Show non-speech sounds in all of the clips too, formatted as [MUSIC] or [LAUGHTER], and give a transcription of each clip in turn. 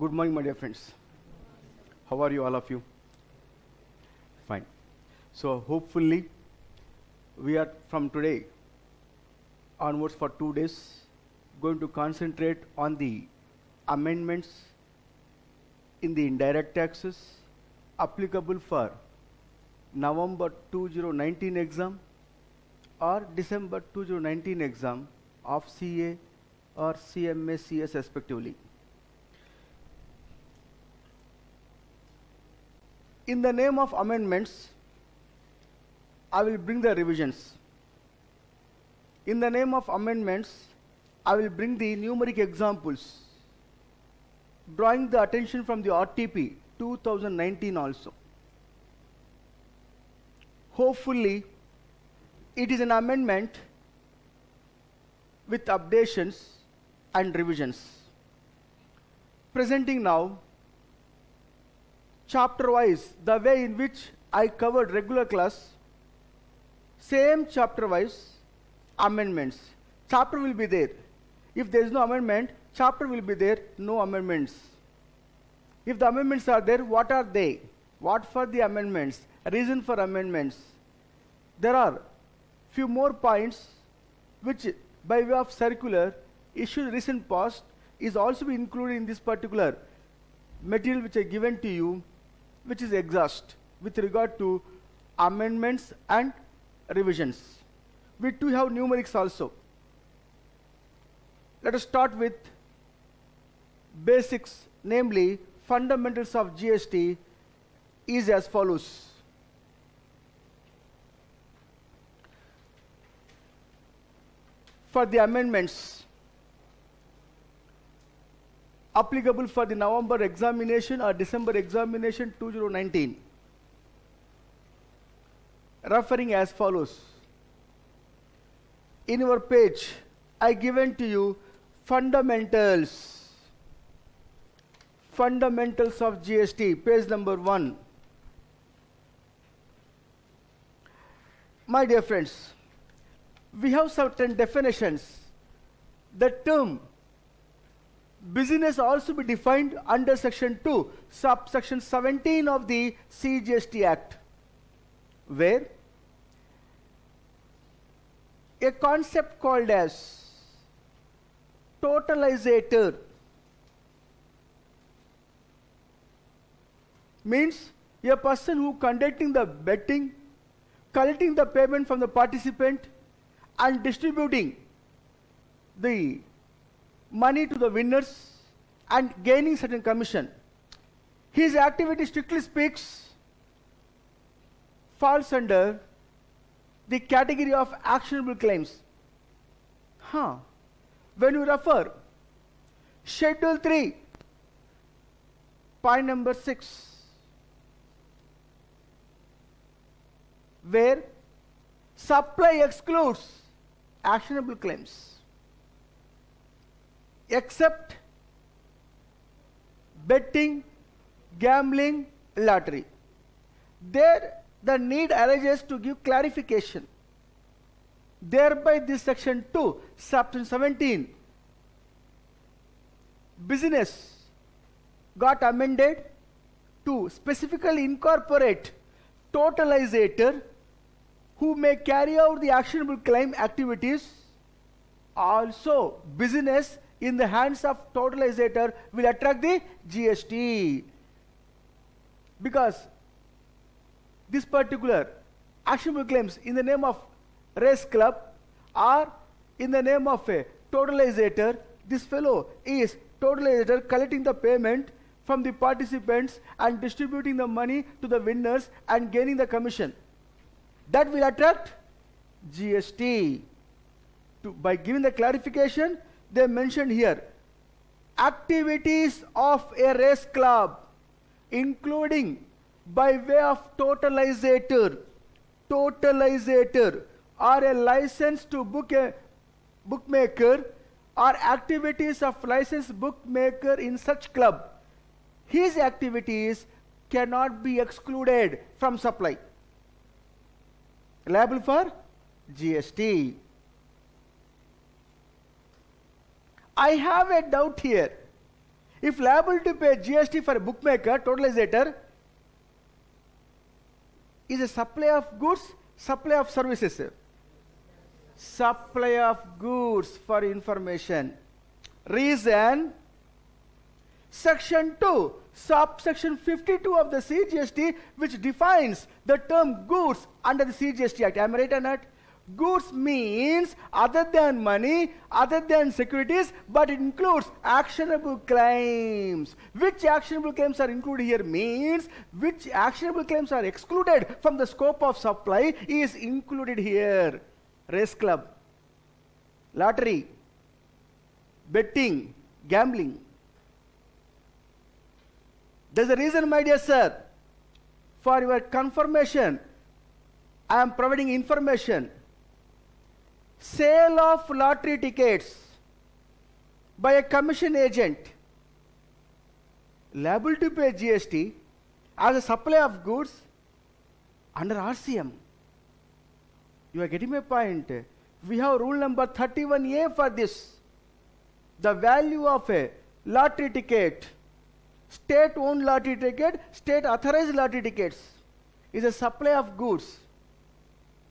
Good morning, my dear friends. How are you, all of you? Fine. So, hopefully, we are from today onwards for two days going to concentrate on the amendments in the indirect taxes applicable for November 2019 exam or December 2019 exam of CA or CMA CS respectively. In the name of amendments, I will bring the revisions. In the name of amendments, I will bring the numeric examples, drawing the attention from the RTP 2019 also. Hopefully, it is an amendment with updations and revisions. Presenting now, chapter wise, the way in which I covered regular class, same chapter wise amendments. Chapter will be there. If there is no amendment, chapter will be there, no amendments. If the amendments are there, what are they? What for the amendments? Reason for amendments. There are few more points which by way of circular issued recent past is also included in this particular material which I given to you which is exhaust with regard to amendments and revisions. We too have numerics also. Let us start with basics, namely fundamentals of GST is as follows. For the amendments applicable for the November examination or December examination 2019, referring as follows. In your page, I given to you fundamentals fundamentals of GST, page number one. My dear friends, we have certain definitions. The term business also be defined under section 2, subsection 17 of the CGST Act, where a concept called as totalizator means a person who conducting the betting, collecting the payment from the participant and distributing the money to the winners and gaining certain commission. His activity strictly speaks falls under the category of actionable claims. Huh. When you refer Schedule 3, point number 6, where supply excludes actionable claims except betting, gambling, lottery. There the need arises to give clarification. Thereby this section 2, section 17, business got amended to specifically incorporate totalizator who may carry out the actionable claim activities also business in the hands of totalizator will attract the GST because this particular actionable claims in the name of race club or in the name of a totalizator this fellow is totalizator collecting the payment from the participants and distributing the money to the winners and gaining the commission. That will attract GST. To, by giving the clarification, they mentioned here activities of a race club, including by way of totalizator, totalizator, or a license to book a bookmaker, or activities of licensed bookmaker in such club his activities cannot be excluded from supply. Liable for GST. I have a doubt here. If liable to pay GST for a bookmaker, totalizator, is a supply of goods, supply of services. Supply of goods for information. Reason Section 2, subsection 52 of the CGST, which defines the term goods under the CGST Act. Am I right or not? Goods means other than money, other than securities, but it includes actionable claims. Which actionable claims are included here means which actionable claims are excluded from the scope of supply is included here. Race club, lottery, betting, gambling. There's a reason, my dear sir. For your confirmation, I am providing information. Sale of lottery tickets by a commission agent liable to pay GST as a supply of goods under RCM. You are getting my point. We have rule number 31A for this. The value of a lottery ticket state owned lottery ticket, state authorized lottery tickets is a supply of goods.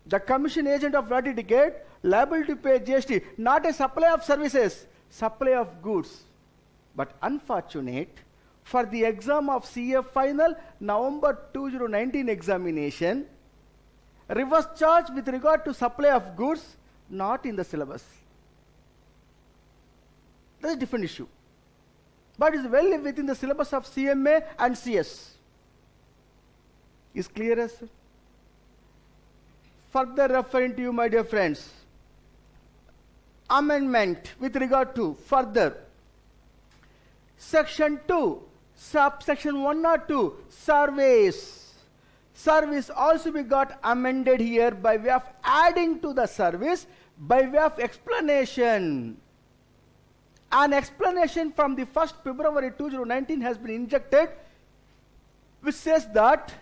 The commission agent of lottery ticket liable to pay GST, not a supply of services, supply of goods. But unfortunate, for the exam of CA final November 2019 examination, reverse charge with regard to supply of goods not in the syllabus. That's a different issue but is well within the syllabus of CMA and CS. Is clear as Further referring to you, my dear friends, amendment with regard to further. Section 2 subsection 1 or 2 service. Service also be got amended here by way of adding to the service by way of explanation. An explanation from the 1st February 2019 has been injected which says that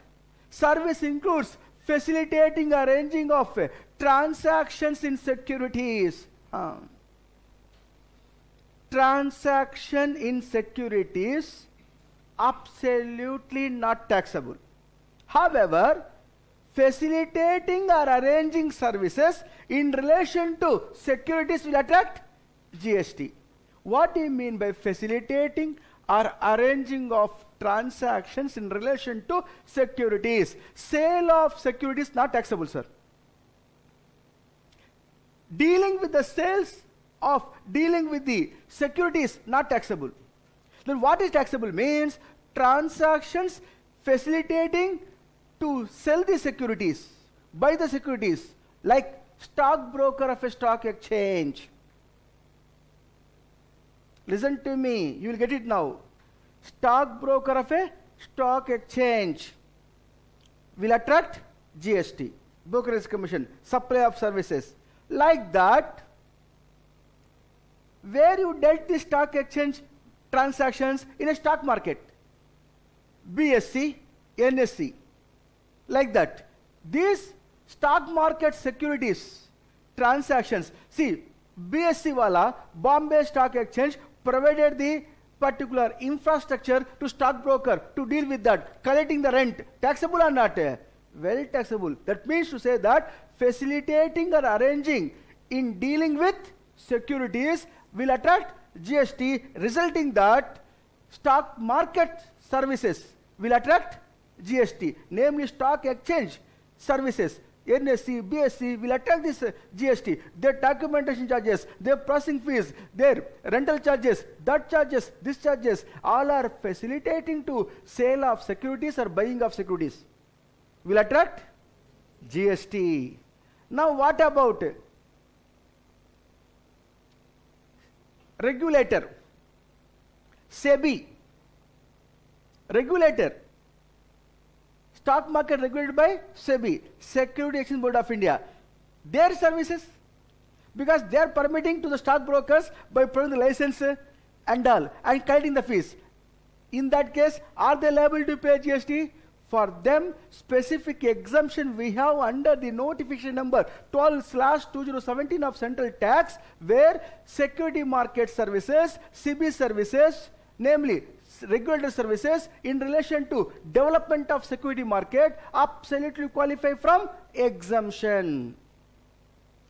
service includes facilitating arranging of uh, transactions in securities. Uh, transaction in securities absolutely not taxable. However, facilitating or arranging services in relation to securities will attract GST. What do you mean by facilitating or arranging of transactions in relation to securities? Sale of securities not taxable, sir. Dealing with the sales of dealing with the securities not taxable. Then what is taxable means transactions facilitating to sell the securities, buy the securities, like stockbroker of a stock exchange Listen to me, you will get it now. Stockbroker of a stock exchange will attract GST, Brokerage Commission, supply of services. Like that, where you dealt the stock exchange transactions in a stock market, BSE, NSE, like that. These stock market securities transactions, see, BSE wala, Bombay Stock Exchange, provided the particular infrastructure to stockbroker to deal with that, collecting the rent, taxable or not? Eh? Well taxable. That means to say that facilitating or arranging in dealing with securities will attract GST, resulting that stock market services will attract GST, namely stock exchange services NSC, BSC will attract this uh, GST. Their documentation charges, their processing fees, their rental charges, that charges, this charges, all are facilitating to sale of securities or buying of securities. Will attract GST. Now what about regulator? SEBI. Regulator stock market regulated by SEBI, Security Exchange Board of India. Their services, because they are permitting to the stockbrokers by providing the license and all, and collecting the fees. In that case, are they liable to pay GST? For them, specific exemption we have under the notification number 12 slash 2017 of central tax, where security market services, SEBI services, namely s- regulator services in relation to development of security market absolutely qualify from exemption.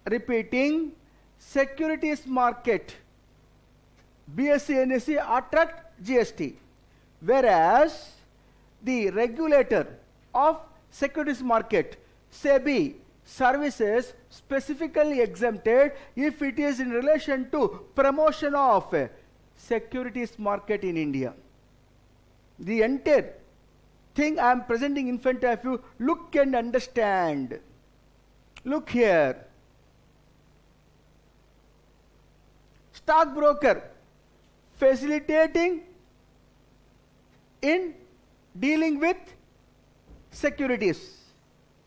Repeating, securities market, BSc, NSC attract GST, whereas the regulator of securities market, SEBI, services specifically exempted if it is in relation to promotion of securities market in India. The entire thing I am presenting in front of you, look and understand. Look here. Stockbroker facilitating in dealing with securities.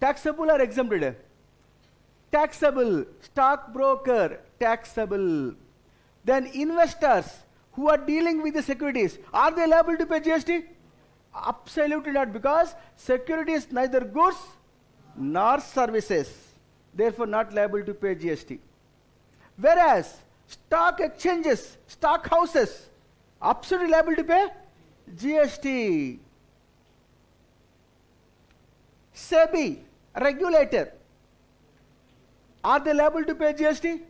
Taxable or exempted? Taxable. Stockbroker, taxable. Then investors who are dealing with the securities, are they liable to pay GST? Absolutely not, because security is neither goods nor services. Therefore, not liable to pay GST. Whereas stock exchanges, stock houses, absolutely liable to pay GST. SEBI, regulator, are they liable to pay GST?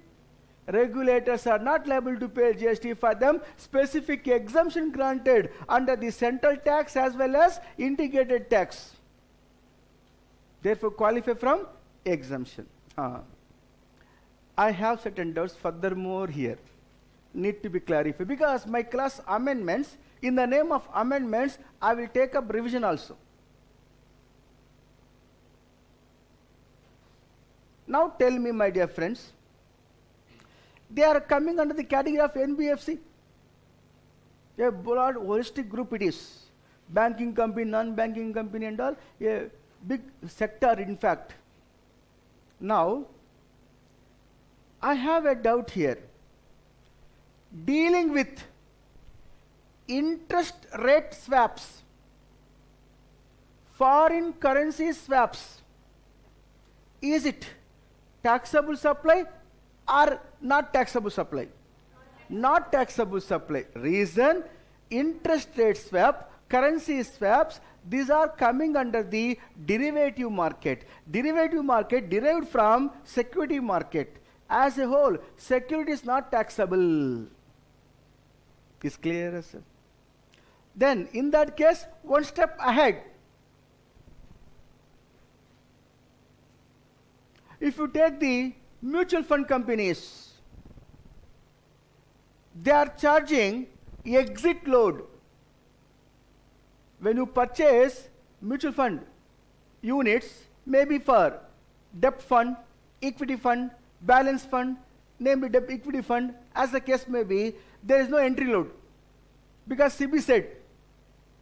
Regulators are not liable to pay GST for them. Specific exemption granted under the central tax as well as integrated tax. Therefore, qualify from exemption. Ah. I have certain doubts furthermore here. Need to be clarified because my class amendments, in the name of amendments, I will take up revision also. Now tell me, my dear friends, they are coming under the category of NBFC. A broad holistic group it is. Banking company, non-banking company and all, a big sector in fact. Now, I have a doubt here. Dealing with interest rate swaps, foreign currency swaps, is it taxable supply or not taxable supply? Not taxable supply. Reason interest rate swap, currency swaps, these are coming under the derivative market. Derivative market derived from security market. As a whole, security is not taxable. Is clear, sir? Then, in that case, one step ahead. If you take the mutual fund companies, they are charging exit load. When you purchase mutual fund units, maybe for debt fund, equity fund, balance fund, namely debt equity fund, as the case may be, there is no entry load. Because SEBI said,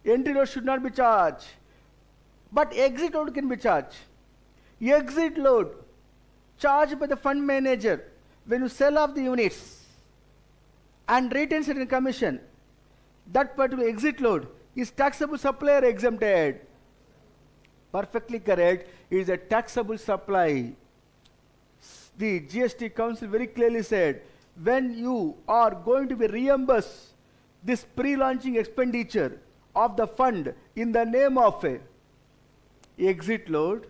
entry load should not be charged. But exit load can be charged. Exit load charged by the fund manager when you sell off the units and retain certain commission, that particular exit load is taxable supply or exempted. Perfectly correct. It is a taxable supply. The GST Council very clearly said when you are going to be reimbursed this pre-launching expenditure of the fund in the name of a exit load,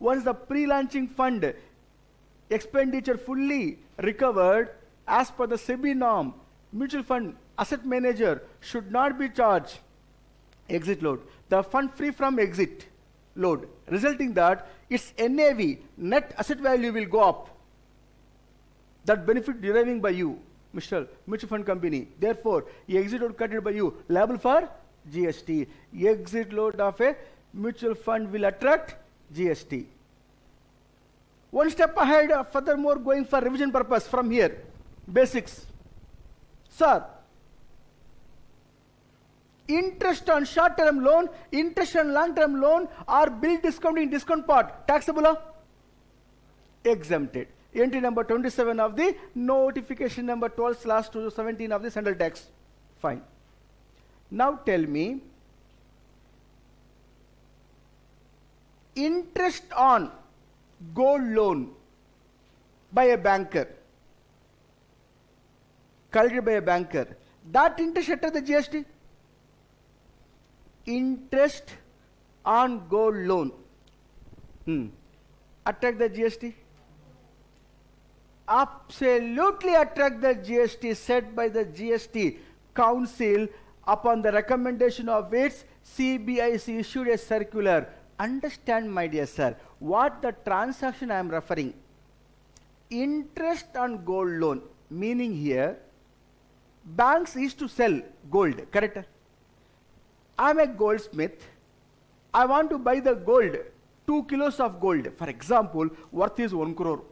once the pre-launching fund expenditure fully recovered as per the SEBI norm, mutual fund asset manager should not be charged exit load. The fund free from exit load, resulting that its NAV, net asset value will go up. That benefit deriving by you, Mr. Mutual Fund Company. Therefore, exit load cut by you, liable for GST. Exit load of a mutual fund will attract GST. One step ahead, uh, furthermore, going for revision purpose from here. Basics. Sir, interest on short-term loan, interest on long-term loan, or bill discounting discount part, taxable or exempted. Entry number 27 of the notification number 12 slash 2017 of the central tax. Fine. Now tell me, interest on gold loan by a banker, collected by a banker, that interest under the GST? interest on gold loan. Hmm. Attract the GST? Absolutely attract the GST set by the GST Council upon the recommendation of its CBIC issued a circular. Understand, my dear sir, what the transaction I am referring. Interest on gold loan, meaning here, banks used to sell gold, correct? I am a goldsmith. I want to buy the gold, 2 kilos of gold, for example, worth is 1 crore.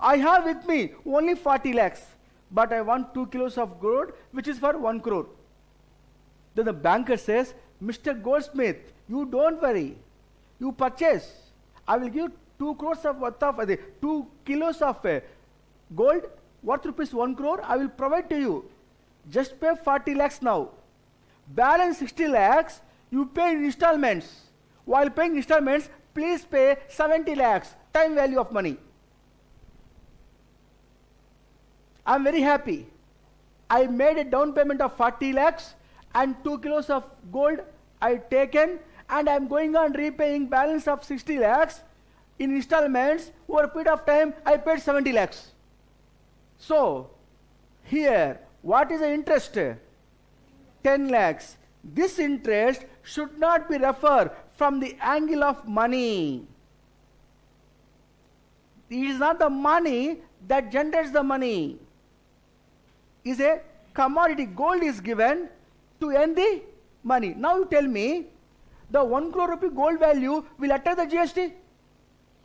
I have with me only 40 lakhs, but I want 2 kilos of gold, which is for 1 crore. Then the banker says, Mr. Goldsmith, you don't worry. You purchase. I will give 2 crores of worth of, uh, 2 kilos of uh, gold, worth rupees 1 crore, I will provide to you. Just pay 40 lakhs now. Balance 60 lakhs, you pay in installments. While paying installments, please pay 70 lakhs, time value of money. I'm very happy. I made a down payment of 40 lakhs and 2 kilos of gold I taken and I'm going on repaying balance of 60 lakhs in installments over a period of time I paid 70 lakhs. So here what is the interest? 10 lakhs. This interest should not be referred from the angle of money. It is not the money that generates the money. Is a commodity. Gold is given to earn the money. Now you tell me, the 1 crore rupee gold value will attract the GST?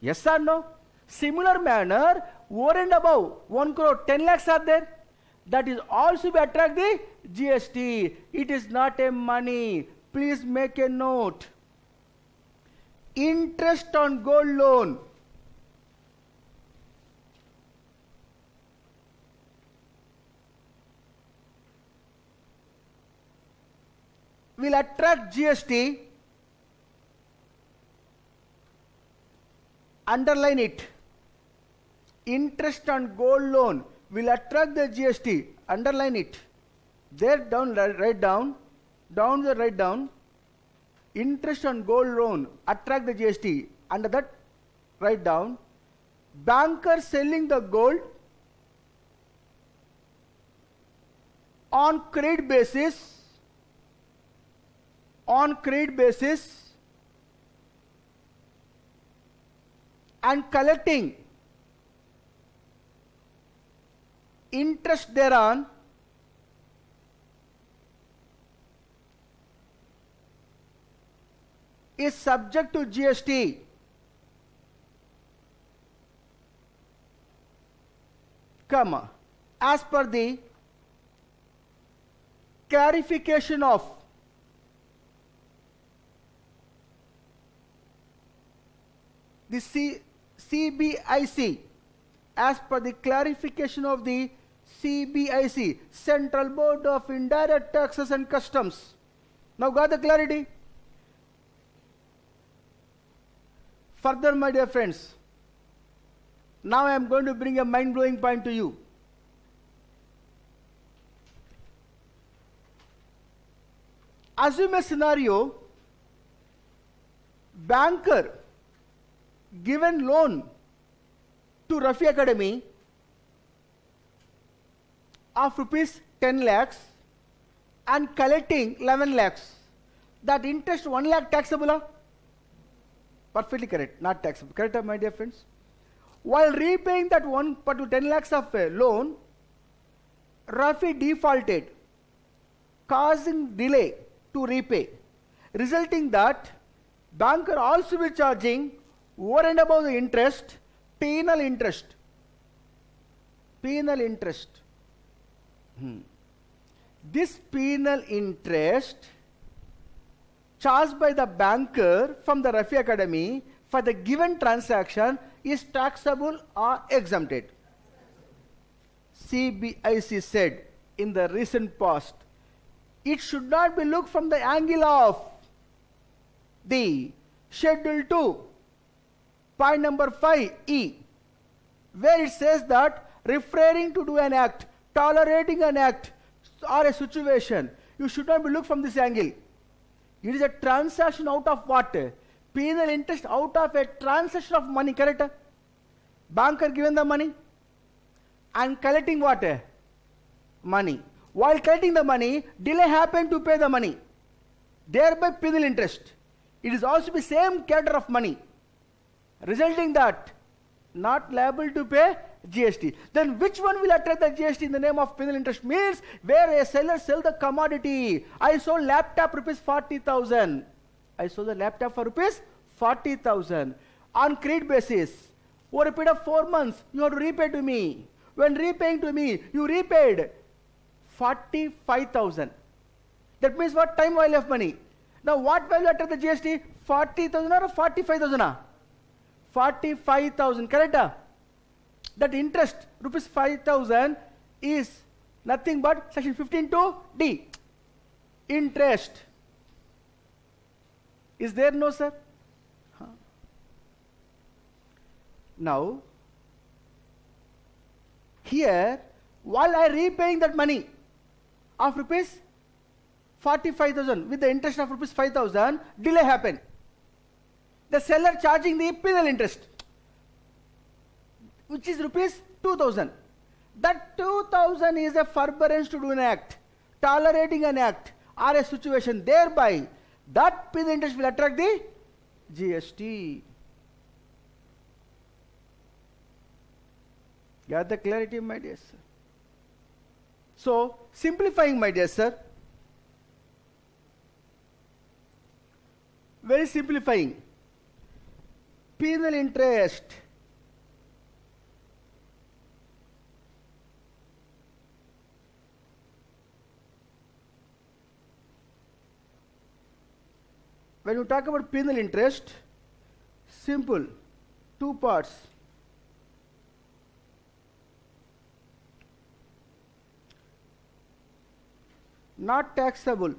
Yes or no? Similar manner, over and above 1 crore, 10 lakhs are there. That is also be attract the GST. It is not a money. Please make a note. Interest on gold loan. will attract GST. Underline it. Interest on gold loan will attract the GST. Underline it. There down, write down. Down the write down. Interest on gold loan attract the GST. Under that, write down. Banker selling the gold on credit basis on credit basis and collecting. Interest thereon is subject to GST. Come, as per the clarification of the C, CBIC, as per the clarification of the CBIC, Central Board of Indirect Taxes and Customs. Now got the clarity? Further, my dear friends, now I am going to bring a mind-blowing point to you. Assume a scenario, banker given loan to Rafi Academy of rupees 10 lakhs and collecting 11 lakhs. That interest 1 lakh taxable? Perfectly correct, not taxable. Correct, my dear friends? While repaying that 1 but to 10 lakhs of a loan, Rafi defaulted, causing delay to repay, resulting that banker also be charging over and above the interest, penal interest. Penal interest. Hmm. This penal interest charged by the banker from the Rafi Academy for the given transaction is taxable or exempted. CBIC said in the recent past, it should not be looked from the angle of the Schedule 2 Point number 5E, where it says that referring to do an act, tolerating an act or a situation, you should not be looked from this angle. It is a transaction out of what? Penal interest out of a transaction of money, correct? Banker given the money and collecting what? Money. While collecting the money, delay happened to pay the money. Thereby penal interest. It is also the same character of money. Resulting that not liable to pay GST. Then which one will attract the GST in the name of penal interest? Means where a seller sell the commodity. I sold laptop rupees 40,000. I sold the laptop for rupees 40,000. On credit basis. Over a period of four months, you have to repay to me. When repaying to me, you repaid 45,000. That means what time value of money? Now what value attract the GST? 40,000 or 45,000? 45,000, correct? That interest, rupees 5,000 is nothing but section 15 to D. Interest. Is there no, sir? Huh. Now, here, while I repaying that money of rupees 45,000 with the interest of rupees 5,000, delay happened. The seller charging the penal interest, which is rupees 2000. That 2000 is a forbearance to do an act, tolerating an act or a situation. Thereby, that penal interest will attract the GST. Got the clarity, my dear sir? So, simplifying, my dear sir, very simplifying. Penal interest. When you talk about penal interest, simple, two parts. Not taxable.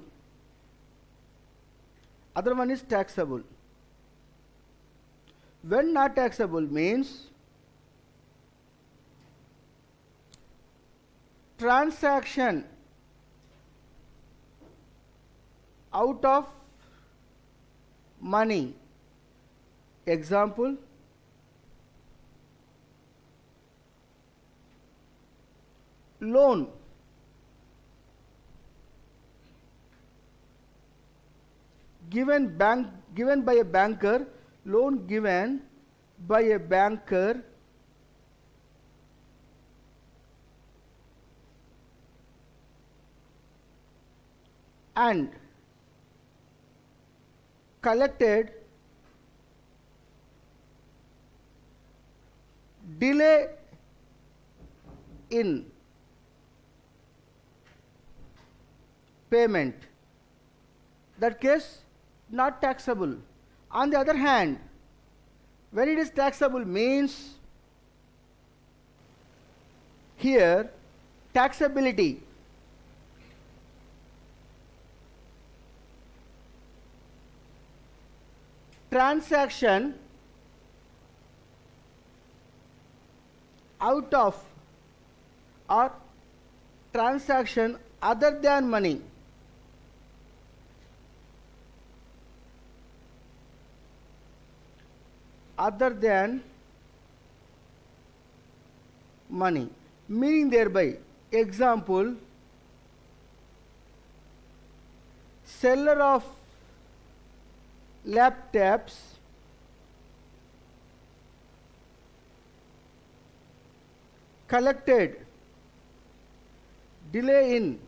Other one is taxable. When not taxable means transaction out of money. Example loan given bank given by a banker loan given by a banker and collected delay in payment. That case not taxable on the other hand when it is taxable means here taxability. Transaction out of or transaction other than money other than money. Meaning thereby example seller of laptops collected delay in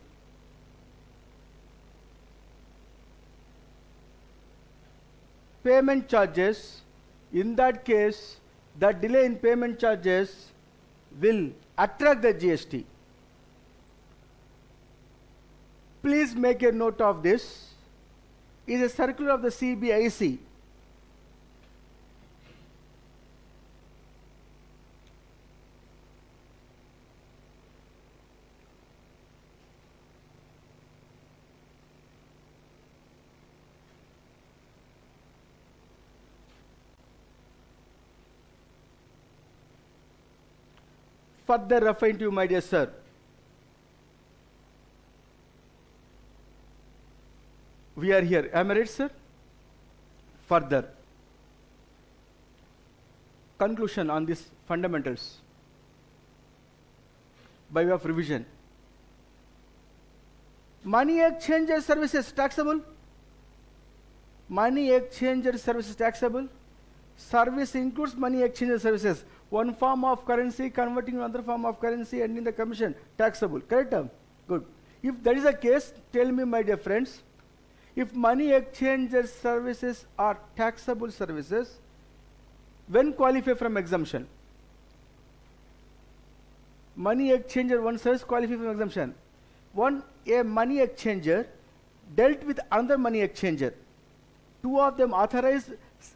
payment charges in that case the delay in payment charges will attract the GST. Please make a note of this. Is a circular of the CBIC. Further refined to you, my dear sir. We are here. Am I right, sir? Further. Conclusion on these fundamentals by way of revision. Money exchanger services taxable. Money exchanger services taxable. Service includes money exchanger services. One form of currency converting another form of currency and in the commission taxable. Correct? Good. If that is the case, tell me, my dear friends, if money exchanger services are taxable services, when qualify from exemption? Money exchanger, one service qualify from exemption. One, a money exchanger dealt with another money exchanger. Two of them authorized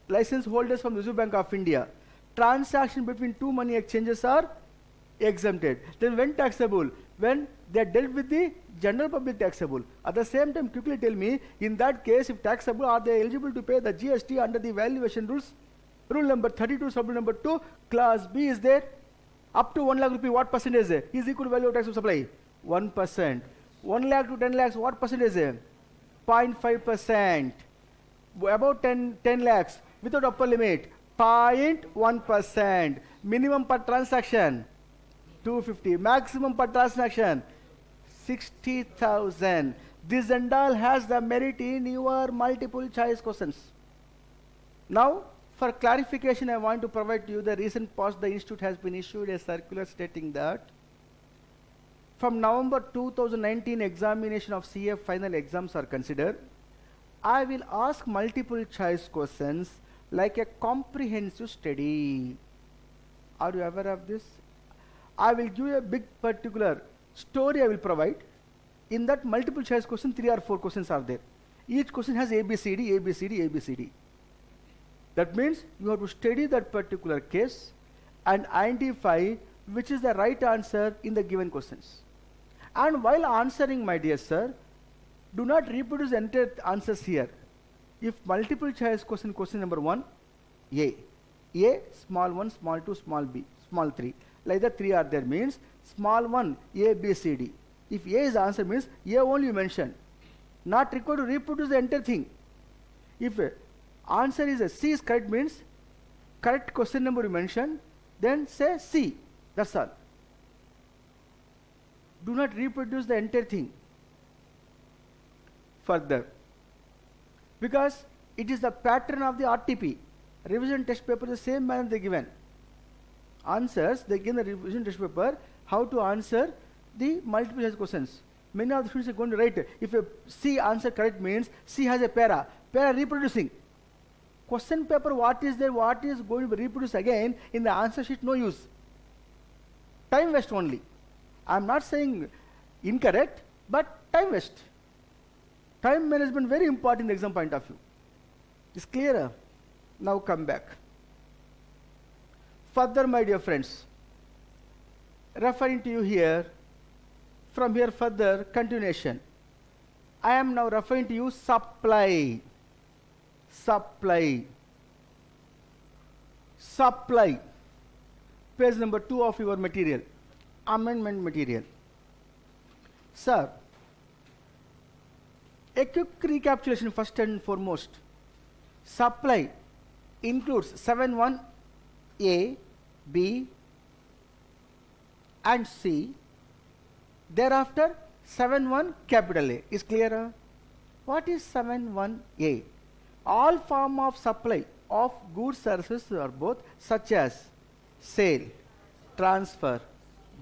license holders from Reserve Bank of India. Transaction between two money exchanges are exempted. Then when taxable? When they are dealt with the general public taxable. At the same time, quickly tell me, in that case, if taxable, are they eligible to pay the GST under the valuation rules? Rule number 32, sub rule number 2, class B is there. Up to 1 lakh rupee, what percentage is equal value of tax of supply? 1%. 1 lakh to 10 lakhs, what percentage is 0.5%. About 10, 10 lakhs, without upper limit, 0.1%. Minimum per transaction, 250. Maximum per transaction, 60,000. This and all has the merit in your multiple choice questions. Now, for clarification, I want to provide to you the recent past the institute has been issued a circular stating that from November 2019 examination of CA final exams are considered, I will ask multiple choice questions like a comprehensive study. Are you aware of this? I will give you a big particular story I will provide. In that multiple choice question, three or four questions are there. Each question has ABCD, ABCD, ABCD. That means you have to study that particular case and identify which is the right answer in the given questions. And while answering, my dear sir, do not reproduce entire answers here. If multiple choice question, question number one, A. A, small 1, small 2, small b, small 3. Like that 3 are there means small 1, A, B, C, D. If A is answer means A only you mention. Not required to reproduce the entire thing. If answer is a C is correct means correct question number you mention, then say C. That's all. Do not reproduce the entire thing further. Because it is the pattern of the RTP. Revision test paper the same manner they given. Answers, they give the revision test paper how to answer the multiple choice questions. Many of the students are going to write, if a C answer correct means C has a para. Para reproducing question paper what is there, what is going to be reproduced again in the answer sheet, no use. Time waste only. I am not saying incorrect, but time waste. Time management very important in the exam point of view. Is clearer? Now come back. Further, my dear friends, referring to you here, from here further, continuation. I am now referring to you supply supply. Supply. Page number 2 of your material. Amendment material. Sir, a quick recapitulation first and foremost. Supply includes 7 A, B, and C. Thereafter, 7 capital A. Is clear? What is 7 A? all form of supply of goods services or both such as sale, transfer,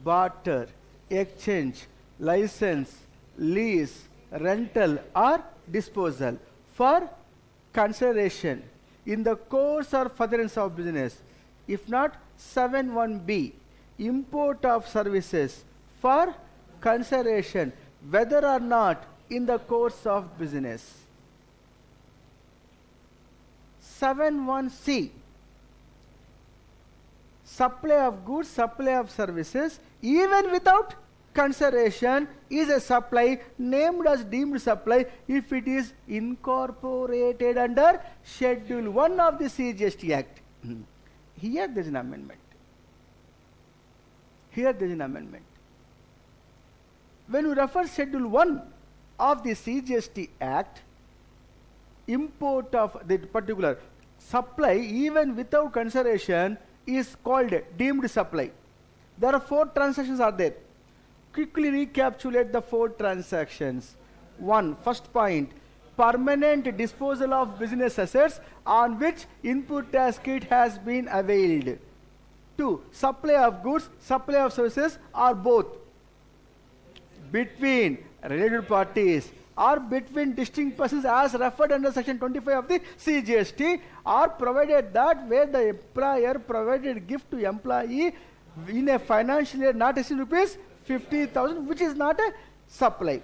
barter, exchange, license, lease, rental or disposal for consideration in the course or furtherance of business. If not 7.1b, import of services for consideration whether or not in the course of business. 71C supply of goods, supply of services, even without consideration is a supply named as deemed supply if it is incorporated under Schedule 1 of the CGST Act. [CLEARS THROAT] Here there is an amendment. Here there is an amendment. When you refer Schedule 1 of the CGST Act, import of the particular supply even without consideration is called deemed supply. There are four transactions are there. Quickly recapitulate the four transactions. One, first point, permanent disposal of business assets on which input tax credit has been availed. Two, supply of goods, supply of services or both between related parties or between distinct persons as referred under section 25 of the CGST or provided that where the employer provided gift to employee in a financial year not exceeding rupees 50,000 which is not a supply.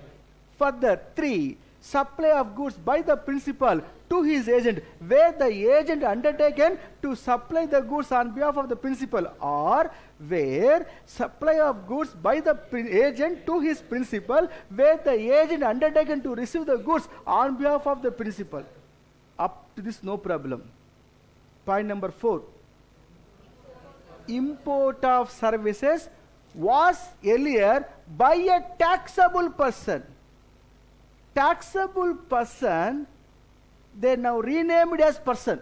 Further, 3. Supply of goods by the principal to his agent where the agent undertaken to supply the goods on behalf of the principal or where supply of goods by the agent to his principal where the agent undertaken to receive the goods on behalf of the principal. Up to this no problem. Point number 4. Import of services was earlier by a taxable person. Taxable person, they now renamed as person.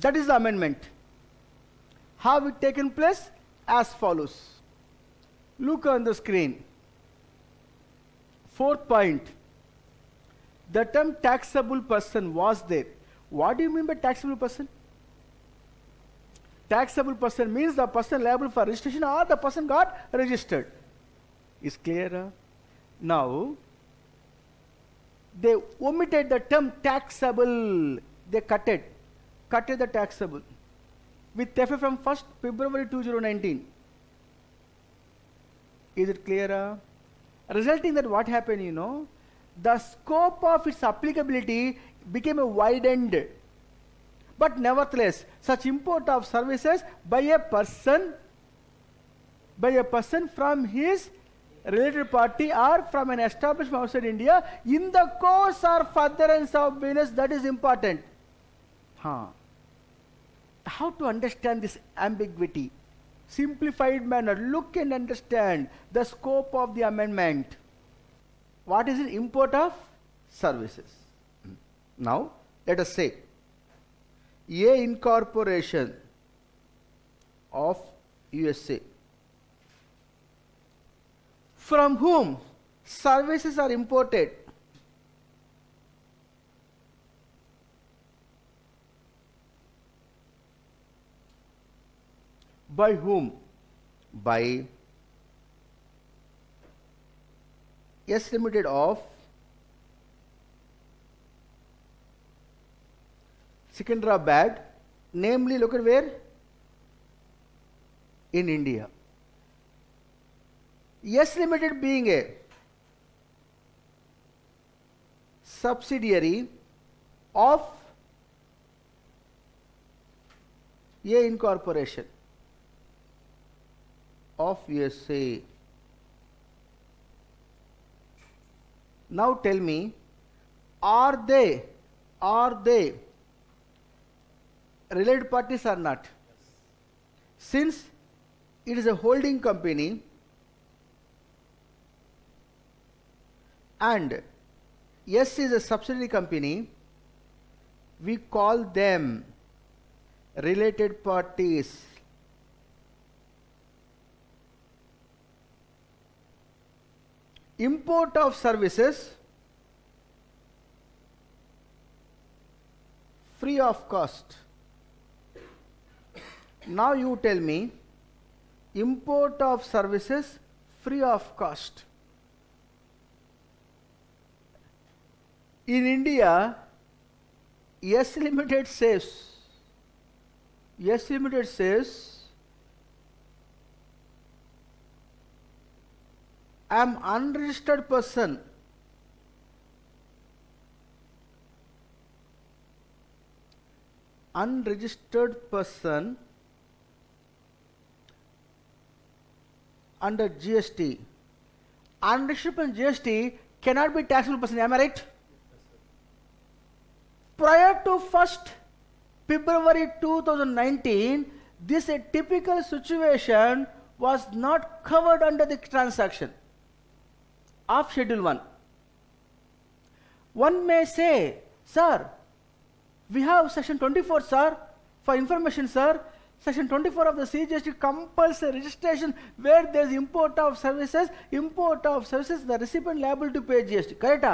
That is the amendment. Have it taken place? As follows. Look on the screen. Fourth point. The term taxable person was there. What do you mean by taxable person? Taxable person means the person liable for registration or the person got registered. Is clear? Now, they omitted the term taxable. They cut it. Cut it the taxable. With effect from 1st February 2019. Is it clear? Resulting that what happened, you know, the scope of its applicability became a widened but nevertheless, such import of services by a person, by a person from his related party or from an establishment outside India in the course or furtherance of business that is important. Huh. How to understand this ambiguity? Simplified manner. Look and understand the scope of the amendment. What is it? Import of services. Hmm. Now, let us say a incorporation of USA from whom services are imported? By whom? By S limited of Secunderabad, namely look at where? In India. S Limited being a subsidiary of A Incorporation of USA. Now tell me, are they, are they related parties or not? Since it is a holding company and S is a subsidiary company, we call them related parties. Import of services free of cost. Now you tell me import of services free of cost. In India, S Limited says, S Limited says, I am unregistered person. Unregistered person under GST. Person GST cannot be taxable person. Am I right? Prior to 1st February 2019, this a typical situation was not covered under the transaction of Schedule 1. One may say, Sir, we have section 24, sir, for information, sir. Section 24 of the CGST compels a registration where there is import of services. Import of services, the recipient liable to pay GST. Correct?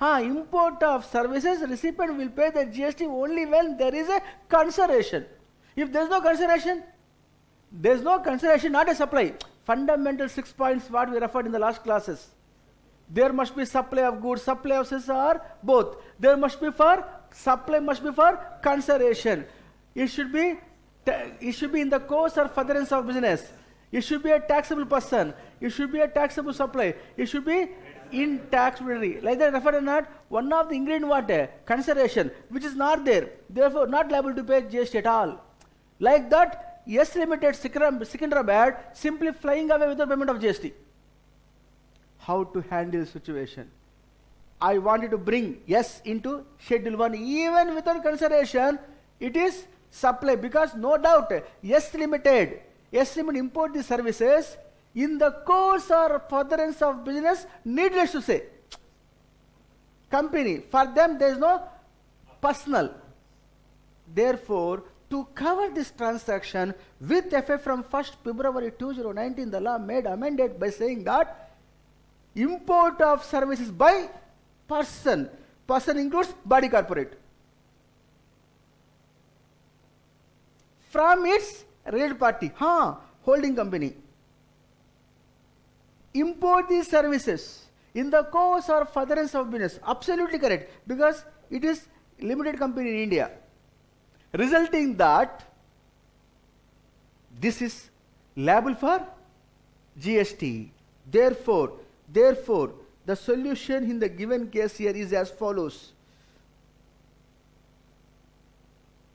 ah? Import of services, recipient will pay the GST only when there is a consideration. If there is no consideration, there is no consideration, not a supply. Fundamental six points what we referred in the last classes. There must be supply of goods, supply of services or both. There must be for supply must be for consideration. It should be it should be in the course or furtherance of business. It should be a taxable person. It should be a taxable supply. It should be in tax taxability. Like that referred or not, one of the ingredient what? Eh, consideration, which is not there. Therefore, not liable to pay GST at all. Like that, S Limited Sikram- Secunderabad simply flying away without payment of GST. How to handle the situation? I wanted to bring yes into schedule 1 even without consideration it is supply because no doubt S limited S limited import the services. In the course or furtherance of business needless to say company for them there is no personal. Therefore to cover this transaction with effect from 1st February 2019 the law made amended by saying that import of services by person person includes body corporate from its related party. Huh holding company. Import these services in the course or furtherance of business. Absolutely correct. Because it is limited company in india. Resulting that this is liable for gst therefore therefore the solution in the given case here is as follows.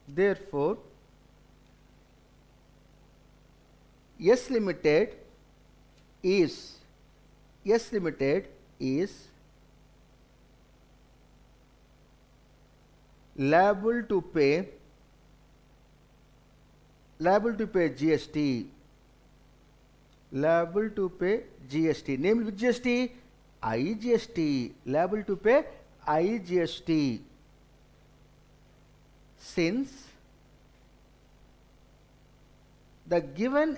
Therefore S limited is S limited is liable to pay liable to pay GST liable to pay GST namely which GST IGST liable to pay IGST since the given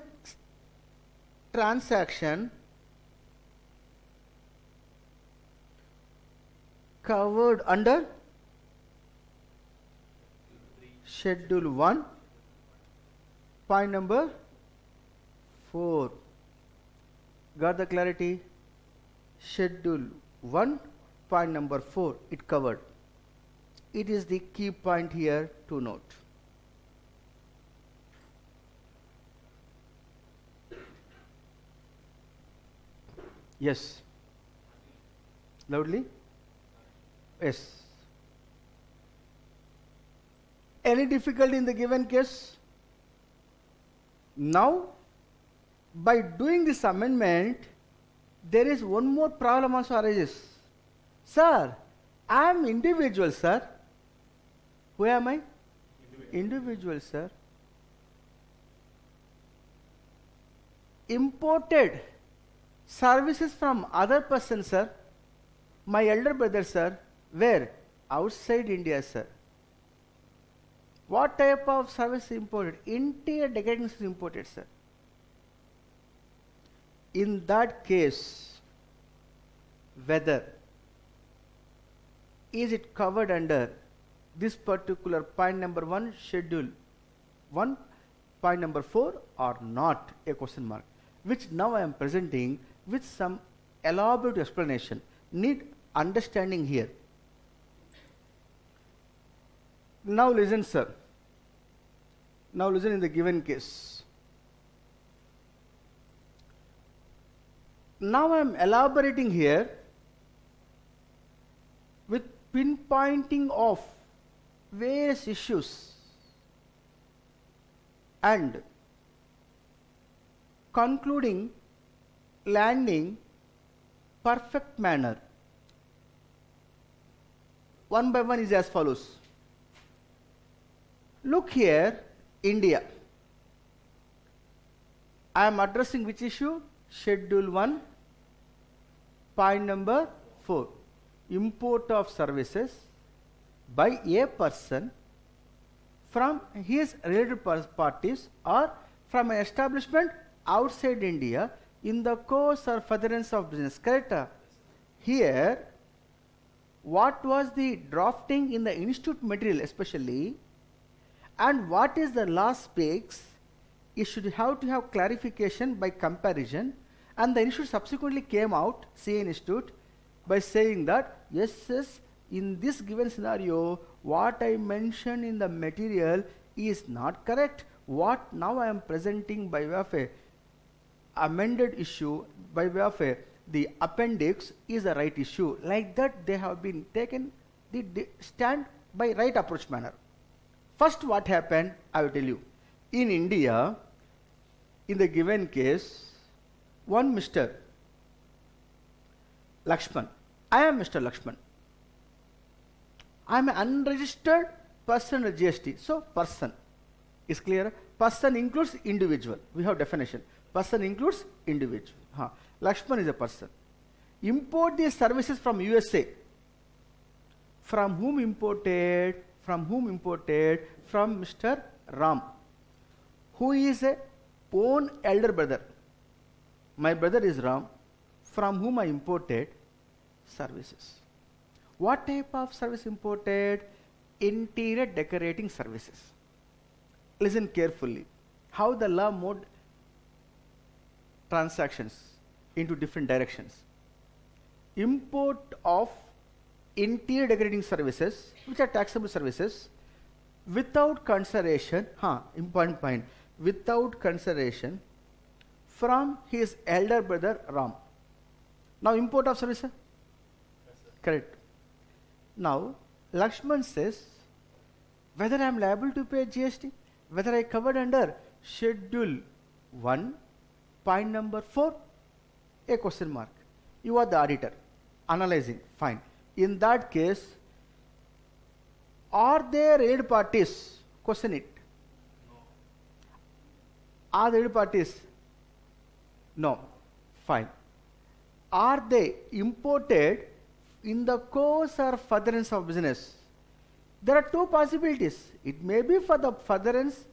transaction covered under schedule 1 point number 4 got the clarity? Schedule 1 point number 4 it covered. It is the key point here to note Yes. Loudly? Yes. Any difficulty in the given case? Now, by doing this amendment, there is one more problem also arises. Sir, I am individual, sir. Who am I? Individual, sir. Imported services from other person, sir. My elder brother, sir. Where? Outside India, sir. What type of service imported? Interior decorating is imported, sir. In that case, whether is it covered under this particular point number 1 schedule 1 point number 4 or not a question mark which now I am presenting with some elaborate explanation. Need understanding here. Now listen sir. Now listen in the given case. Now I am elaborating here with pinpointing of various issues and concluding landing perfect manner. One by one is as follows. Look here india. I am addressing which issue? Schedule 1 point number 4 import of services by a person from his related parties or from an establishment outside India in the course or furtherance of business. Correct? Here, what was the drafting in the institute material especially and what is the last speaks, it should have to have clarification by comparison and the institute subsequently came out, CA Institute, by saying that yes, yes, in this given scenario, what I mentioned in the material is not correct. What now I am presenting by way of a amended issue by way of a the appendix is a right issue. Like that, they have been taken the, stand by right approach manner. First, what happened, I will tell you. In India, in the given case, one Mr. Lakshman, I am Mr. Lakshman. I am an unregistered person GST. So, person is clear. Person includes individual. We have definition. Person includes individual. Huh. Lakshman is a person. Import these services from USA. From whom imported? From whom imported? From Mr. Ram, who is a own elder brother. My brother is Ram, from whom I imported services. What type of service imported? Interior decorating services. Listen carefully. How the law moved transactions into different directions. Import of interior decorating services, which are taxable services, without consideration, huh, important point, without consideration from his elder brother Ram. Now, import of service, sir? Correct. Now, Lakshman says, whether I am liable to pay GST, whether I covered under Schedule 1, point number 4, a question mark. You are the auditor, analyzing, fine. In that case, are there aid parties? Question it. No. Are there aid parties? No. Fine. Are they imported in the course or furtherance of business? There are two possibilities. It may be for the furtherance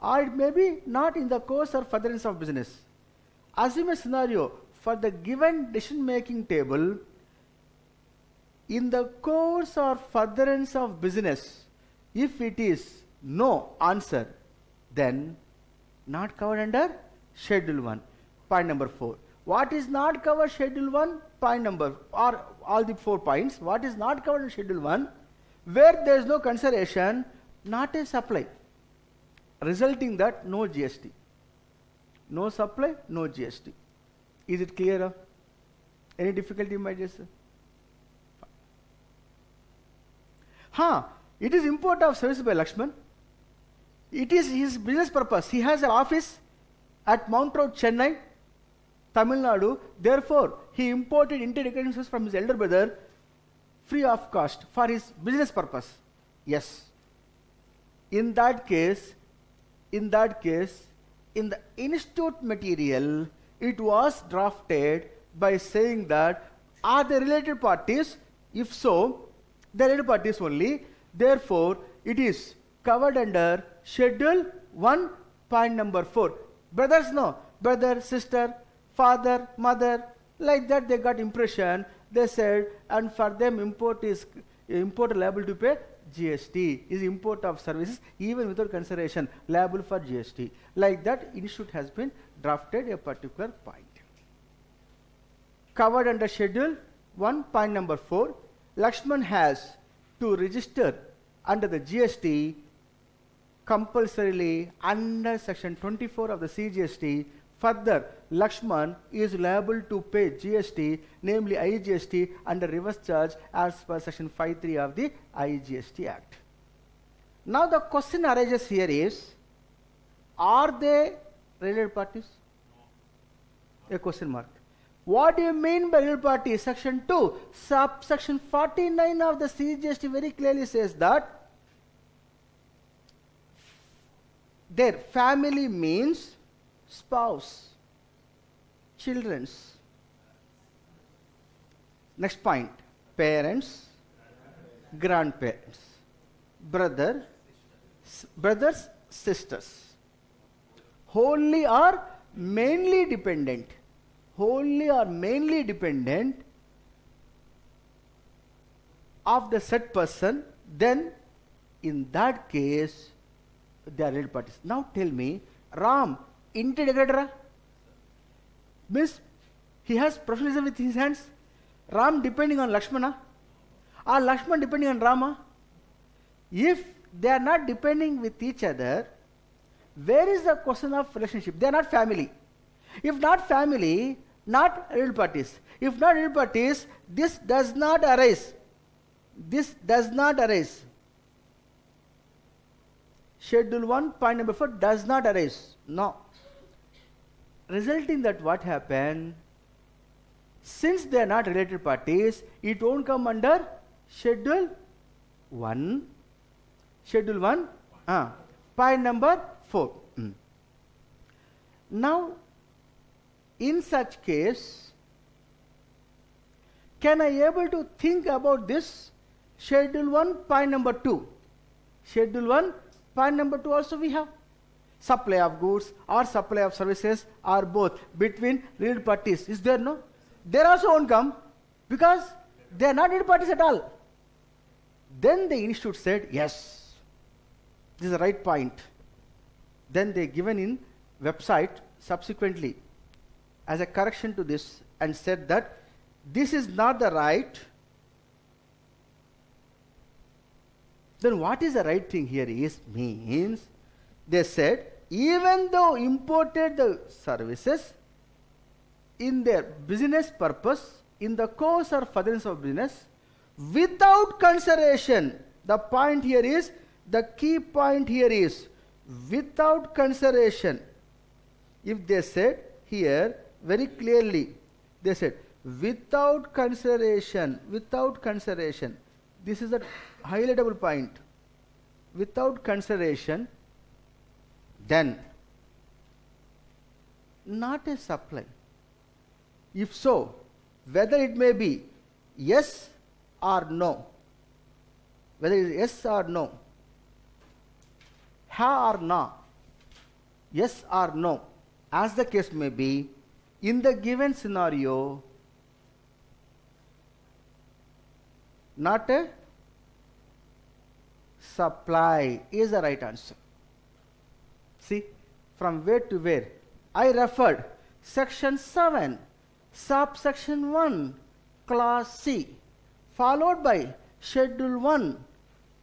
or it may be not in the course or furtherance of business. Assume a scenario for the given decision making table in the course or furtherance of business, if it is no answer, then not covered under Schedule 1. Point number 4. What is not covered Schedule 1? Point number, or all the four points. What is not covered in Schedule 1? Where there is no consideration, not a supply. Resulting that no GST. No supply, no GST. Is it clear? Any difficulty, my dear sir? Huh, it is import of service by Lakshman. It is his business purpose. He has an office at Mount Road, Chennai, Tamil Nadu. Therefore, he imported services from his elder brother free of cost for his business purpose. Yes. In that case, in that case, in the institute material, it was drafted by saying that are they related parties? If so, they are related parties only. Therefore, it is covered under Schedule 1, point number 4. Brothers, no. Brother, sister, father, mother, like that they got impression. They said, and for them import is import liable to pay GST is import of services even without consideration liable for GST. Like that, institute has been drafted a particular point. Covered under Schedule 1, point number 4, Lakshman has to register under the GST compulsorily under section 24 of the CGST. Further, Lakshman is liable to pay GST, namely IGST, under reverse charge as per section 5.3 of the IGST Act. Now the question arises here is, are they related parties? A question mark. What do you mean by related parties? Section 2, subsection 49 of the CGST very clearly says that their family means spouse, children's. Next point. parents, grandparents, brother, brothers, sisters. Wholly or mainly dependent. Wholly or mainly dependent of the said person, then in that case, they are related parties. Now tell me, Ram, integrator, means he has professionalism with his hands. Ram depending on Lakshmana, or Lakshman depending on Rama. If they are not depending with each other, where is the question of relationship? They are not family. If not family, not real parties. If not real parties, this does not arise. This does not arise. Schedule 1, point number 4 does not arise. No. Resulting that what happened? Since they are not related parties, it won't come under Schedule 1. Schedule 1, ah, point number 4. Mm. Now, in such case, can I able to think about this? Schedule 1, point number 2. Schedule 1, point number 2 also we have. Supply of goods or supply of services or both between related parties. Is there no? There also won't come because they are not related parties at all. Then the institute said, yes, this is the right point. Then they given in website subsequently as a correction to this and said that this is not the right. Then what is the right thing here is means they said even though imported the services in their business purpose in the course or furtherance of business without consideration the point here is the key point here is without consideration if they said here very clearly they said without consideration without consideration this is a highlightable point without consideration then not a supply. If so whether it may be yes or no whether it is yes or no ha or na yes or no as the case may be in the given scenario not a supply is the right answer from where to where. I referred section 7 subsection 1 class c followed by schedule 1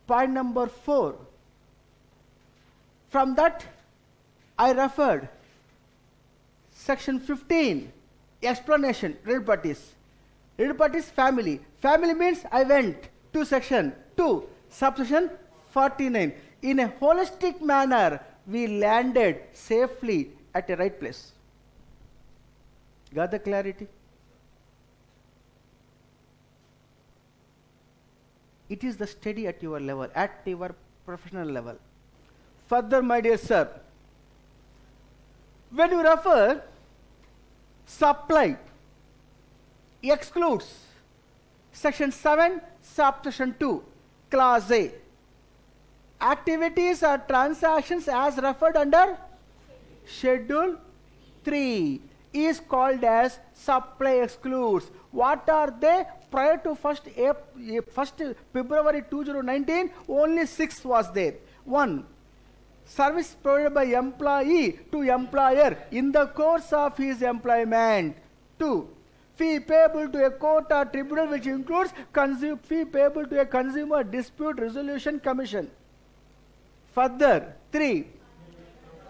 point number 4 from that i referred section 15 explanation related parties related parties family. Family means i went to section 2 subsection 49 in a holistic manner we landed safely at a right place. Got the clarity? It is the study at your level at your professional level. Further my dear sir when you refer supply excludes section 7 subsection 2 clause a activities or transactions as referred under schedule 3 is called as supply excludes what are they prior to first Ap- eh, february 2019 only 6 was there one service provided by employee to employer in the course of his employment. 2. Fee payable to a court or tribunal which includes fee payable to a consumer dispute resolution commission. Further, 3.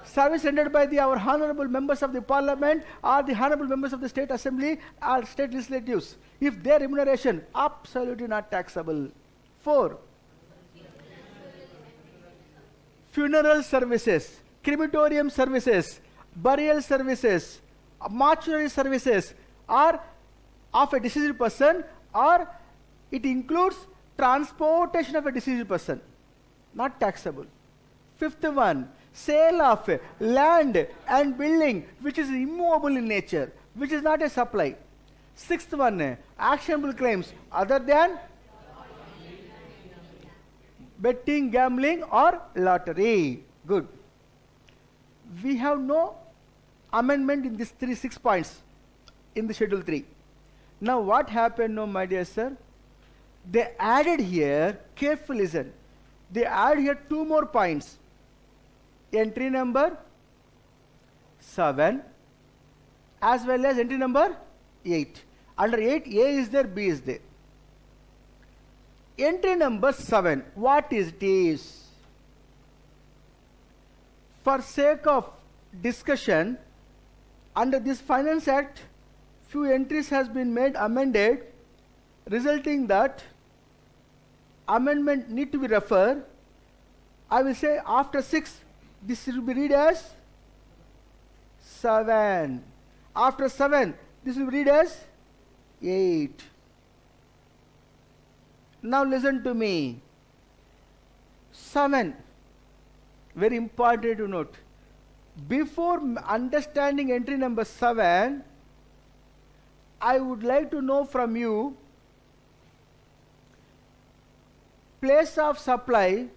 Service rendered by the our honorable members of the parliament or the honorable members of the state assembly or state legislatives if their remuneration absolutely not taxable. 4 funeral services, crematorium services, burial services, mortuary services are of a deceased person or it includes transportation of a deceased person, not taxable. Fifth one, sale of land and building which is immovable in nature, which is not a supply. Sixth one, actionable claims other than betting, gambling, or lottery. Good. We have no amendment in these three six points in the schedule 3. Now what happened now my dear sir? They added here, careful listen, they add here two more points. Entry number 7 as well as entry number 8. Under 8 A is there, B is there. Entry number 7, what is it is? For sake of discussion, under this Finance Act, few entries has been made amended, resulting that amendment need to be referred. I will say after 6, this will be read as 7. After 7, this will be read as 8. Now listen to me. 7. Very important to note. Before understanding entry number 7, I would like to know from you place of supply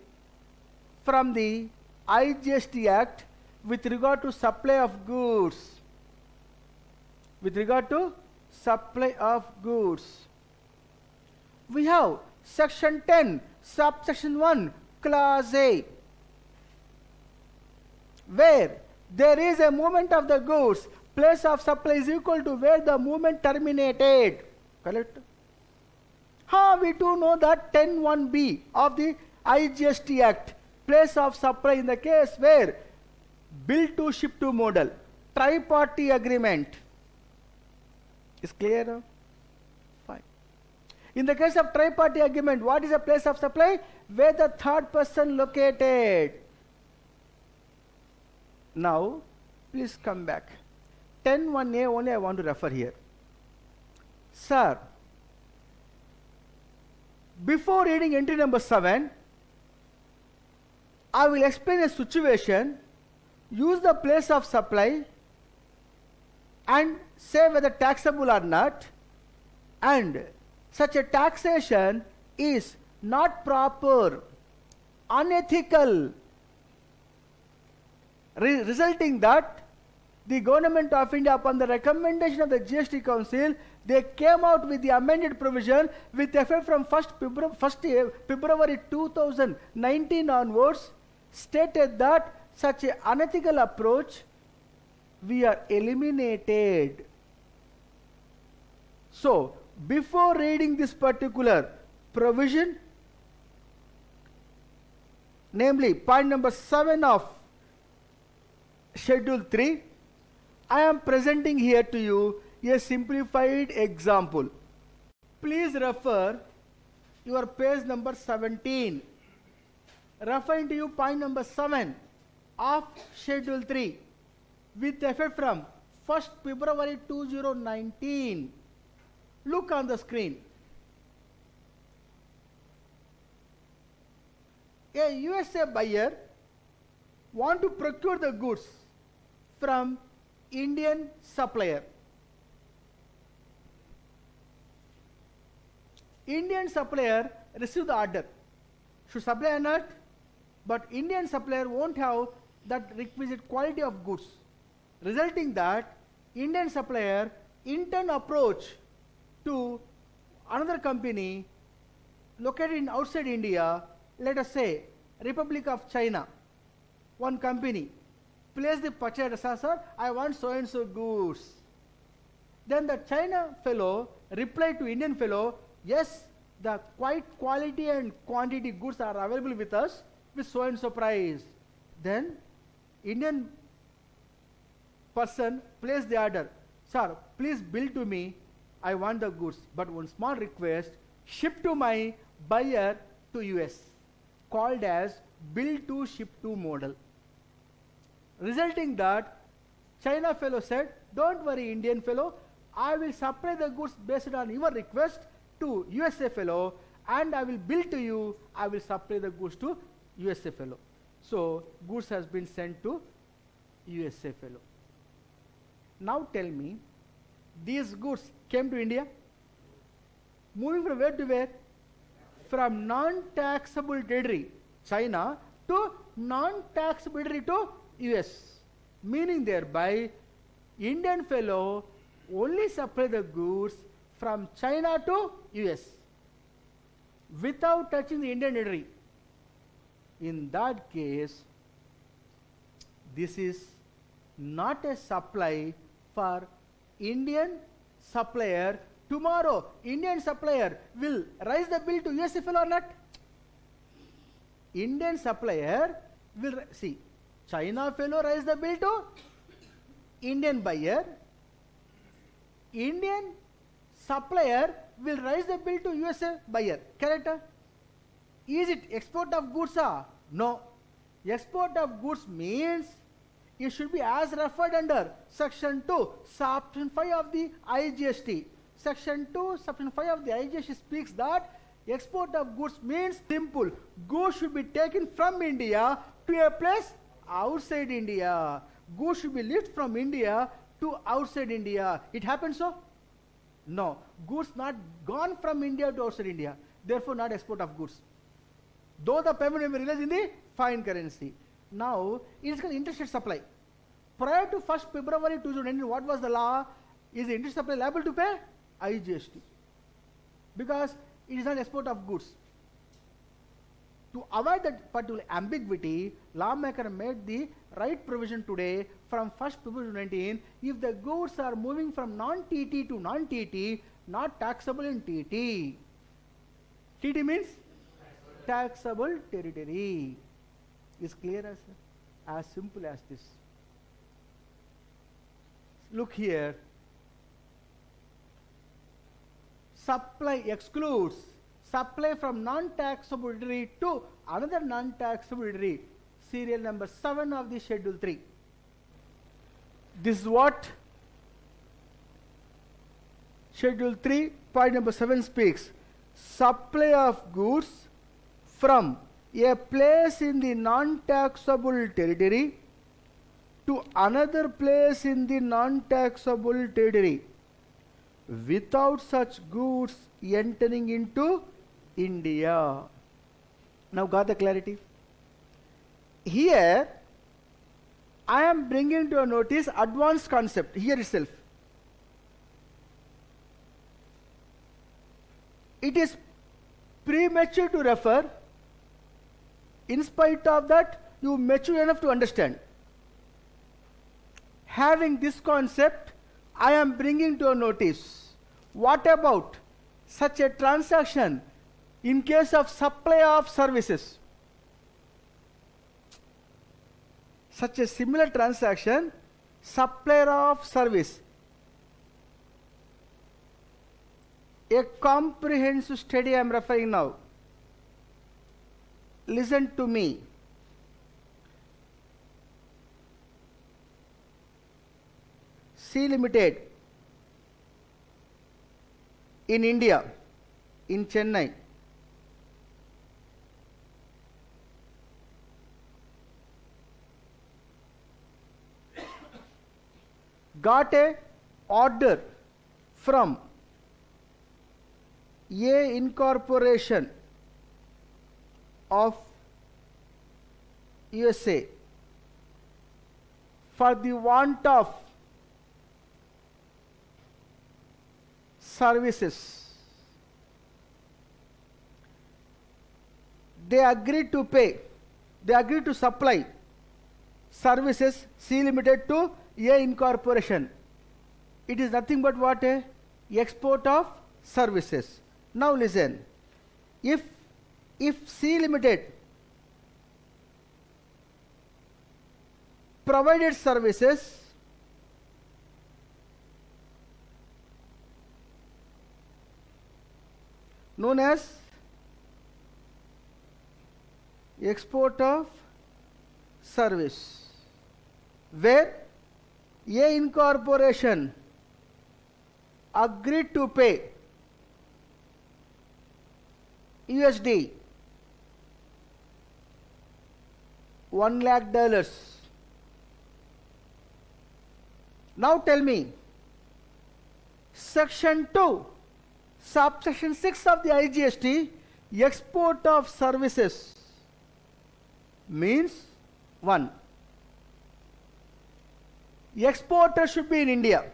from the IGST Act with regard to supply of goods. With regard to supply of goods. We have section 10, subsection 1, clause A, where there is a movement of the goods, place of supply is equal to where the movement terminated. Correct? How we do know that 10.1b of the IGST Act, place of supply in the case where bill to ship to model, tri-party agreement. Is clear? Fine. In the case of tri-party agreement, what is the place of supply? Where the third person located. Now, please come back. 10.1a only I want to refer here. Sir, before reading entry number 7, I will explain a situation, use the place of supply and say whether taxable or not. And such a taxation is not proper, unethical, re resulting that the government of India upon the recommendation of the GST Council they came out with the amended provision with effect from 1st February, 1st February 2019 onwards stated that such an unethical approach we are eliminated. So, before reading this particular provision, namely point number 7 of schedule 3, I am presenting here to you a simplified example. Please refer your page number 17. Referring to you point number 7 of schedule 3 with effect from 1st February 2019. Look on the screen. A USA buyer want to procure the goods from Indian supplier. Indian supplier receive the order. Should supply or not? But Indian supplier won't have that requisite quality of goods. Resulting that Indian supplier in turn approach to another company located in outside India, let us say Republic of China, one company, place the purchase, sir, I want so and so goods. Then the China fellow replied to Indian fellow, yes, the quite quality and quantity goods are available with us with so and so price. Then Indian person placed the order, sir, please bill to me, I want the goods, but one small request, ship to my buyer to US, called as bill to ship to model. Resulting that China fellow said, don't worry Indian fellow, I will supply the goods based on your request to USA fellow and I will bill to you, I will supply the goods to USA fellow. So goods has been sent to USA fellow. Now tell me, these goods came to India. Moving from where to where? From non-taxable territory, China, to non-taxable territory to US. Meaning thereby, Indian fellow only supply the goods from China to US without touching the Indian territory. In that case, this is not a supply for Indian supplier. Tomorrow, Indian supplier will raise the bill to US fellow or not? Indian supplier will see China fellow raise the bill to Indian buyer. Indian supplier will raise the bill to USA buyer. Correct? Is it export of goods? Ah? No. Export of goods means it should be as referred under section 2, section 5 of the IGST. Section 2, section 5 of the IGST speaks that export of goods means simple. Goods should be taken from India to a place outside India. Goods should be lifted from India to outside India. It happens so? No. Goods not gone from India to outside India. Therefore, not export of goods. Though the payment may be realized in the foreign currency. Now, it is called interstate supply. Prior to 1st February 2019, what was the law? Is the interstate supply liable to pay? IGST. Because it is not export of goods. To avoid that particular ambiguity, lawmaker made the right provision today from 1st February 19. If the goods are moving from non-TT to non-TT, not taxable in TT. TT means taxable territory. Is clear as as simple as this. Look here. Supply excludes supply from non-taxable territory to another non-taxable territory. Serial number 7 of the schedule 3. This is what schedule 3 point number 7 speaks. Supply of goods from a place in the non-taxable territory to another place in the non-taxable territory without such goods entering into India. Now got the clarity? Here I am bringing to a notice advanced concept here itself. It is premature to refer. In spite of that, you mature enough to understand. Having this concept, I am bringing to a notice. What about such a transaction in case of supply of services? Such a similar transaction, supplier of service. A comprehensive study I am referring now. Listen to me. C Limited in India, in Chennai. Got a order from A incorporation of USA for the want of services. They agreed to pay, they agreed to supply services C Limited to A Incorporation. It is nothing but what a export of services. Now listen, if if C Limited provided services known as export of service where A incorporation agreed to pay USD 1 lakh dollars. Now tell me, Section 2, subsection 6 of the IGST, export of services means 1. Exporter should be in India.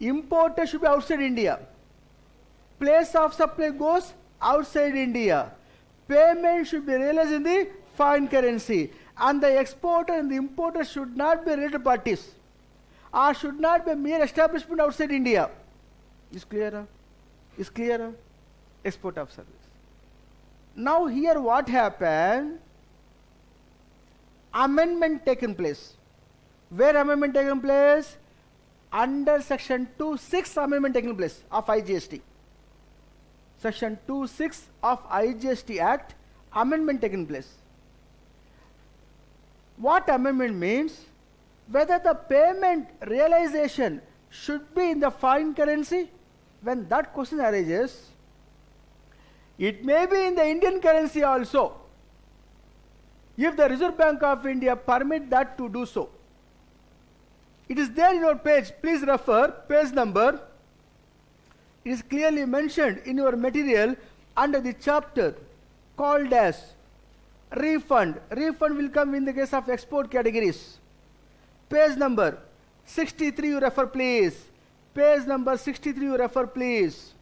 Importer should be outside India. Place of supply goes outside India. Payment should be realized in the foreign currency. And the exporter and the importer should not be related parties. Or should not be mere establishment outside India. Is clear? Is clear? Export of service. Now here what happened? Amendment taken place. Where amendment taken place? Under section 2.6 amendment taken place of IGST. Section 2.6 of IGST Act amendment taken place. What amendment means? Whether the payment realization should be in the foreign currency. When that question arises, it may be in the Indian currency also. If the Reserve Bank of India permit that to do so. It is there in your page. Please refer page number. It is clearly mentioned in your material under the chapter called as refund. Refund will come in the case of export categories. Page number 63 you refer please. Page number 63 you refer please.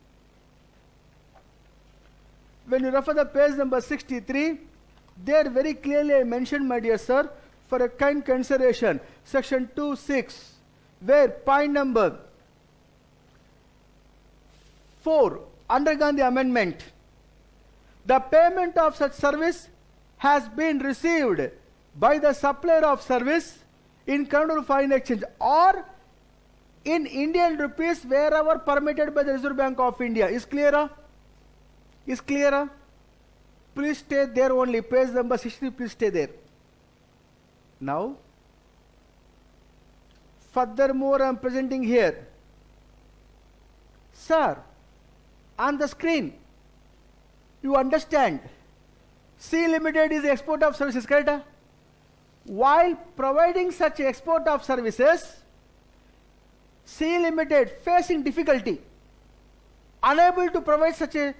When you refer the page number 63, there very clearly I mentioned my dear sir for a kind consideration section 2.6 where point number 4 undergone the amendment. The payment of such service has been received by the supplier of service in convertible foreign exchange or in Indian rupees wherever permitted by the Reserve Bank of India. Is clear? Is clear? Please stay there only. Page number 60, please stay there. Now, furthermore, I am presenting here. Sir, on the screen, you understand. C Limited is export of services, correct? While providing such export of services, C Limited facing difficulty, unable to provide such a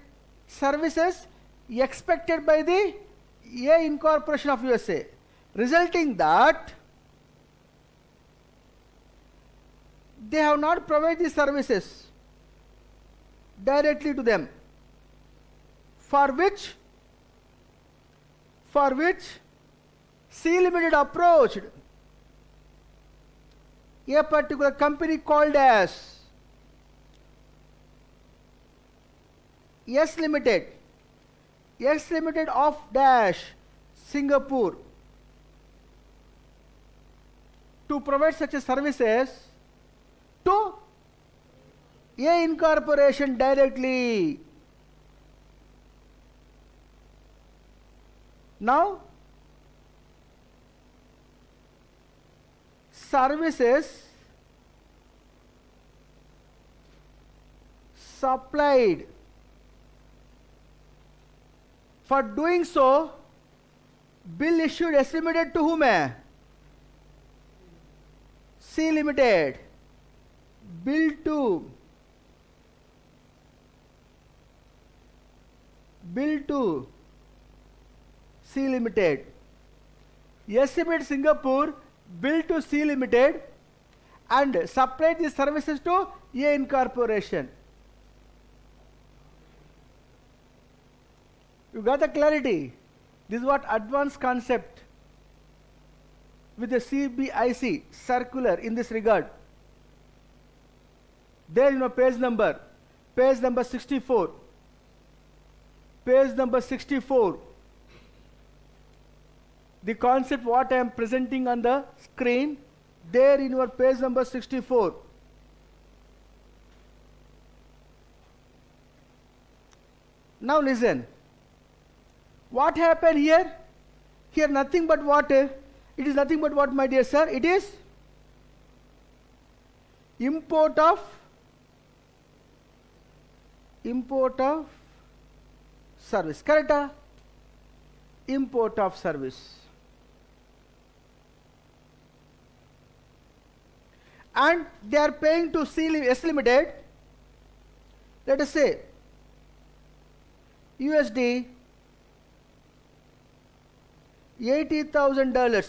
services expected by the A Incorporation of USA, resulting that they have not provided the services directly to them, for which for which C Limited approached a particular company called as S Limited, S Limited of Dash, Singapore, to provide such a services to A Incorporation directly. Now, services supplied. For doing so, bill issued estimated to whom? C Limited. Bill to bill to C Limited. Estimate Singapore bill to C Limited and supply the services to A Incorporation. You got the clarity? This is what advanced concept with the CBIC circular in this regard. There you know page number, page number 64, page number 64. The concept what I am presenting on the screen, there in your page number 64. Now listen. What happened here? Here nothing but what? It is nothing but what, my dear sir? It is import of import of service. Correct? Ah? Import of service. And they are paying to S Limited, let us say USD $80,000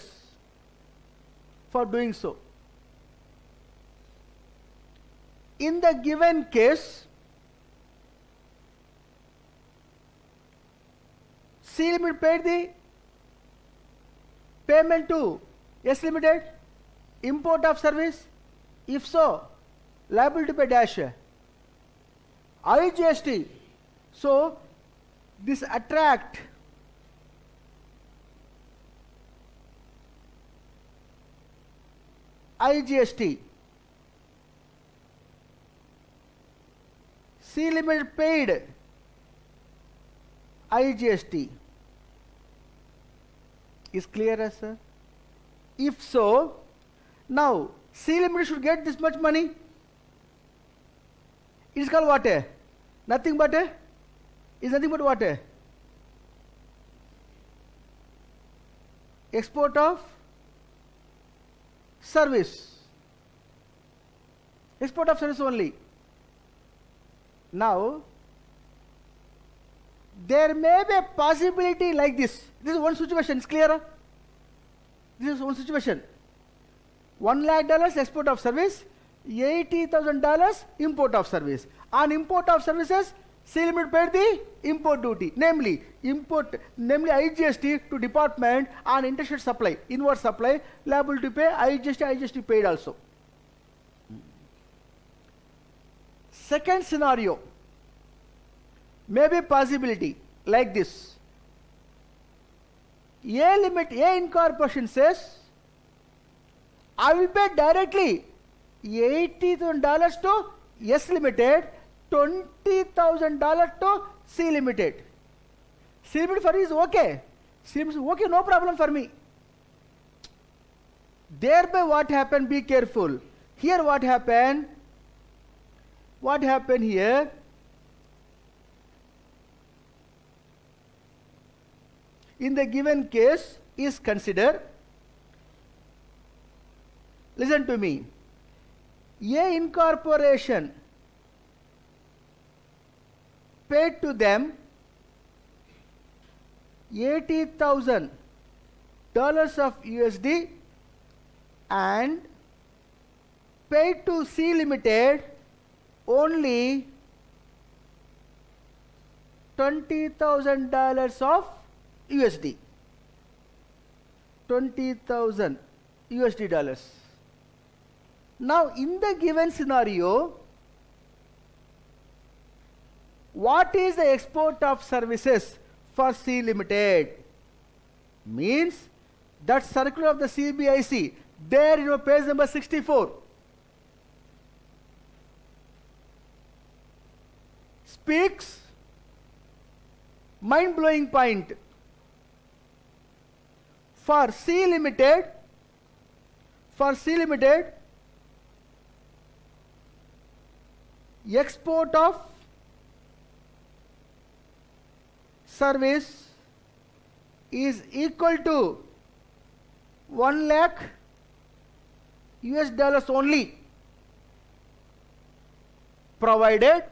for doing so. In the given case, C Limited paid the payment to S Limited, import of service. If so, liability to pay dash. IGST. So, this attract IGST. C limit paid IGST. Is clear, sir? If so, now C limit should get this much money. It is called what? Nothing but a is nothing but what? Export of service. Export of service only. Now, there may be a possibility like this. This is one situation, it's clear? This is one situation. One lakh dollars export of service, eighty thousand dollars import of service. On import of services, C limit paid the import duty, namely import, namely IGST to department on interstate supply, inward supply, liable to pay IGST, IGST paid also. Second scenario may be possibility like this. A limit, A incorporation says, I will pay directly $80,000 to S Limited, $20,000 to C Limited. C Limited for is okay. C Limited is okay, no problem for me. Thereby what happened, be careful. Here what happened, what happened here, in the given case is considered listen to me a incorporation paid to them 80000 dollars of usd and paid to c limited only $20000 of USD. 20,000 USD dollars. Now, in the given scenario, what is the export of services for C Limited? Means that circular of the CBIC, there you your page number 64. Speaks mind blowing point for C Limited, for C Limited, export of service is equal to 1 lakh US dollars only provided.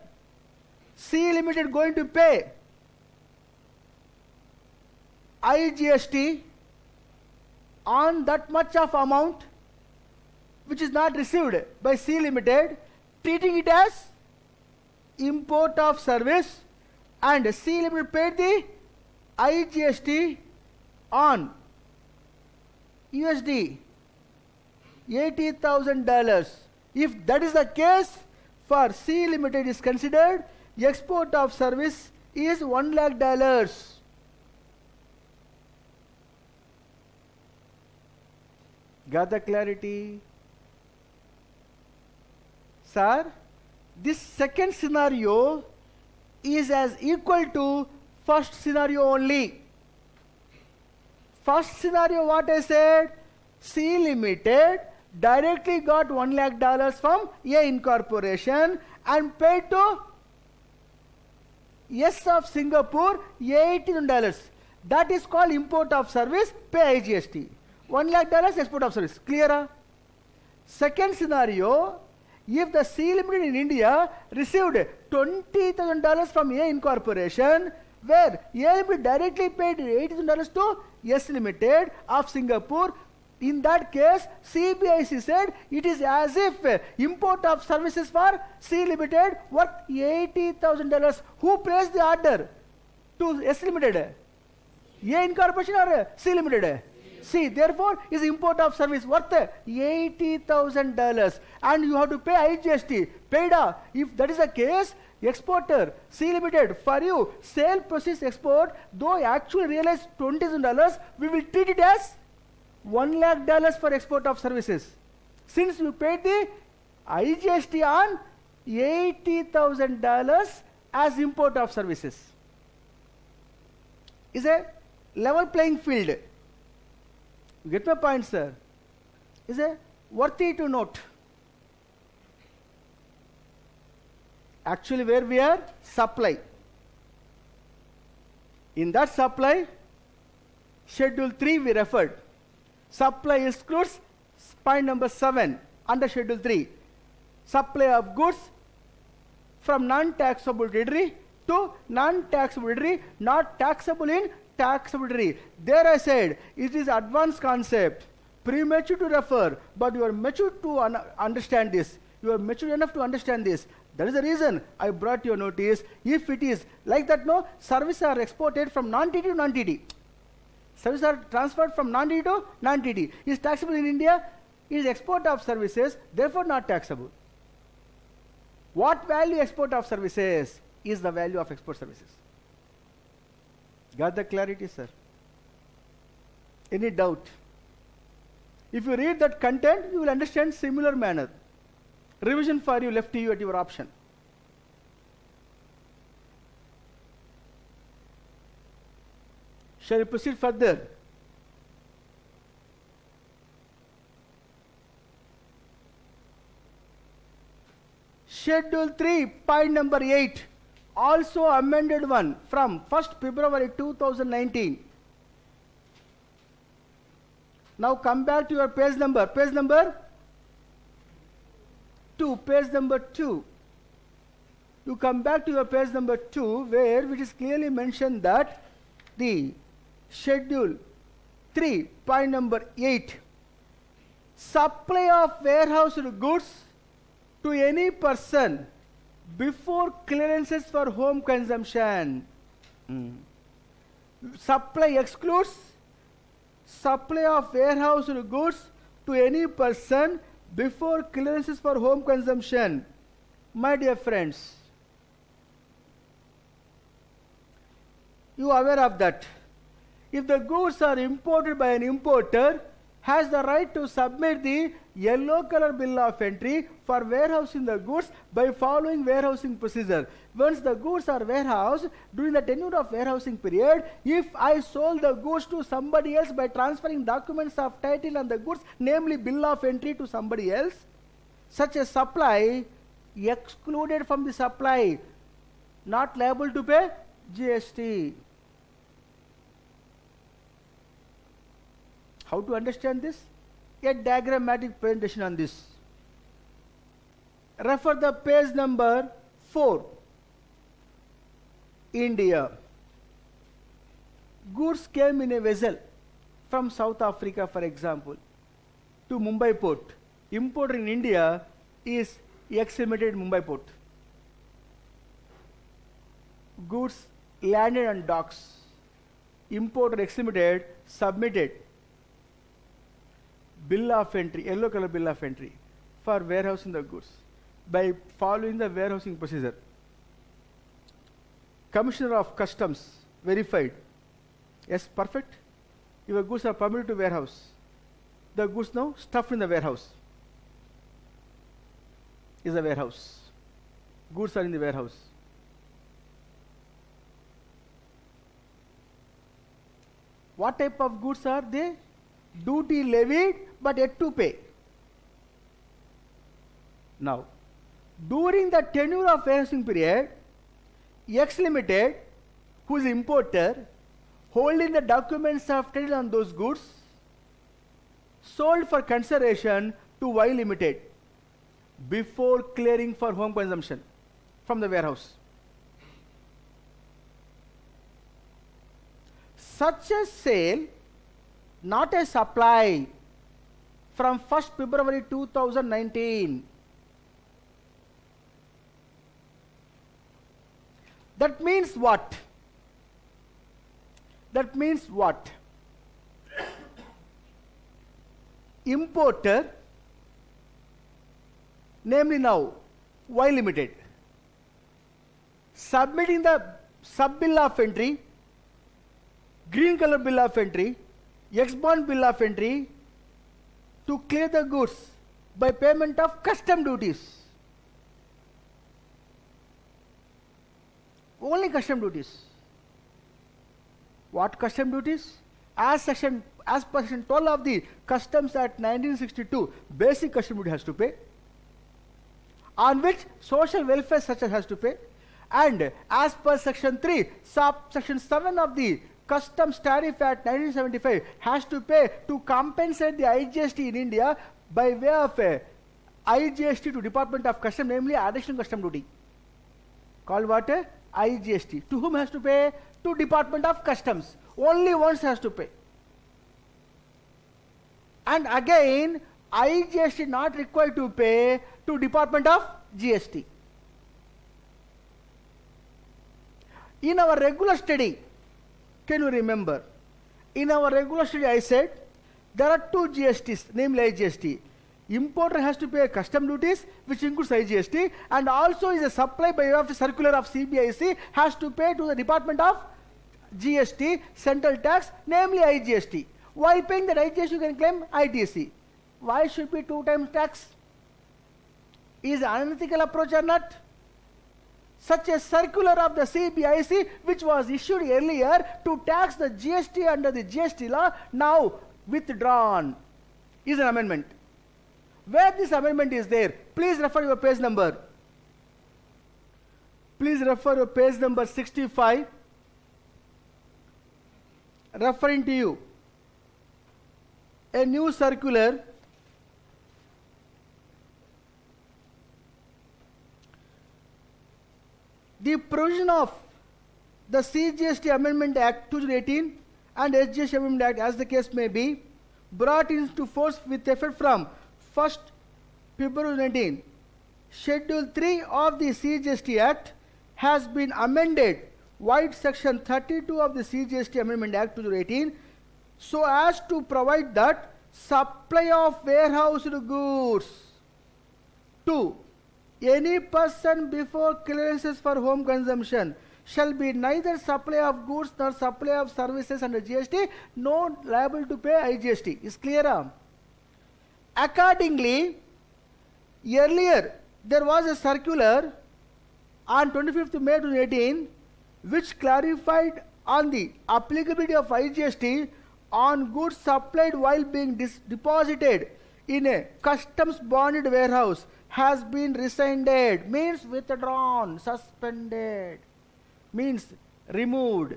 C Limited going to pay IGST on that much of amount which is not received by C Limited, treating it as import of service and C Limited paid the IGST on USD $80,000. If that is the case, for C Limited is considered export of service is 1 lakh dollars. Got the clarity? Sir, this second scenario is as equal to first scenario only. First scenario, what I said, C Limited directly got 1 lakh dollars from A Incorporation and paid to S of Singapore $18. That is called import of service, pay IGST. 1 lakh dollars export of service. Clear? Second scenario, if the C Limited in India received $20,000 from A Incorporation, where A Limited directly paid $80,000 to S Limited of Singapore, in that case, CBIC said it is as if import of services for C Limited worth $80,000. Who placed the order to S Limited? A Incorporation or C Limited? See, therefore, is import of service worth $80,000 and you have to pay IGST, paid off. If that is the case, exporter, C Limited, for you, sale proceeds export, though actually realized $20,000, we will treat it as 1 lakh dollars for export of services. Since you paid the IGST on $80,000 as import of services. Is a level playing field. You get my point, sir? Is a worthy to note. Actually, where we are? Supply. In that supply, Schedule 3 we referred. Supply excludes point number 7 under Schedule 3. Supply of goods from non-taxable territory to non-taxable territory, not taxable in taxable. There I said, it is advanced concept, premature to refer, but you are mature to un understand this. You are mature enough to understand this. That is the reason I brought your notice. If it is like that, no, services are exported from non-TT to non-TT. Services are transferred from non-TT to non-TT. Is taxable in India? It is export of services, therefore not taxable. What value export of services is the value of export services? Got the clarity, sir? Any doubt? If you read that content, you will understand similar manner. Revision for you left to you at your option. Shall we proceed further? Schedule 3, point number 8, also amended one from 1st February 2019. Now come back to your page number. Page number 2. Page number 2. You come back to your page number 2 where it is clearly mentioned that the schedule 3, point number 8, supply of warehoused goods to any person before clearances for home consumption. Mm. Supply excludes supply of warehoused goods to any person before clearances for home consumption. My dear friends, you are aware of that. If the goods are imported by an importer, has the right to submit the yellow color bill of entry for warehousing the goods by following warehousing procedure. Once the goods are warehoused during the tenure of warehousing period, if I sold the goods to somebody else by transferring documents of title on the goods, namely bill of entry to somebody else, such a supply excluded from the supply, not liable to pay GST. How to understand this? A diagrammatic presentation on this. Refer the page number 4. India. Goods came in a vessel from South Africa, for example, to Mumbai port. Import in India is X Limited Mumbai port. Goods landed on docks. Importer X Limited submitted bill of entry, yellow color bill of entry for warehousing the goods by following the warehousing procedure. Commissioner of Customs verified. Yes, perfect. Your goods are permitted to warehouse. The goods now stuffed in the warehouse. Is a warehouse. Goods are in the warehouse. What type of goods are they? Duty levied but yet to pay. Now, during the tenure of warehousing period, X Limited, who is importer, holding the documents of title on those goods, sold for consideration to Y Limited before clearing for home consumption from the warehouse. Such a sale, not a supply, from 1st February 2019. That means what? That means what? Importer, namely now Y Limited, submitting the sub bill of entry, green color bill of entry, ex bond bill of entry to clear the goods by payment of custom duties. Only custom duties. What custom duties? As section as per section 12 of the Customs Act 1962, basic custom duty has to pay, on which social welfare surcharge has to pay, and as per section 3, sub section 7 of the Customs Tariff Act 1975 has to pay to compensate the IGST in India by way of IGST to Department of Custom, namely additional custom duty. Called what? IGST. To whom has to pay? To Department of Customs. Only once has to pay. And again, IGST not required to pay to Department of GST. In our regular study, can you remember? In our regular study, I said there are two GSTs, namely IGST. Importer has to pay custom duties, which includes IGST, and also is a supply by way of circular of CBIC has to pay to the Department of GST, central tax, namely IGST. While paying that IGST, you can claim ITC. Why should be two times tax? Is an unethical approach or not? Such a circular of the CBIC, which was issued earlier to tax the GST under the GST law, now withdrawn, is an amendment. Where this amendment is there, please refer your page number. Please refer your page number 65. Referring to you, a new circular the provision of the CGST Amendment Act 2018 and SGST Amendment Act, as the case may be, brought into force with effect from 1st February 19. Schedule 3 of the CGST Act has been amended, Vide Section 32 of the CGST Amendment Act 2018, so as to provide that supply of warehoused goods to any person before clearances for home consumption shall be neither supply of goods nor supply of services under GST, no liable to pay IGST. Is clear? Accordingly, earlier there was a circular on 25th May 2018 which clarified on the applicability of IGST on goods supplied while being deposited in a customs bonded warehouse has been rescinded means withdrawn suspended means removed.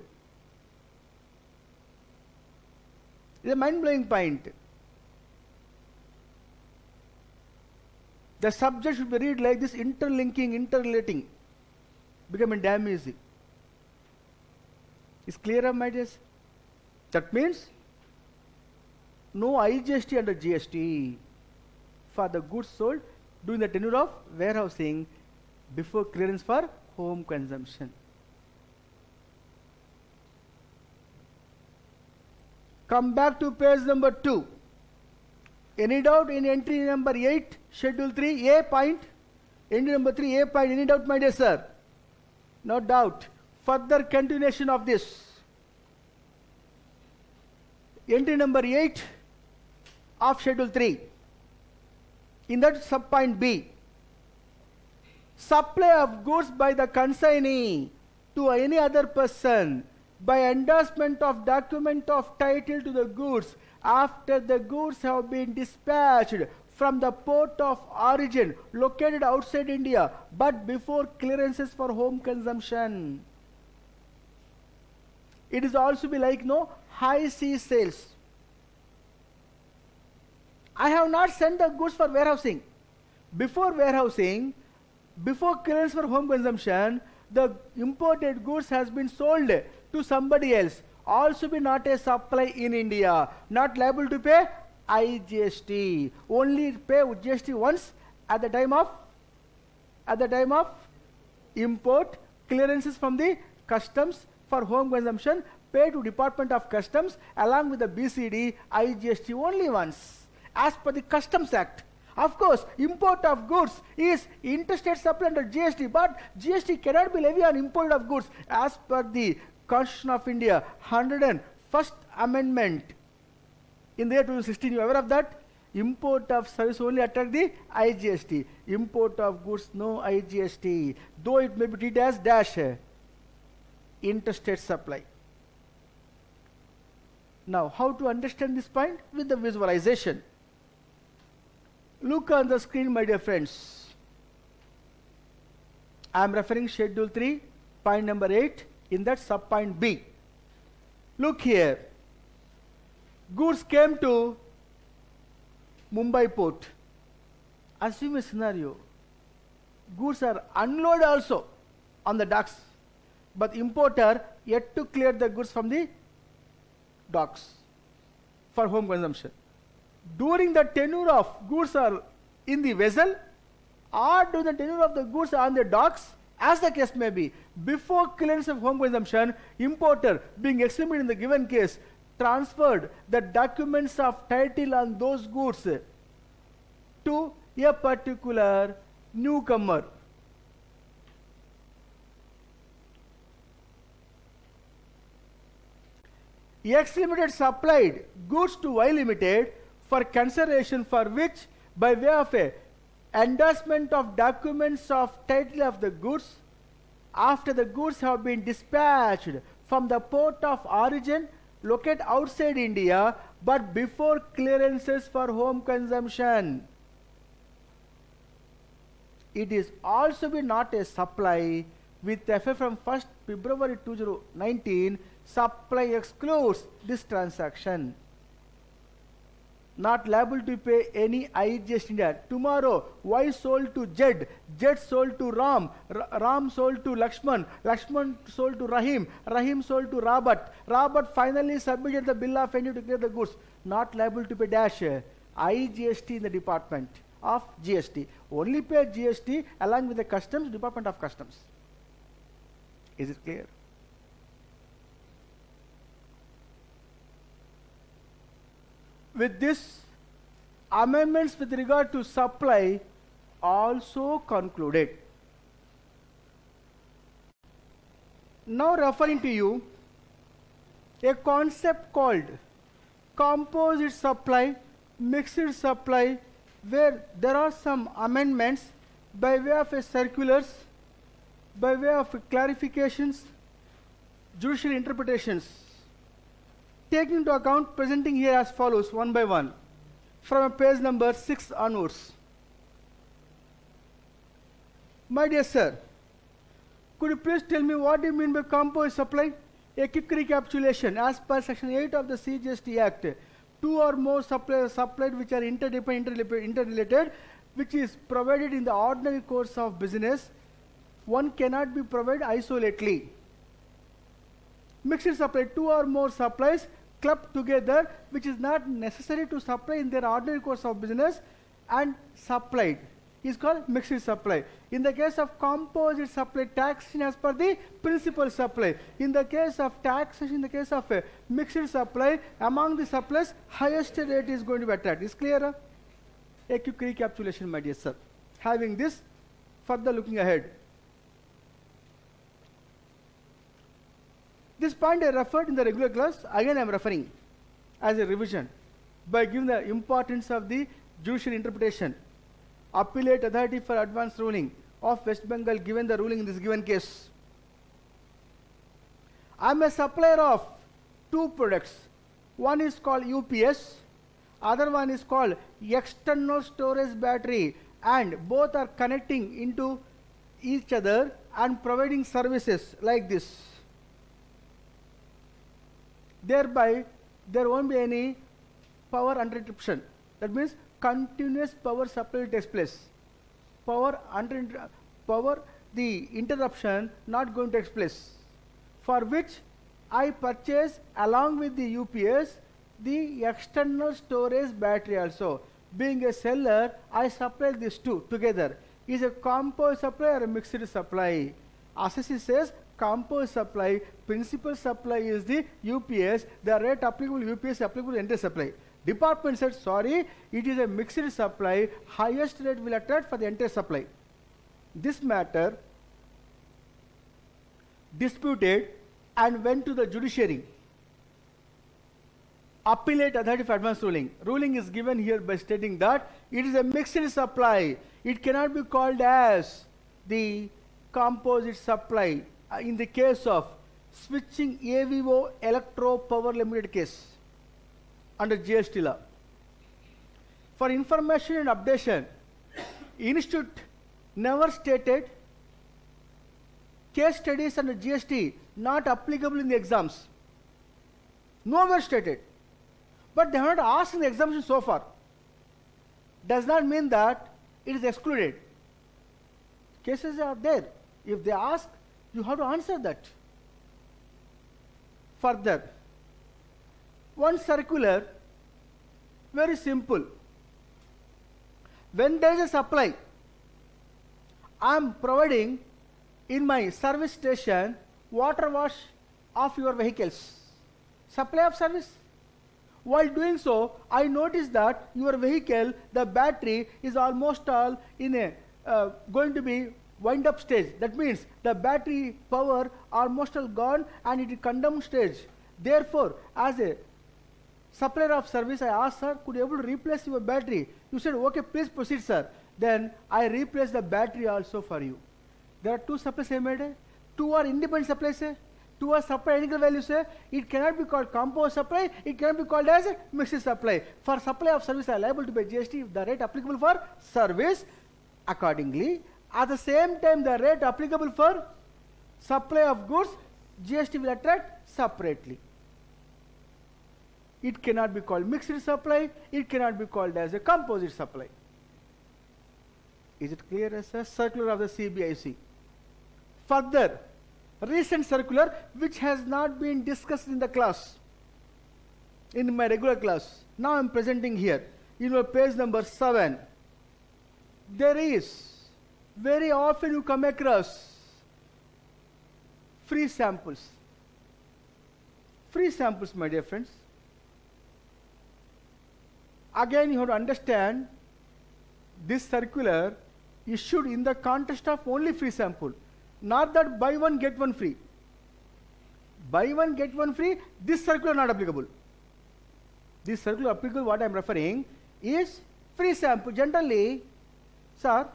It's a mind-blowing point. The subject should be read like this interlinking interrelating becoming damn easy. Is clear my dears that means no IGST under GST for the goods sold during the tenure of warehousing before clearance for home consumption. Come back to page number 2. Any doubt in entry number 8, schedule 3, A point? Entry number 3, A point. Any doubt, my dear sir? No doubt. Further continuation of this. Entry number 8 of schedule 3 in that sub point B, supply of goods by the consignee to any other person by endorsement of document of title to the goods after the goods have been dispatched from the port of origin located outside India but before clearances for home consumption. It is also be like no high sea sales. I have not sent the goods for warehousing. Before warehousing, before clearance for home consumption, the imported goods has been sold to somebody else. Also be not a supply in India. Not liable to pay IGST. Only pay GST once at the time of at the time of import clearances from the customs for home consumption pay to Department of Customs along with the BCD IGST only once as per the Customs Act. Of course, import of goods is interstate supply under GST, but GST cannot be levied on import of goods as per the Constitution of India, 101st Amendment. In the year 2016, you are aware of that? Import of service only attract the IGST. Import of goods, no IGST. Though it may be treated as dash, eh, interstate supply. Now, how to understand this point? With the visualization. Look on the screen, my dear friends. I am referring schedule 3, point number 8, in that sub point B. Look here. Goods came to Mumbai port. Assume a scenario. Goods are unloaded also on the docks, but importer yet to clear the goods from the docks for home consumption. During the tenure of goods are in the vessel or during the tenure of the goods on the docks, as the case may be, before clearance of home consumption, importer being examined in the given case transferred the documents of title on those goods to a particular newcomer. X Limited supplied goods to Y Limited for consideration for which by way of a endorsement of documents of title of the goods after the goods have been dispatched from the port of origin located outside India but before clearances for home consumption. It is also be not a supply with effect from 1st February 2019 supply excludes this transaction. Not liable to pay any IGST India. Tomorrow, Y sold to Jed, Jed sold to Ram, R- Ram sold to Lakshman, Lakshman sold to Rahim, Rahim sold to Robert. Robert finally submitted the bill of entry to clear the goods. Not liable to pay dash uh, IGST in the department of GST. Only pay GST along with the customs, Department of Customs. Is it clear? With this amendments with regard to supply also concluded. Now referring to you a concept called composite supply, mixed supply, where there are some amendments by way of a circulars, by way of clarifications, judicial interpretations taking into account presenting here as follows one by one from page number 6 onwards. My dear sir, could you please tell me what do you mean by composite supply? A quick recapitulation as per section 8 of the CGST Act, two or more supplies supplied which are interdependent, interrelated, which is provided in the ordinary course of business, one cannot be provided isolately. Mixed supply, two or more supplies clubbed together which is not necessary to supply in their ordinary course of business and supplied is called mixed supply. In the case of composite supply, taxation as per the principal supply. In the case of taxation, in the case of a mixed supply, among the supplies, highest rate is going to be attracted. Is clear? A quick recapitulation, my dear sir. Having this, further looking ahead. This point I referred in the regular class, again I am referring as a revision by giving the importance of the judicial interpretation. Appellate Authority for Advanced Ruling of West Bengal given the ruling in this given case. I am a supplier of two products. One is called UPS, other one is called external storage battery and both are connecting into each other and providing services like this thereby there won't be any power under interruption That means continuous power supply takes place. Power under power the interruption not going to take place. For which I purchase along with the UPS the external storage battery also. Being a seller, I supply these two together. Is a composite supply or a mixed supply? Assessee says composite supply, principal supply is the UPS, the rate applicable UPS applicable entire supply. Department said, sorry, it is a mixed supply, highest rate will attract for the entire supply. This matter disputed and went to the judiciary. Appellate authority for advance ruling. Ruling is given here by stating that it is a mixed supply. It cannot be called as the composite supply Uh, in the case of switching AVO Electro Power Limited case under GST law. For information and updation, Institute never stated case studies under GST not applicable in the exams. Nowhere stated. But they have not asked in the examination so far. Does not mean that it is excluded. Cases are there. If they ask, you have to answer that. Further, one circular, very simple. When there is a supply, I am providing in my service station water wash of your vehicles. Supply of service. While doing so, I notice that your vehicle, the battery is almost all in a uh, going to be wind up stage. That means the battery power almost all gone and it is condemned stage. Therefore, as a supplier of service, I asked sir, could you able to replace your battery? You said, okay, please proceed, sir. Then I replace the battery also for you. There are two supplies I made. Two are independent supplies. Two are supply identical values. It cannot be called composite supply. It cannot be called as mixed supply. For supply of service, I liable to pay GST the rate applicable for service accordingly. At the same time, the rate applicable for supply of goods, GST will attract separately. It cannot be called mixed supply. It cannot be called as a composite supply. Is it clear as a circular of the CBIC? Further, recent circular which has not been discussed in the class, in my regular class. Now I am presenting here. In your page number 7, there is, very often you come across free samples. Free samples, my dear friends. Again, you have to understand this circular issued in the context of only free sample, not that buy one get one free. Buy one get one free, this circular not applicable. This circular applicable, what I am referring is free sample. Generally, sir,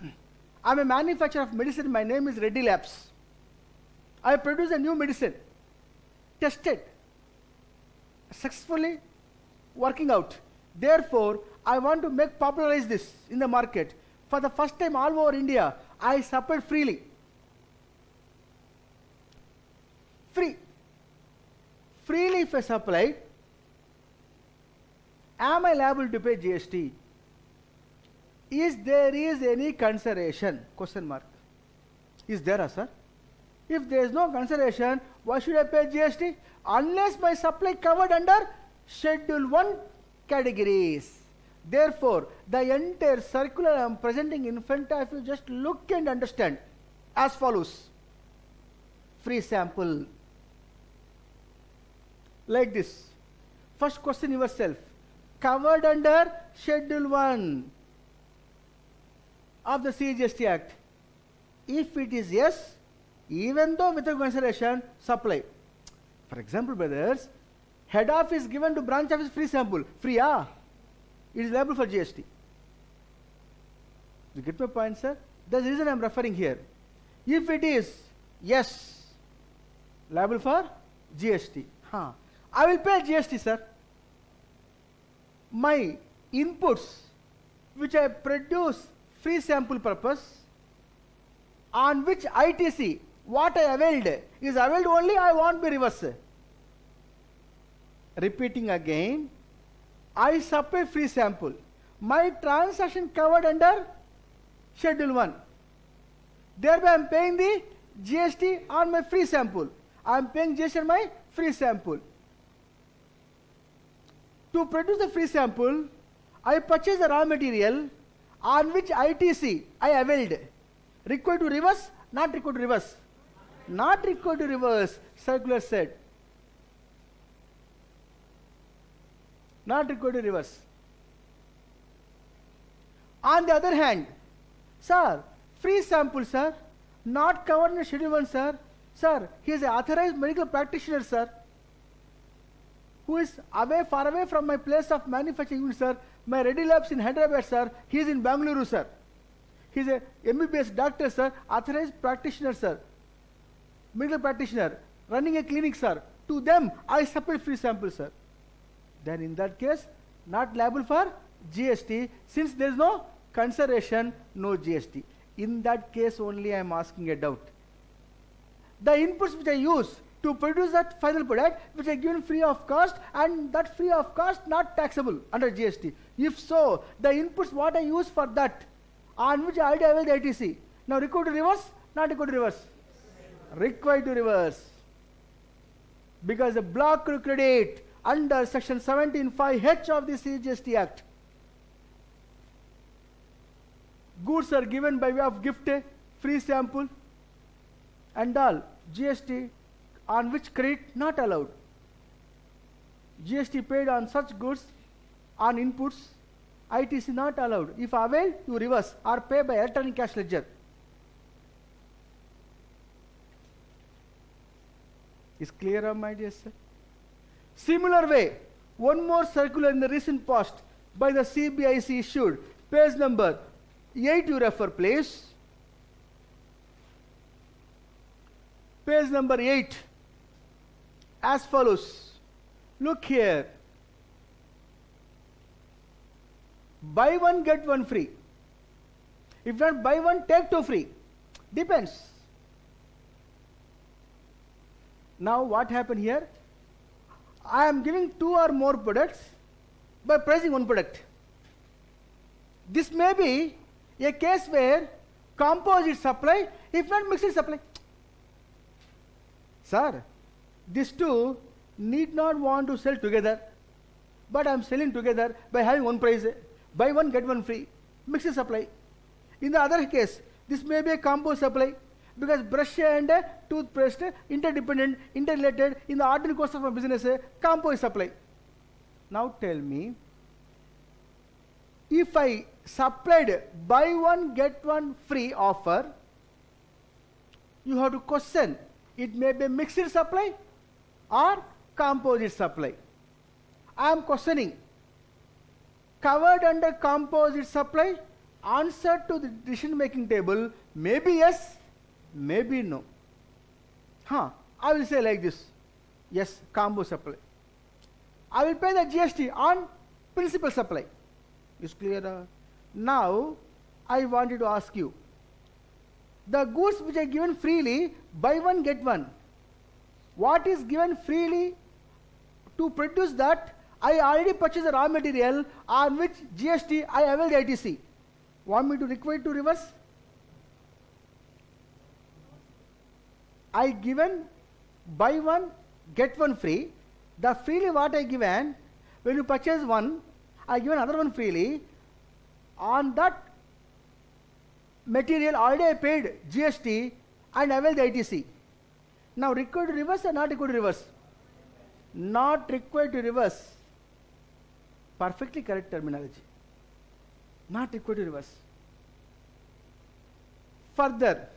[CLEARS THROAT] I am a manufacturer of medicine, my name is Reddy Labs. I produce a new medicine, tested, successfully working out. Therefore, I want to make popularize this in the market. For the first time all over India, I supplied freely. Free. Freely if I supply, am I liable to pay GST? Is there is any consideration? Question mark. Is there, a sir? If there is no consideration, why should I pay GST? Unless my supply covered under Schedule 1 categories. Therefore, the entire circular I am presenting in front of you, just look and understand as follows. Free sample. Like this. First question yourself. Covered under Schedule 1 of the CGST Act. If it is yes, even though without consideration, supply. For example, brothers, head office given to branch office free sample. Free, ah? It is liable for GST. You get my point, sir? That's the reason I am referring here. If it is yes, liable for GST. Huh. I will pay GST, sir. My inputs, which I produce free sample purpose, on which ITC, what I availed, is availed only, I won't be reverse. Repeating again, I supply free sample. My transaction covered under Schedule 1. Thereby I am paying the GST on my free sample. I am paying GST on my free sample. To produce the free sample, I purchase the raw material on which ITC I availed. Required to reverse? Not required to reverse. Not required to reverse, circular said. Not required to reverse. On the other hand, sir, free sample, sir, not covered in schedule 1, sir. Sir, he is an authorized medical practitioner, sir, who is away, far away from my place of manufacturing, sir. My ready labs in Hyderabad, sir. He is in Bangalore, sir. He is a MBBS doctor, sir, authorized practitioner, sir, medical practitioner, running a clinic, sir. To them, I supply free sample, sir. Then in that case, not liable for GST, since there is no consideration, no GST. In that case only I am asking a doubt. The inputs which I use to produce that final product, which are given free of cost, and that free of cost not taxable under GST. If so, the inputs what I use for that, on which I avail the ITC. Now required to reverse, not required to reverse. Required to reverse. Because the block credit under section 17.5H of the CGST Act. Goods are given by way of gift, free sample, and all. GST on which credit not allowed. GST paid on such goods on inputs, ITC not allowed. If availed, you reverse or pay by electronic cash ledger. Is clear, my dear sir? Similar way, one more circular in the recent past by the CBIC issued, page number 8 you refer please. Page number 8 as follows. Look here. Buy one, get one free. If not buy one, take two free. Depends. Now what happened here? I am giving two or more products by pricing one product. This may be a case where composite supply, if not mixed supply. Sir, these two need not want to sell together, but I am selling together by having one price. Buy one, get one free. Mixed supply. In the other case, this may be a combo supply because brush and toothpaste interdependent, interrelated in the ordinary course of a business, combo supply. Now tell me, if I supplied buy one get one free offer, you have to question it may be mixed supply or composite supply. I am questioning. Covered under composite supply answer to the decision making table maybe yes maybe no. Huh i will say like this. Yes combo supply. I will pay the gst on principal supply. Is clear? Now i wanted to ask you. The goods which are given freely buy one get one what is given freely to produce that I already purchased the raw material on which GST I avail the ITC. Want me to require to reverse? I given buy one get one free. The freely what I given when you purchase one, I given another one freely. On that material already I paid GST and avail the ITC. Now required to reverse or not required to reverse? Not required to reverse. Perfectly correct terminology. Not required to reverse. Further,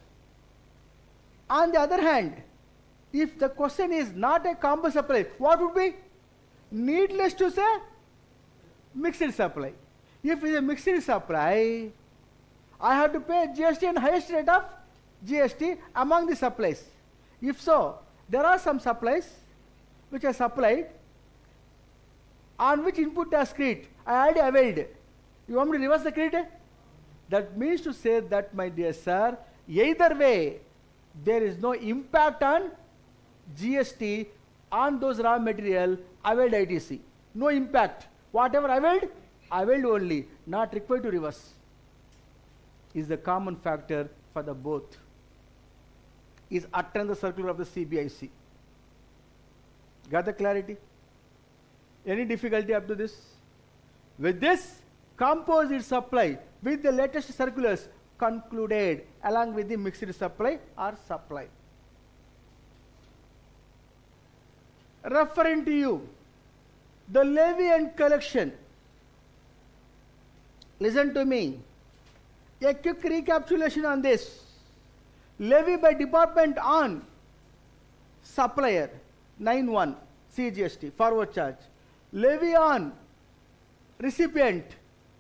on the other hand, if the question is not a combo supply, what would be? Needless to say, mixed supply. If it is a mixed supply, I have to pay GST and highest rate of GST among the supplies. If so, there are some supplies which are supplied on which input tax credit I already availed. You want me to reverse the credit? That means to say that, my dear sir, either way, there is no impact on GST on those raw material availed ITC. No impact. Whatever availed, availed only, not required to reverse. Is the common factor for the both. Is in the circular of the CBIC. Got the clarity? Any difficulty up to this? With this, composite supply with the latest circulars concluded along with the mixed supply or supply. Referring to you, the levy and collection. Listen to me. A quick recapitulation on this. Levy by department on supplier 9.1 CGST forward charge. Levy on recipient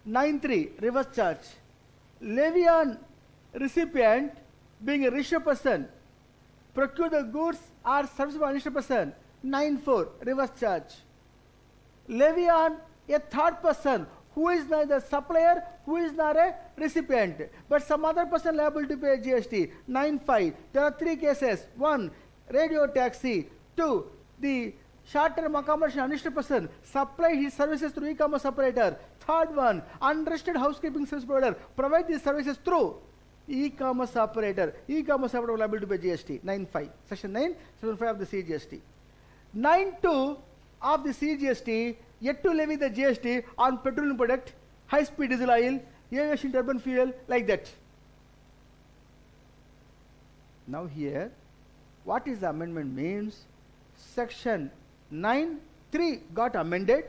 9.3 reverse charge. Levy on recipient being a registered person procure the goods or service by registered person 9.4 reverse charge. Levy on a third person who is neither supplier, who is not a recipient, but some other person liable to pay GST. 9.5. There are three cases. One, radio taxi. Two, the short-term accommodation unregistered person supply his services through e-commerce operator. Third one, unregistered housekeeping service provider provide these services through e-commerce operator. E-commerce operator liable to pay GST. 9.5. Section 9, Section 5 of the CGST. 9.2 of the CGST yet to levy the GST on petroleum product, high speed diesel oil, aviation turbine fuel, like that. Now here, what is the amendment means? Section 9 3 got amended.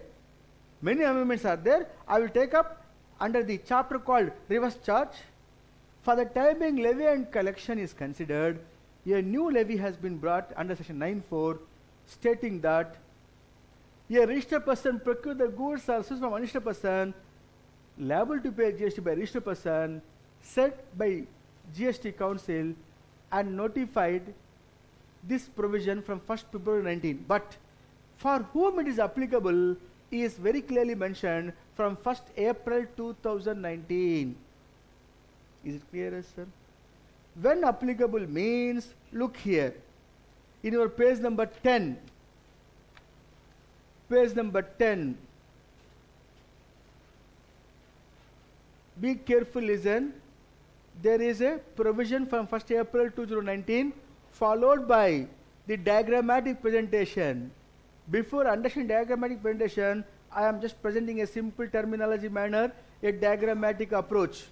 Many amendments are there. I will take up under the chapter called reverse charge. For the time being levy and collection is considered, a new levy has been brought under section 9.4 stating that a registered person procure the goods or services from unregistered person liable to pay GST by registered person set by GST Council and notified this provision from 1st February 19. But for whom it is applicable is very clearly mentioned from 1st April 2019. Is it clear, sir? When applicable means, look here. In your page number 10, page number 10. Be careful, listen. There is a provision from 1st April 2019 followed by the diagrammatic presentation. Before understanding diagrammatic presentation, I am just presenting a simple terminology manner, a diagrammatic approach.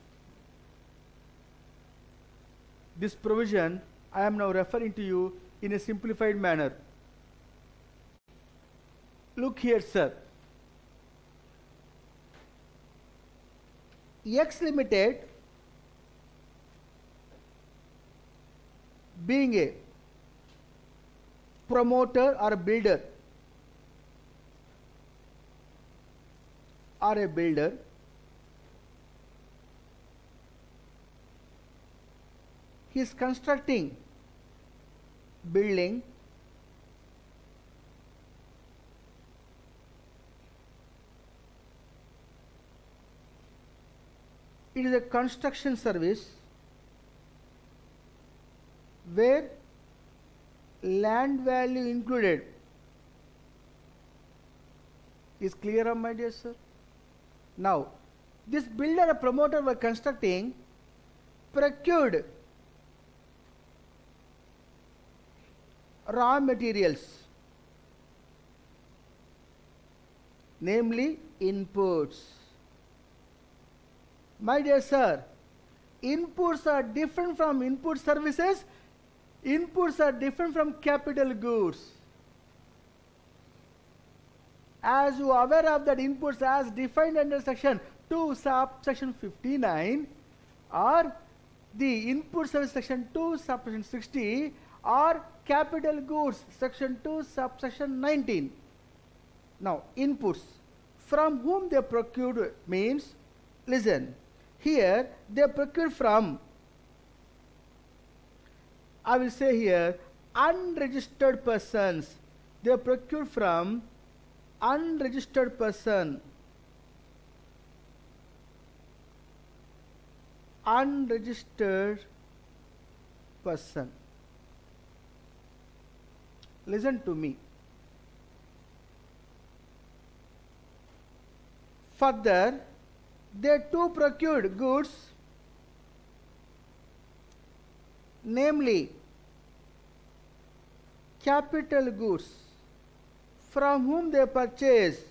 This provision I am now referring to you in a simplified manner. Look here, sir. X Limited being a promoter or a builder or a builder he is constructing building it is a construction service where land value included. Is clear my dear sir? Now this builder or promoter were constructing procured raw materials namely inputs my dear sir, inputs are different from input services, inputs are different from capital goods. As you are aware of that inputs as defined under section 2 subsection 59 or the input service section 2 subsection 60 or capital goods section 2 subsection 19. Now inputs from whom they procured means listen here they procure from, I will say here, unregistered persons. They procure from unregistered person. Unregistered person. Listen to me. Further, they too procured goods, namely capital goods, from whom they purchased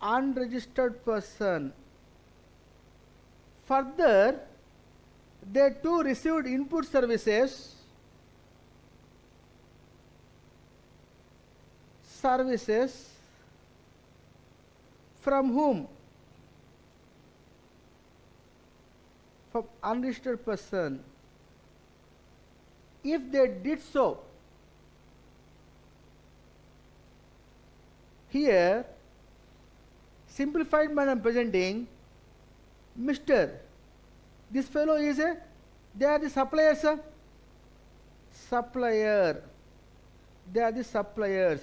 unregistered person. Further, they too received input services, services from whom? From unregistered person. If they did so, here simplified manner presenting Mr. This fellow is a they are the suppliers sir. supplier they are the suppliers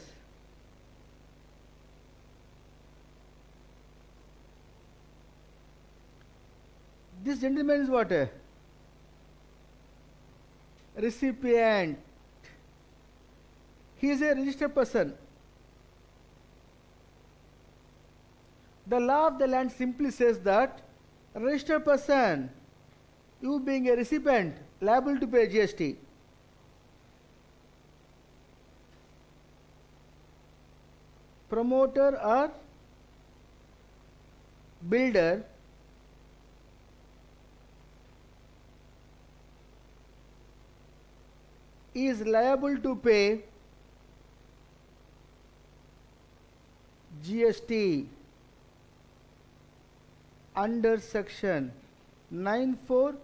this gentleman is what? A recipient. He is a registered person. The law of the land simply says that registered person you being a recipient liable to pay GST. Promoter or builder is liable to pay GST under section 94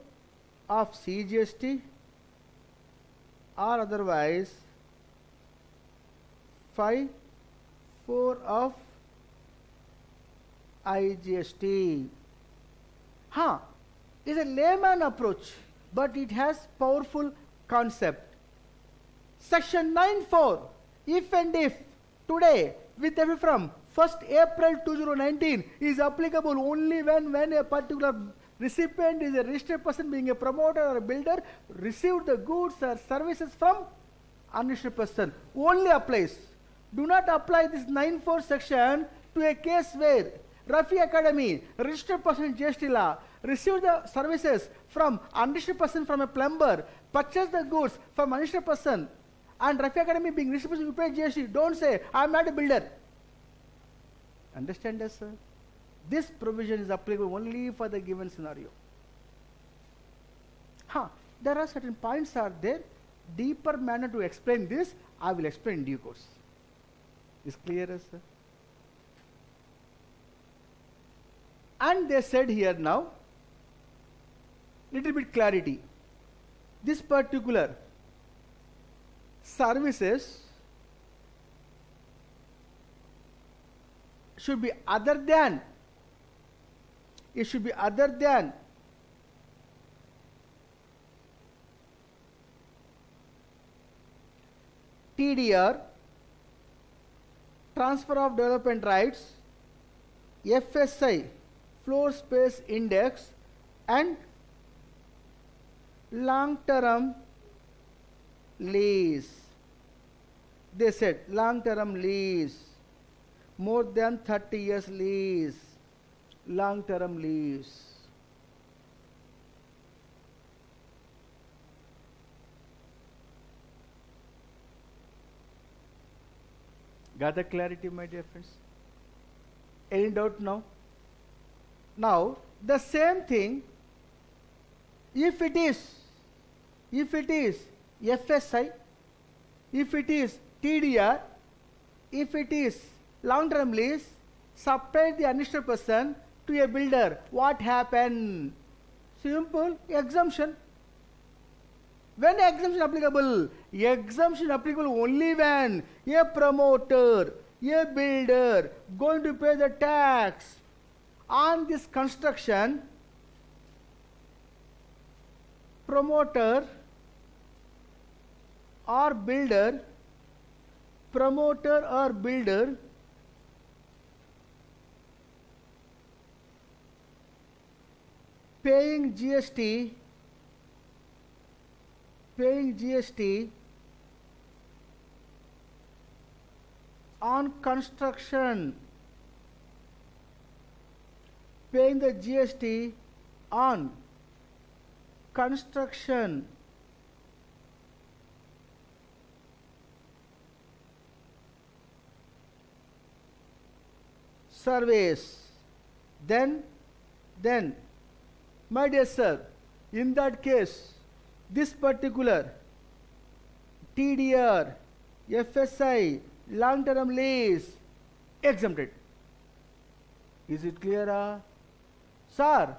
of CGST or otherwise 5 4 of IGST. Huh, is a layman approach, but it has powerful concept. Section 9.4, if and if today with effect from 1st April 2019 is applicable only when, when a particular recipient is a registered person being a promoter or a builder received the goods or services from unregistered person only applies. Do not apply this 9.4 section to a case where Rafi Academy, registered person GST received the services from unregistered person from a plumber, purchased the goods from unregistered person, and Rafi Academy being responsible to pay GST. Don't say, I am not a builder. Understand this, sir? This provision is applicable only for the given scenario. Huh. There are certain points are there. Deeper manner to explain this, I will explain in due course. Is clear, sir? And they said here now, little bit clarity. This particular services should be other than it should be other than TDR transfer of development rights FSI floor space index and long term lease. They said long term lease. More than 30 years lease. Long term lease. Got the clarity my dear friends? Any doubt now? Now the same thing if it is if it is FSI if it is TDR if it is long term lease supply the unregistered person to a builder. What happened simple exemption. When exemption applicable exemption applicable only when a promoter a builder going to pay the tax on this construction. Promoter or builder promoter or builder paying GST paying GST on construction paying the GST on construction service. Then then my dear sir in that case this particular TDR FSI long term lease exempted. Is it clear uh? sir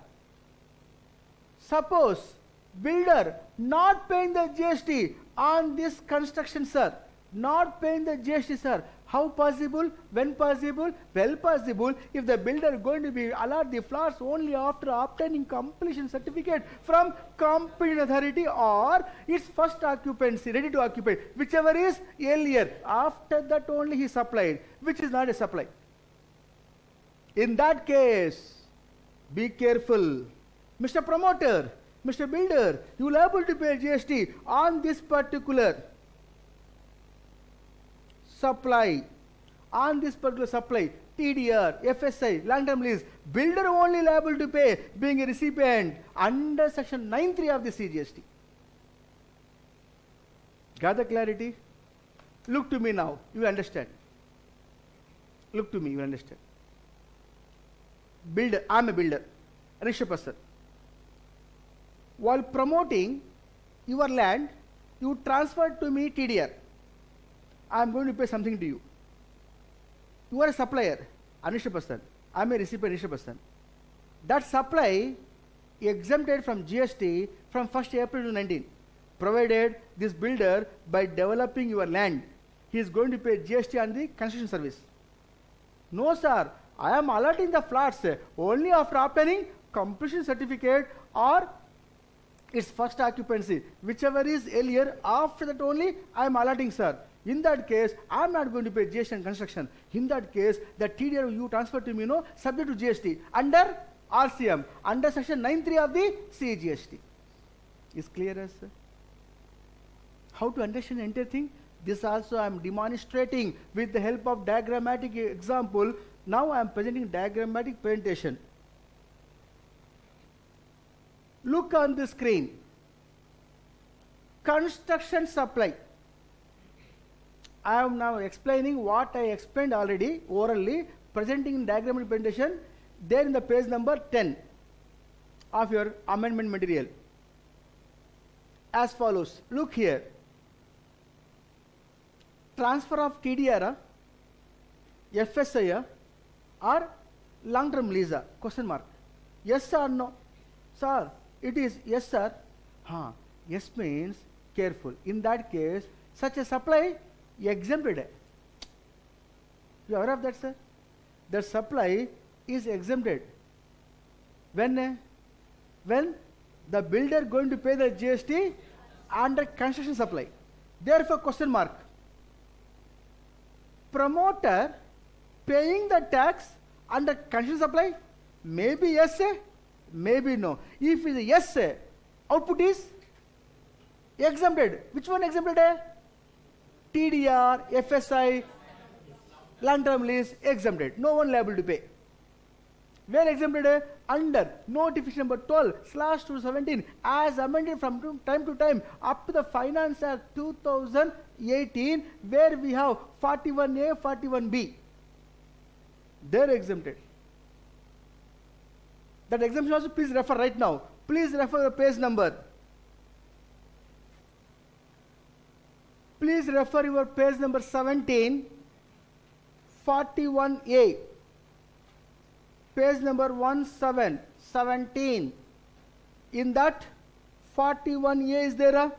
suppose builder not paying the GST on this construction sir. Not paying the GST sir how possible? When possible? Well possible if the builder going to be allowed the flats only after obtaining completion certificate from competent authority or its first occupancy, ready to occupy, whichever is earlier. After that only he supplied, which is not a supply. In that case, be careful. Mr. Promoter, Mr. Builder, you will able to pay GST on this particular supply on this particular supply, TDR, FSI, long-term lease, builder only liable to pay being a recipient under section 9.3 of the CGST. Gather clarity? Look to me now, you understand. Look to me, you understand. Builder, I'm a builder, Rishabh person. While promoting your land, you transferred to me TDR. I'm going to pay something to you. You are a supplier, Anisha person. I'm a recipient, Anisha person. That supply exempted from GST from 1st April to 19, provided this builder by developing your land, he is going to pay GST on the construction service. No, sir. I am allotting the flats only after obtaining completion certificate or its first occupancy, whichever is earlier. After that only I am allotting, sir. In that case, I'm not going to pay GST and construction. In that case, the TDR you transfer to me, no, subject to GST under RCM, under section 9.3 of the CGST. Is clear as How to understand entire thing? This also I am demonstrating with the help of diagrammatic example. Now I am presenting diagrammatic presentation. Look on the screen. Construction supply. I am now explaining what I explained already orally, presenting in diagram representation, there in the page number 10 of your amendment material. As follows, look here. Transfer of TDR, FSI, or long-term lease, question mark. Yes or no? Sir, it is yes sir. Huh. Yes means careful. In that case, such a supply ये exempted है you aware of that sir that supply is exempted when when the builder going to pay the G S T under construction supply therefore question mark promoter paying the tax under construction supply may be yes may be no if is yes a output is exempted which one exempted है TDR, FSI, long-term lease exempted. No one liable to pay. Where exempted? Under notification number 12 slash 217 as amended from time to time up to the Finance Act 2018 where we have 41A, 41B. They're exempted. That exemption also please refer right now. Please refer the page number. Please refer your page number 17, 41A. Page number 17, 17. In that 41A is there a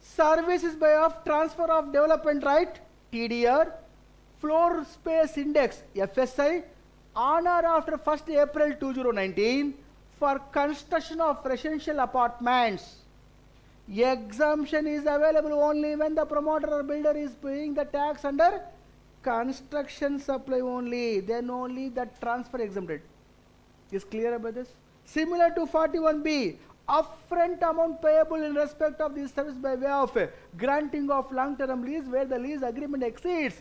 services by of transfer of development right, TDR, floor space index, FSI, on or after 1st April 2019 for construction of residential apartments Exemption is available only when the promoter or builder is paying the tax under construction supply only. Then only the transfer exempted. Is clear about this? Similar to 41B, upfront amount payable in respect of this service by way of granting of long-term lease where the lease agreement exceeds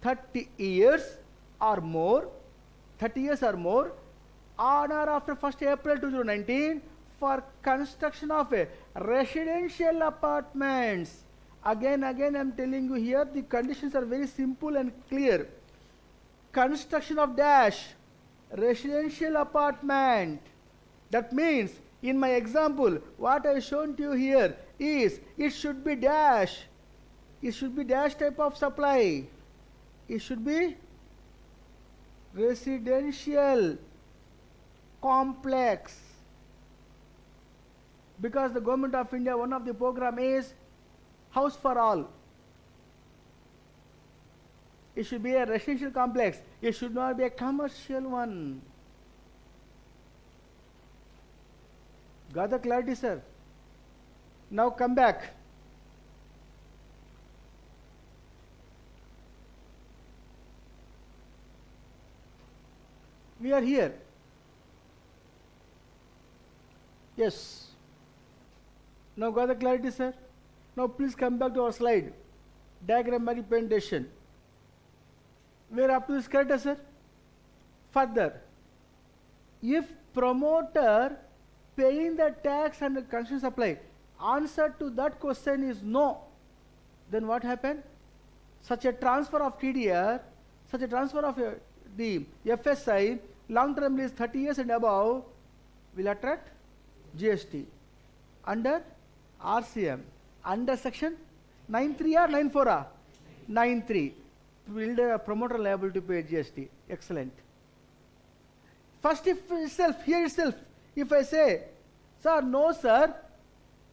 30 years or more, 30 years or more, on or after 1st April 2019 for construction of a residential apartments. Again, again, I'm telling you here the conditions are very simple and clear. Construction of dash, residential apartment. That means, in my example, what I have shown to you here is it should be dash. It should be dash type of supply. It should be residential complex because the government of india one of the program is house for all. It should be a residential complex. It should not be a commercial one. Got the clarity sir? Now come back. We are here. Yes now got the clarity, sir? Now please come back to our slide. Diagrammatic presentation. Where up to this character, sir? Further, if promoter paying the tax and the construction supply, answer to that question is no, then what happened? Such a transfer of TDR, such a transfer of uh, the FSI, long-term lease 30 years and above, will attract GST. Under RCM under section 93 or 94 or 93 will the promoter liable to pay GST. Excellent. First if itself, here itself, if I say, sir, no sir,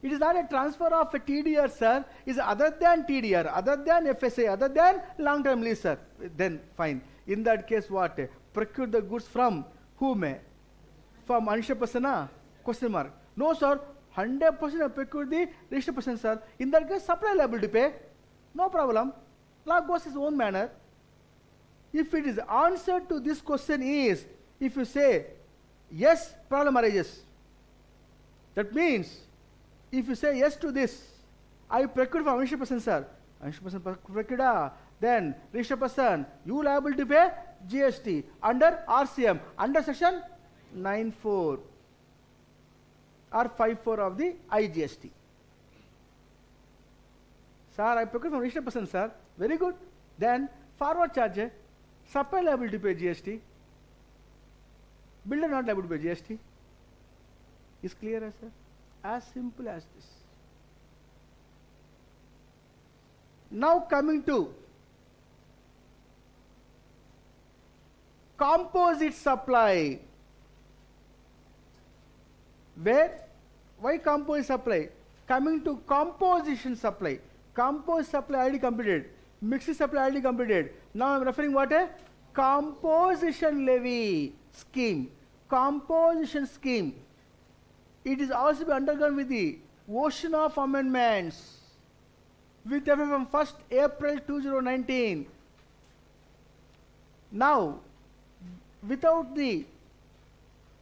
it is not a transfer of a TDR, sir, is other than TDR, other than FSA, other than long-term lease, sir. Then fine. In that case, what? Procure the goods from whom? From Anisha Pasana? Question mark. No, sir, 100% I procure the registered person, sir. In that case, supply liable to pay. No problem. Law goes its own manner. If it is answer to this question is, if you say, yes, problem arises. That means, if you say yes to this, I procure from registered person, sir. Registered person procured, then registered person, you liable to pay GST under RCM, under section 94 or 54 of the IGST. Sir, I procure from registered person, sir. Very good. Then forward charge, supply liable to pay GST. Builder not liable to pay GST. Is clear, sir? As simple as this. Now coming to composite supply. Where why composite supply? Coming to composition supply. Composite supply already completed. Mixed supply already completed. Now I am referring what a composition levy scheme. Composition scheme. It is also be undergone with the ocean of amendments with effect from 1st April 2019. Now, without the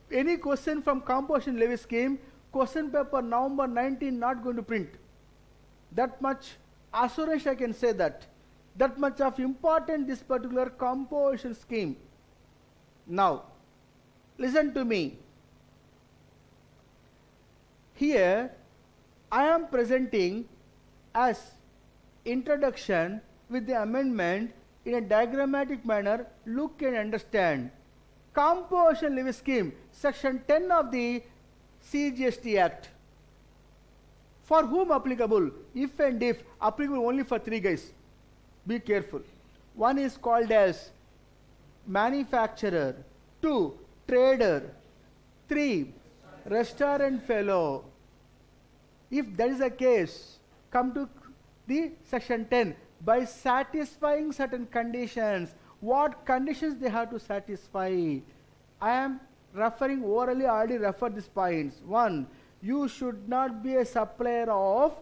any question from composition levy scheme, question paper November 19 not going to print. That much assurance I can say that. That much of important this particular composition scheme. Now, listen to me. Here, I am presenting as introduction with the amendment in a diagrammatic manner. Look and understand. Composition levy scheme, section 10 of the CGST Act. For whom applicable? If and if, applicable only for three guys. Be careful. One is called as manufacturer. Two, trader. Three, restaurant fellow. If that is the case, come to the section 10 by satisfying certain conditions. What conditions they have to satisfy? I am referring orally, I already referred these points. One, you should not be a supplier of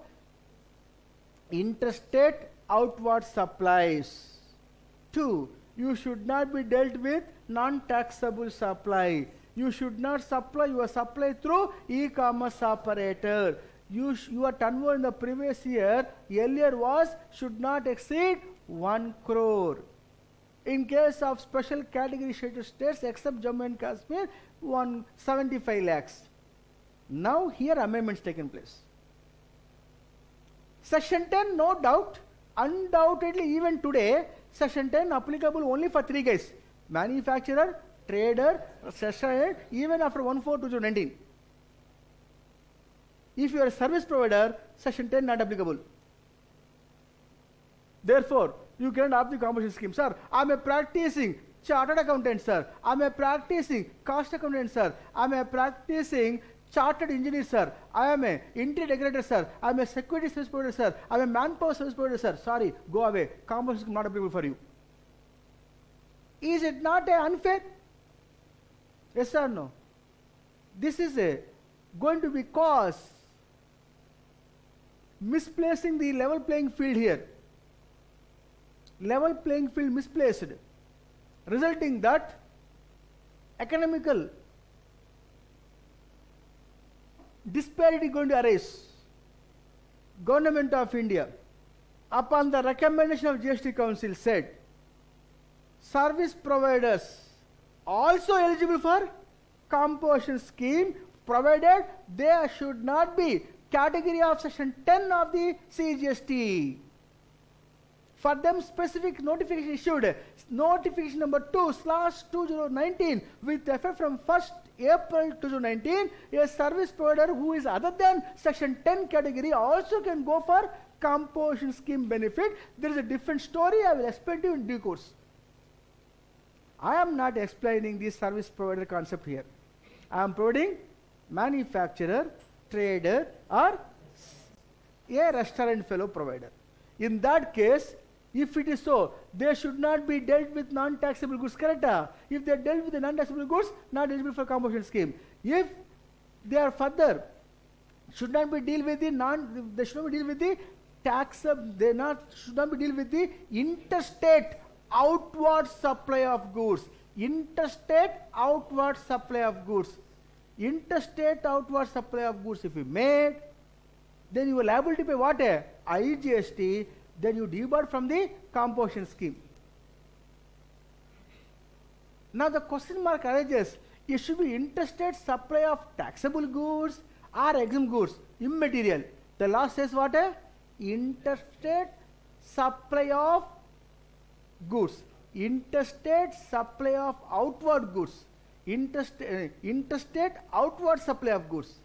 interstate outward supplies. Two, you should not be dealt with non-taxable supply. You should not supply your supply through e-commerce operator. You your turnover in the previous year earlier was should not exceed 1 crore. In case of special category status states except Jammu and Kashmir, 175 lakhs. Now here amendments taken place. Section 10, no doubt, undoubtedly even today, Section 10 applicable only for three guys. Manufacturer, trader, session, even after 1 4 2019. If you are a service provider, Section 10 not applicable. Therefore, you cannot opt the composition scheme. Sir, I am a practicing chartered accountant, sir. I am a practicing cost accountant, sir. I am a practicing chartered engineer, sir. I am a interior decorator, sir. I am a security service provider, sir. I am a manpower service provider, sir. Sorry, go away. Composition scheme not applicable for you. Is it not unfair? Yes or no? This is a going to be cause misplacing the level playing field here. Level playing field misplaced, resulting that economical disparity going to arise. Government of India, upon the recommendation of GST Council, said service providers also eligible for composition scheme provided they should not be category of section 10 of the CGST. For them specific notification issued, notification number 2 slash 2019 with effect from 1st April 2019, a service provider who is other than section 10 category also can go for composition scheme benefit. There is a different story, I will explain to you in due course. I am not explaining the service provider concept here. I am providing manufacturer, trader or a restaurant fellow provider. In that case, if it is so, they should not be dealt with non-taxable goods, correct? If they are dealt with the non-taxable goods, not eligible for composition scheme. If they are further, should not be deal with the non, they should not be deal with the tax, they not should not be deal with the interstate outward supply of goods. Interstate outward supply of goods. Interstate outward supply of goods if you made, then you are liable to pay what? IGST then you debarred from the composition scheme. Now the question mark arises, it should be interstate supply of taxable goods or exempt goods, immaterial. The law says what? Interstate supply of goods, interstate supply of outward goods, interstate, uh, interstate outward supply of goods.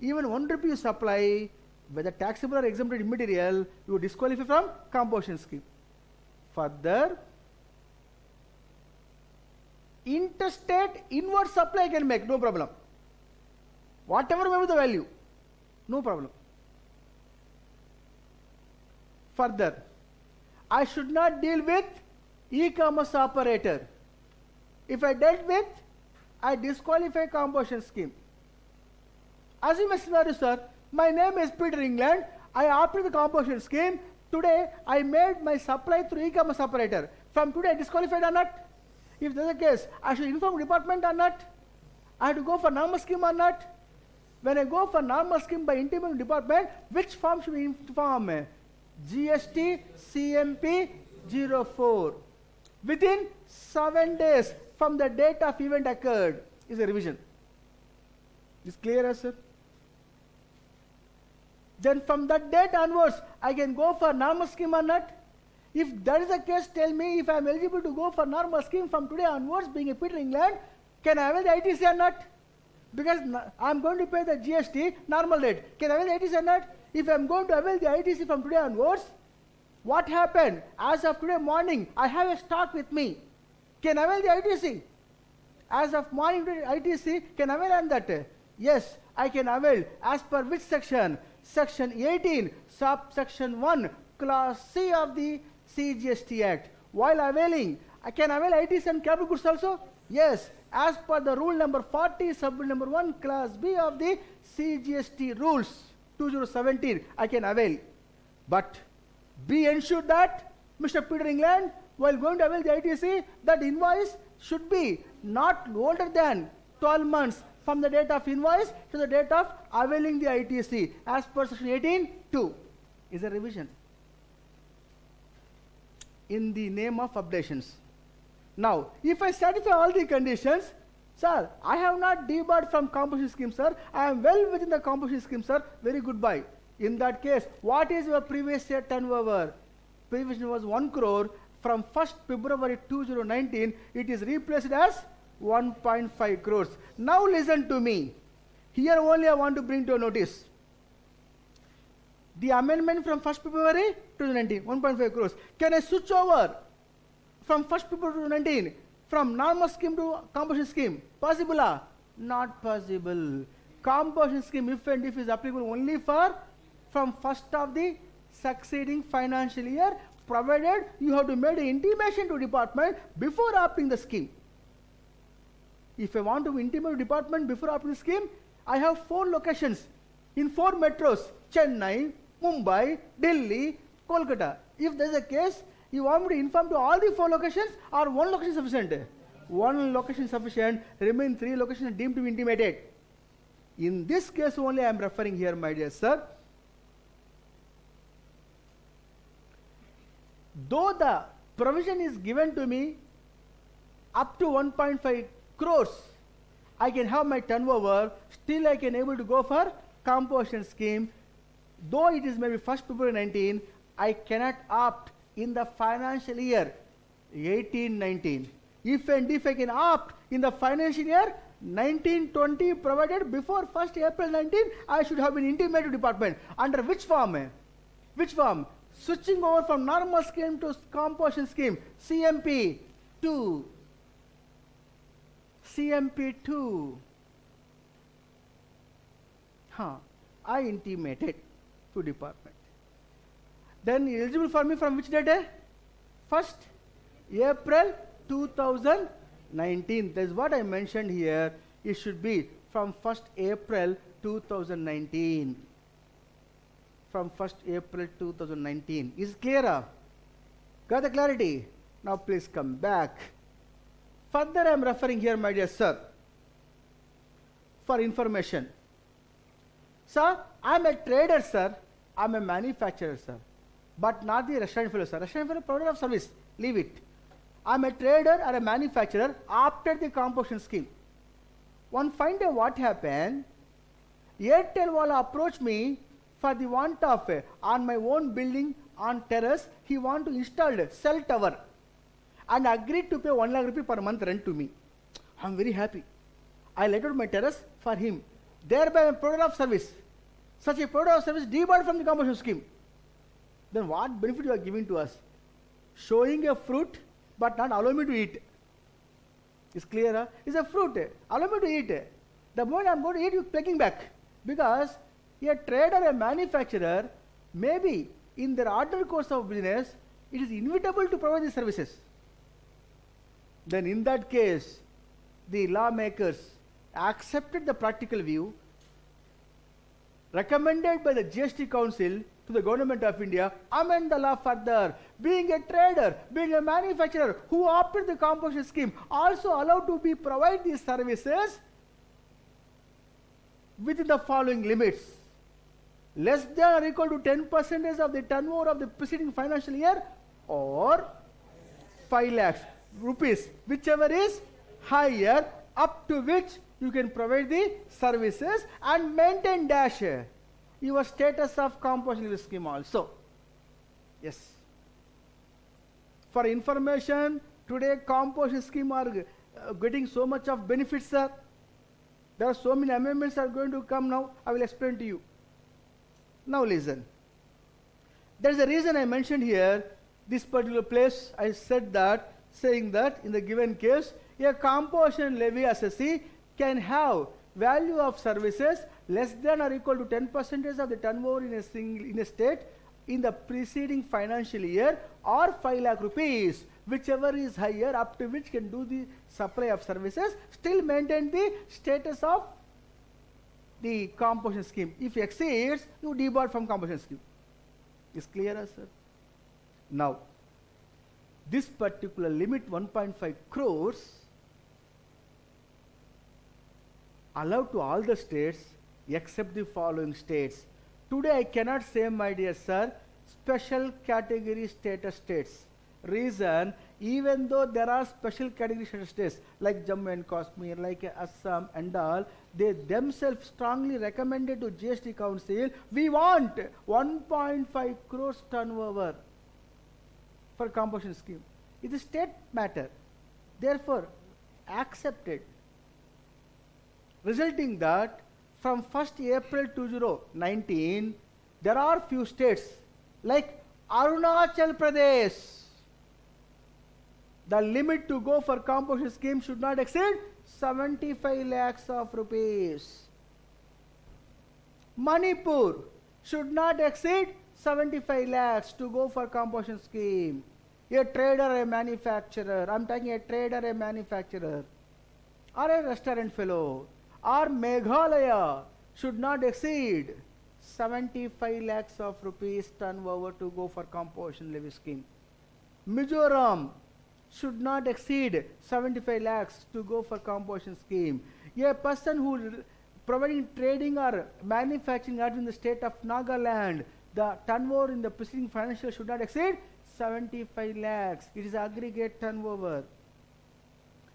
Even one rupee supply, whether taxable or exempted immaterial, you disqualify from composition scheme. Further, interstate inward supply can make, no problem. Whatever may be the value, no problem. Further, I should not deal with e-commerce operator. If I dealt with, I disqualify composition scheme. Assume a scenario, sir, my name is Peter England. I opted the composition scheme. Today, I made my supply through e-commerce operator. From today, disqualified or not? If that's the case, I should inform department or not? I have to go for normal scheme or not? When I go for normal scheme by intimate department, which form should we inform? GST CMP 04. Within seven days from the date of event occurred is a revision. Is clear, sir? Then from that date onwards, I can go for normal scheme or not? If that is the case, tell me if I am eligible to go for normal scheme from today onwards, being a Peter England, can I avail the ITC or not? Because I am going to pay the GST normal rate. Can I avail the ITC or not? If I am going to avail the ITC from today onwards, what happened? As of today morning, I have a stock with me. Can I avail the ITC? As of morning ITC, can I avail on that? Yes, I can avail. As per which section? Section 18, subsection 1, class C of the CGST Act. While availing, I can avail ITs and capital goods also? Yes, as per the rule number 40, sub-rule number 1, class B of the CGST rules 2017, I can avail. But be ensured that, Mr. Peter England, while going to avail the ITC, that invoice should be not older than 12 months from the date of invoice to the date of availing the ITC as per section 18.2 is a revision. in the name of ablations. Now, if I satisfy all the conditions, sir, I have not debarred from composition scheme, sir. I am well within the composition scheme, sir. Very goodbye. In that case, what is your previous year turnover? Previous was 1 crore. From 1st February 2019, it is replaced as 1.5 crores. Now listen to me. Here only I want to bring to a notice. The amendment from 1st February 2019, 1.5 crores. Can I switch over from 1st February 2019 from normal scheme to composition scheme? Possible? Not possible. Composition scheme, if and if is applicable only for from 1st of the succeeding financial year, provided you have to make an intimation to department before opting the scheme. If I want to intimate department before opting the scheme, I have four locations in four metros Chennai, Mumbai, Delhi, Kolkata. If there is a case, you want me to inform to all the four locations or one location sufficient? One location sufficient, remain three locations deemed to be intimated. In this case only I am referring here, my dear sir. Though the provision is given to me up to 1.5 crores, I can have my turnover, still I can able to go for composition scheme. Though it is maybe 1st February 19, I cannot opt in the financial year 18-19. If and if I can opt in the financial year 1920 provided before 1st April 19, I should have been intimated to department. Under which form? Which form? Switching over from normal scheme to composition scheme. CMP 2. CMP 2. Huh. I intimated to department. Then eligible for me from which date? eh? First April 2019. That's what I mentioned here. It should be from 1st April 2019. From 1st April 2019. Is it clear? ah? Got the clarity? Now please come back. Further, I am referring here, my dear sir, for information. Sir, I am a trader, sir. I am a manufacturer, sir. But not the restaurant fellow, sir. Restaurant fellow, provider of service. Leave it. I am a trader or a manufacturer after the composition scheme. One fine day, what happened? Airtel wala approached me for the want of uh, on my own building on terrace. He want to install cell tower and agreed to pay 1 lakh rupee per month rent to me. I'm very happy. I let out my terrace for him. Thereby, I'm provider of service. Such a provider of service debarred from the composition scheme. Then what benefit you are giving to us? Showing a fruit, but not allow me to eat. Is clear? Huh? It's a fruit. Allow me to eat. The moment I'm going to eat, you're taking back. Because a trader, a manufacturer, maybe in their ordinary course of business, it is inevitable to provide these services. Then in that case, the lawmakers accepted the practical view recommended by the GST Council to the Government of India, amend the law further. Being a trader, being a manufacturer who opted the composition scheme, also allowed to be provide these services within the following limits. Less than or equal to 10 percentage of the turnover of the preceding financial year or 5 lakhs rupees, whichever is higher, up to which you can provide the services and maintain dash your status of composition scheme also. Yes. For information, today composition scheme are uh, getting so much of benefits, sir. There are so many amendments are going to come now. I will explain to you. Now listen. There is a reason I mentioned here this particular place. I said that, saying that in the given case, a composition levy assessee can have value of services less than or equal to 10 percentage of the turnover in a single in a state in the preceding financial year or 5 lakh rupees whichever is higher up to which can do the supply of services still maintain the status of the composition scheme. If exceeds you debar from composition scheme. Is clear sir? Now this particular limit 1.5 crores allowed to all the states except the following states. Today I cannot say, my dear sir, special category status states. Reason, even though there are special category states like Jammu and Kashmir, like Assam and all, they themselves strongly recommended to GST Council, we want 1.5 crores turnover for composition scheme. It is state matter. Therefore, accepted. Resulting that from 1st April 2019, there are few states like Arunachal Pradesh. The limit to go for composition scheme should not exceed 75 lakhs of rupees. Manipur should not exceed 75 lakhs to go for composition scheme. A trader, a manufacturer, I'm talking a trader, a manufacturer, or a restaurant fellow, or Meghalaya should not exceed 75 lakhs of rupees turnover to go for composition levy scheme. Mizoram should not exceed 75 lakhs to go for composition scheme. A person who providing trading or manufacturing out in the state of Nagaland, the turnover in the preceding financial should not exceed 75 lakhs. It is aggregate turnover.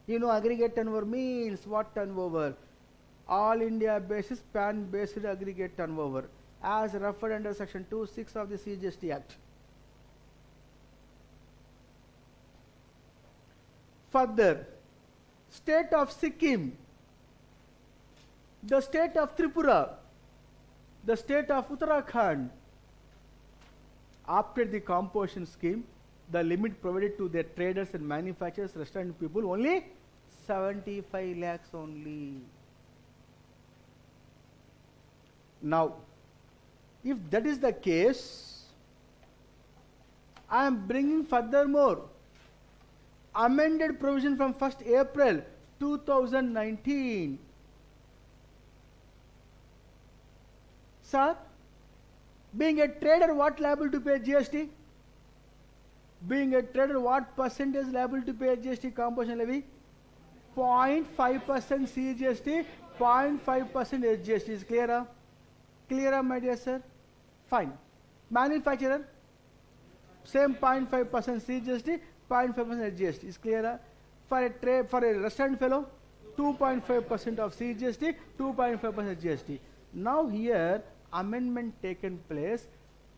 You know aggregate turnover means what turnover? All India basis, pan based aggregate turnover as referred under section 2.6 of the CGST Act. Further, state of Sikkim, the state of Tripura, the state of Uttarakhand, after the composition scheme, the limit provided to their traders and manufacturers, restaurant people, only 75 lakhs only. Now, if that is the case, I am bringing furthermore amended provision from 1st April 2019. Sir, being a trader, what liable to pay GST? Being a trader, what percentage liable to pay GST composition levy? 0.5% CGST, 0.5% SGST. Is clear? Clear, my dear sir? Fine. Manufacturer, same 0.5% CGST, 0.5% GST. Is clear? For a trade, for a restaurant fellow, 2.5% of CGST, 2.5% GST. Now here, amendment taken place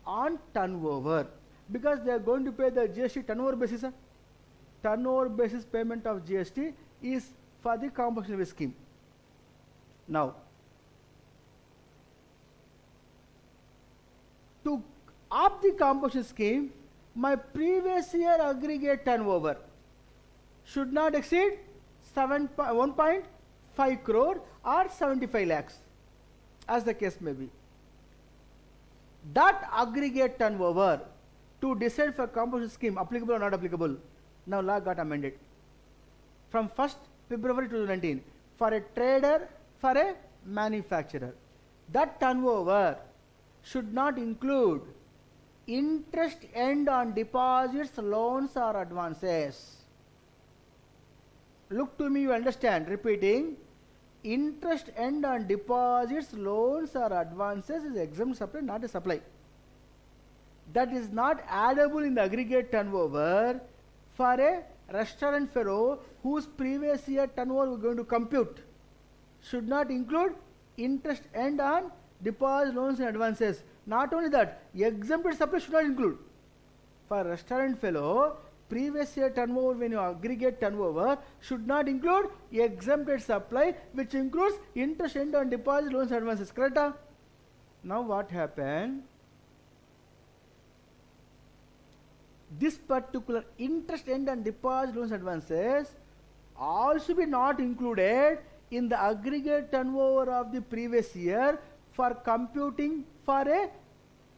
on turnover because they are going to pay the GST turnover basis. Sir. Turnover basis payment of GST is for the composition scheme. Now, to up the composition scheme, my previous year aggregate turnover should not exceed 7, 1.5 crore or 75 lakhs, as the case may be. That aggregate turnover to decide for composition scheme applicable or not applicable, now law got amended. From 1st February 2019, for a trader, for a manufacturer, that turnover should not include interest earned on deposits, loans or advances. Look to me, you understand. Repeating, interest earned on deposits, loans or advances is exempt supply, not a supply. That is not addable in the aggregate turnover for a restaurant fellow whose previous year turnover we are going to compute. Should not include interest earned on deposit, loans and advances. Not only that, exempted supply should not include. For a restaurant fellow, previous year turnover when you aggregate turnover should not include exempted supply which includes interest earned on deposit, loans advances. Correct? Now what happened? This particular interest earned on deposit, loans advances also be not included in the aggregate turnover of the previous year for computing for a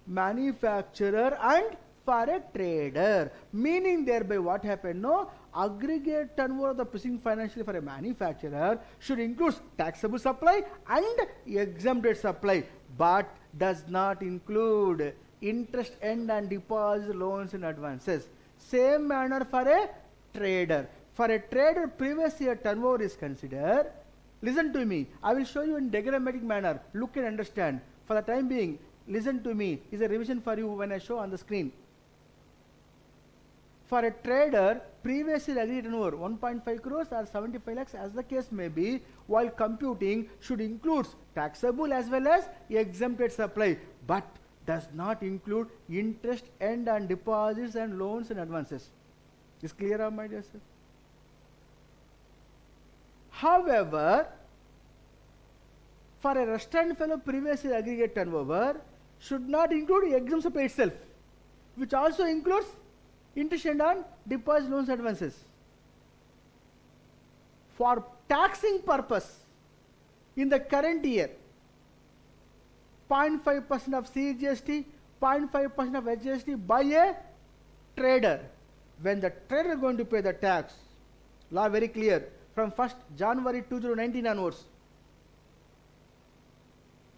manufacturer and for a trader. Meaning thereby what happened? No, aggregate turnover of the preceding financial for a manufacturer should include taxable supply and exempted supply, but does not include interest earned and deposit loans and advances. Same manner for a trader. For a trader, previous year turnover is considered Listen to me. I will show you in diagrammatic manner. Look and understand. For the time being, listen to me. Is a revision for you when I show on the screen. For a trader previously agreed turnover 1.5 crores or 75 lakhs as the case may be while computing should include taxable as well as exempted supply but does not include interest earned on deposits and loans and advances. Is clear my dear sir? However for a restaurant fellow previously aggregate turnover should not include exempt supply itself which also includes interest on deposit loans advances. For taxing purpose, in the current year, 0.5% of CGST, 0.5% of SGST by a trader. When the trader is going to pay the tax, law very clear, from 1st January 2019 onwards.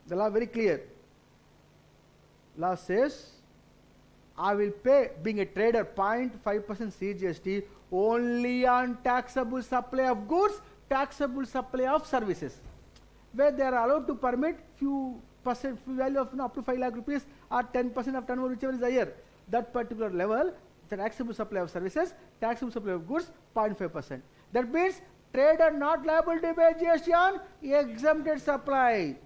The law very clear. Law says I will pay, being a trader, 0.5% CGST only on taxable supply of goods, taxable supply of services, where they are allowed to permit few percent few value of you know, up to 5 lakh rupees or 10% of turnover, whichever is higher. That particular level, the taxable supply of services, taxable supply of goods, 0.5%. That means trader not liable to pay GST on exempted supply.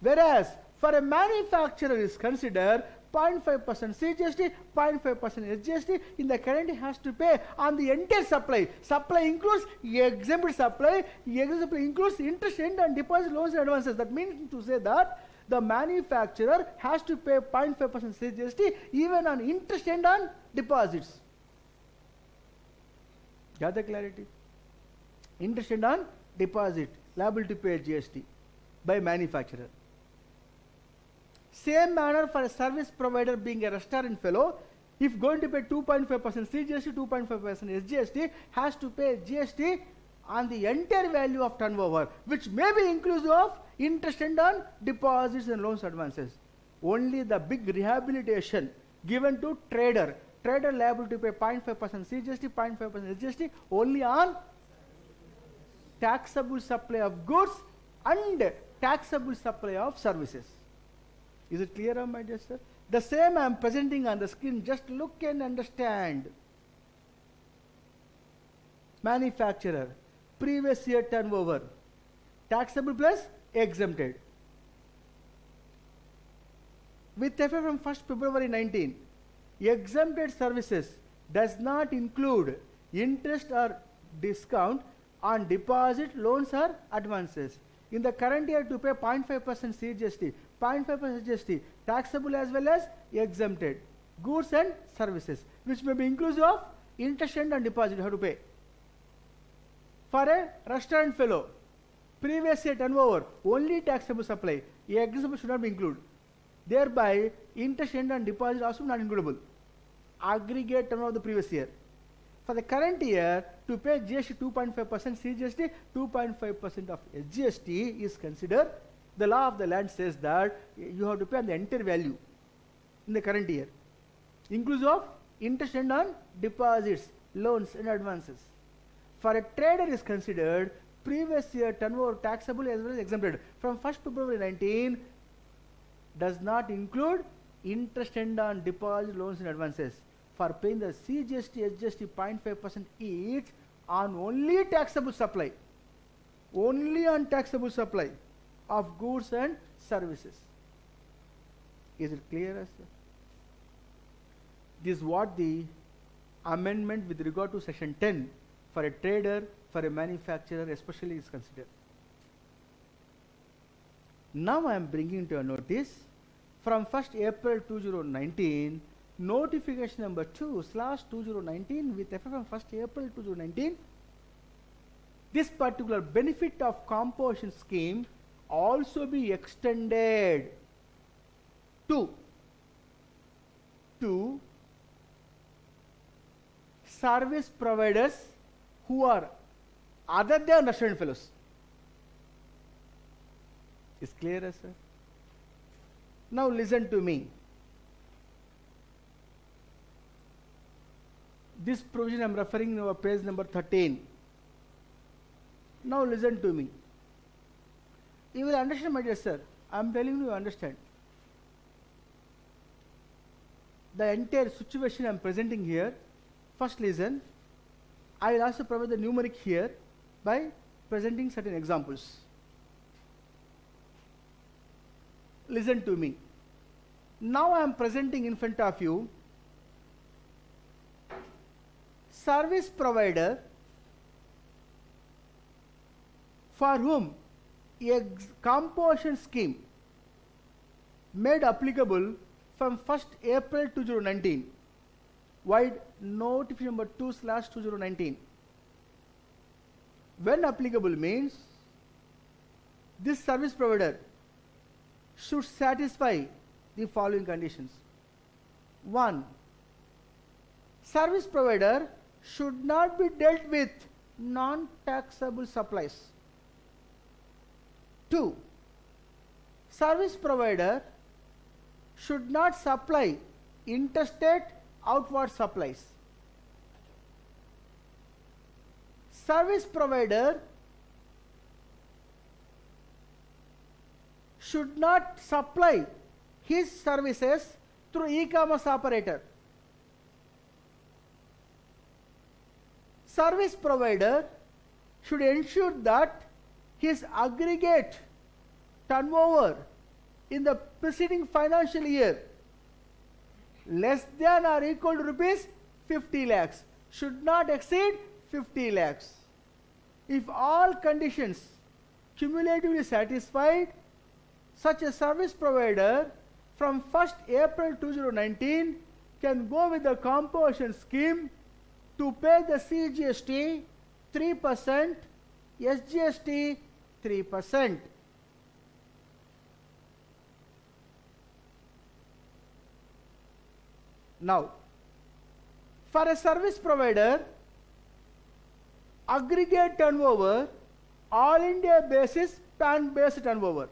Whereas for a manufacturer is considered 0.5% CGST, 0.5% SGST in the current has to pay on the entire supply. Supply includes exempt supply, exempt supply includes interest and on deposit loans and advances. That means to say that the manufacturer has to pay 0.5% CGST even on interest and on deposits. Got the clarity? Interest and on deposit, liable to pay GST by manufacturer. Same manner for a service provider being a restaurant fellow, if going to pay 2.5% CGST, 2.5% SGST, has to pay GST on the entire value of turnover, which may be inclusive of interest and on deposits and loans advances. Only the big rehabilitation given to trader. Trader liable to pay 0.5% CGST, 0.5% SGST only on taxable supply of goods and taxable supply of services. Is it clear, my dear sir? The same I am presenting on the screen. Just look and understand. Manufacturer, previous year turnover, taxable plus exempted. With effect from 1st February 19, exempted services does not include interest or discount on deposit, loans or advances. In the current year to pay 0.5% CGST, 0.5% GST, taxable as well as exempted. Goods and services, which may be inclusive of interest and deposit have to pay. For a restaurant fellow, previous year turnover, only taxable supply, exempt should not be included. Thereby, interest and deposit also not includable. Aggregate turnover of the previous year. For the current year, to pay GST 2.5%, CGST 2.5% of SGST is considered the law of the land says that you have to pay on the entire value in the current year, inclusive of interest and on deposits, loans and advances. For a trader is considered previous year turnover taxable as well as exempted. From 1st February 19 does not include interest and on deposit, loans and advances. For paying the CGST, SGST 0.5% each on only taxable supply. Only on taxable supply of goods and services. Is it clear? Sir? This is what the amendment with regard to section 10 for a trader, for a manufacturer especially is considered. Now I am bringing to your notice from 1st April 2019 notification number 2 slash 2019 with effect from 1st April 2019 this particular benefit of composition scheme also be extended to to service providers who are other than restaurant fellows. Is clear, sir? Now listen to me. This provision I am referring to page number 13. Now listen to me. You will understand, my dear sir. I am telling you, understand. the entire situation I'm presenting here. First listen. I will also provide the numeric here by presenting certain examples. Listen to me. Now I am presenting in front of you service provider for whom a composition scheme made applicable from 1st April 2019 vide notification number 2 slash 2019 when applicable means this service provider should satisfy the following conditions. 1 service provider should not be dealt with non taxable supplies 2 service provider should not supply interstate outward supplies. Service provider should not supply his services through e-commerce operator. Service provider should ensure that his aggregate turnover in the preceding financial year less than or equal to rupees 50 lakhs should not exceed 50 lakhs. If all conditions cumulatively satisfied, such a service provider from 1st April 2019 can go with the composition scheme to pay the CGST 3%, SGST 3%. Now, for a service provider, aggregate turnover, all India basis, PAN based turnover,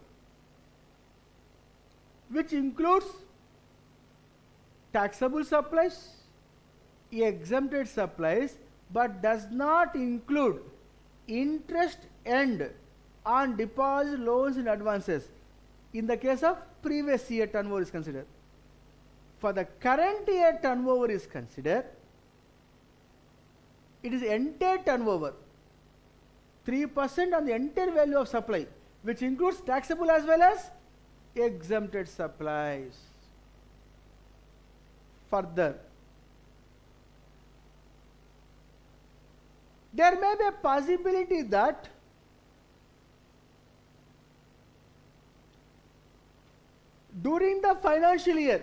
which includes taxable supplies, exempted supplies, but does not include interest and on deposit loans and advances. In the case of previous year turnover is considered for the current year turnover is considered, it is entire turnover. 3% on the entire value of supply, which includes taxable as well as exempted supplies. Further, there may be a possibility that during the financial year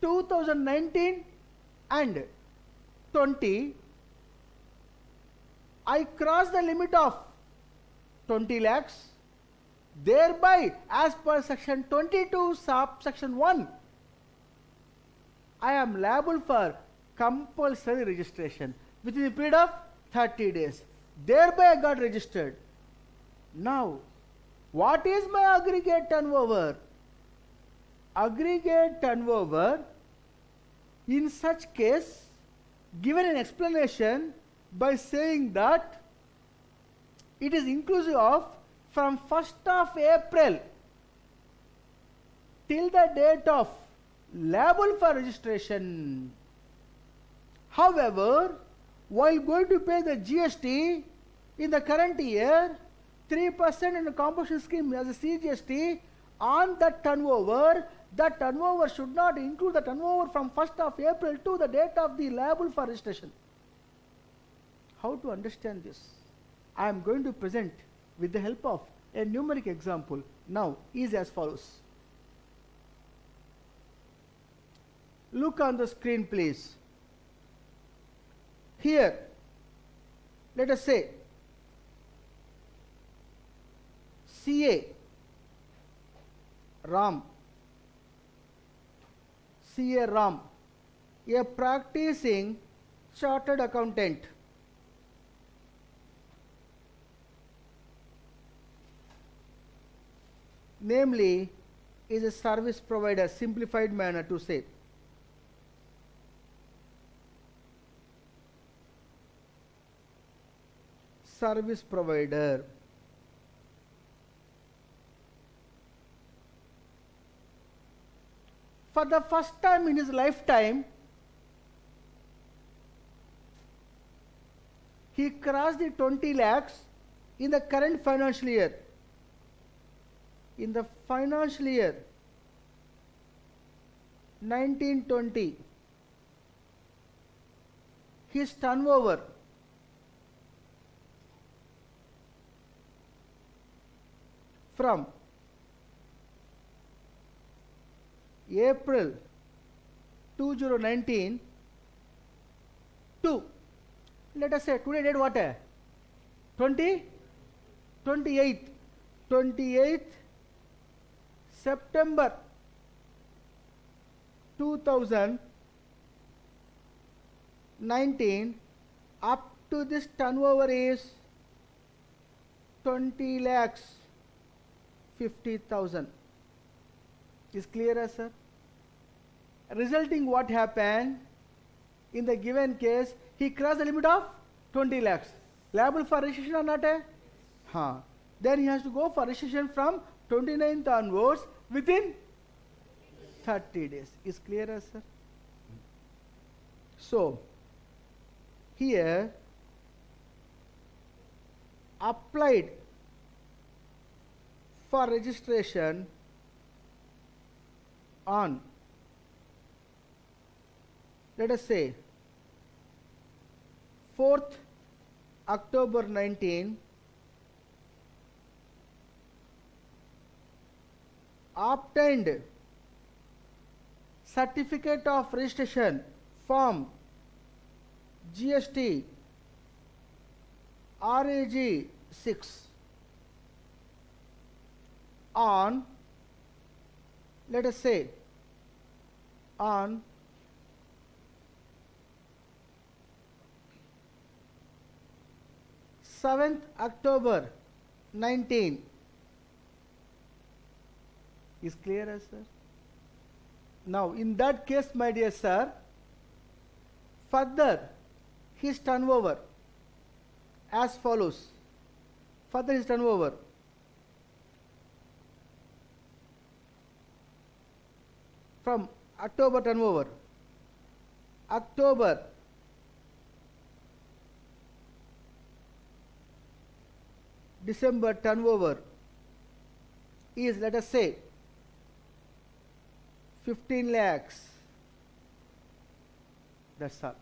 2019 and 20, I crossed the limit of 20 lakhs. Thereby, as per section 22, subsection 1, I am liable for compulsory registration within the period of 30 days. Thereby, I got registered. Now, what is my aggregate turnover? aggregate turnover, in such case, given an explanation by saying that it is inclusive of from 1st of April till the date of liable for registration. However, while going to pay the GST in the current year, 3% in the composition scheme as a CGST on the turnover that turnover should not include the turnover from 1st of April to the date of the liable for registration. How to understand this? I am going to present with the help of a numeric example. Now is as follows. Look on the screen please. Here, let us say CA Ram C.A. Ram, a practicing chartered accountant. Namely, is a service provider, simplified manner to say. Service provider. For the first time in his lifetime, he crossed the 20 lakhs in the current financial year. In the financial year 1920, his turnover from April 2019 to let us say today date what? 20 28th 28th September 2019 up to this turnover is 20 lakhs 50,000 is clear sir? Resulting what happened? In the given case he crossed the limit of 20 lakhs. Liable for registration or not eh? huh. then he has to go for registration from 29th onwards within 30 days. Is clear sir? So here applied for registration on. Let us say 4th October 19 obtained certificate of registration form GST REG 6 on let us say on seventh October nineteen. Is clear as sir? Now in that case my dear sir further his turnover as follows. Further his turnover. From October turnover. October. December turnover is let us say 15 lakhs. That's all.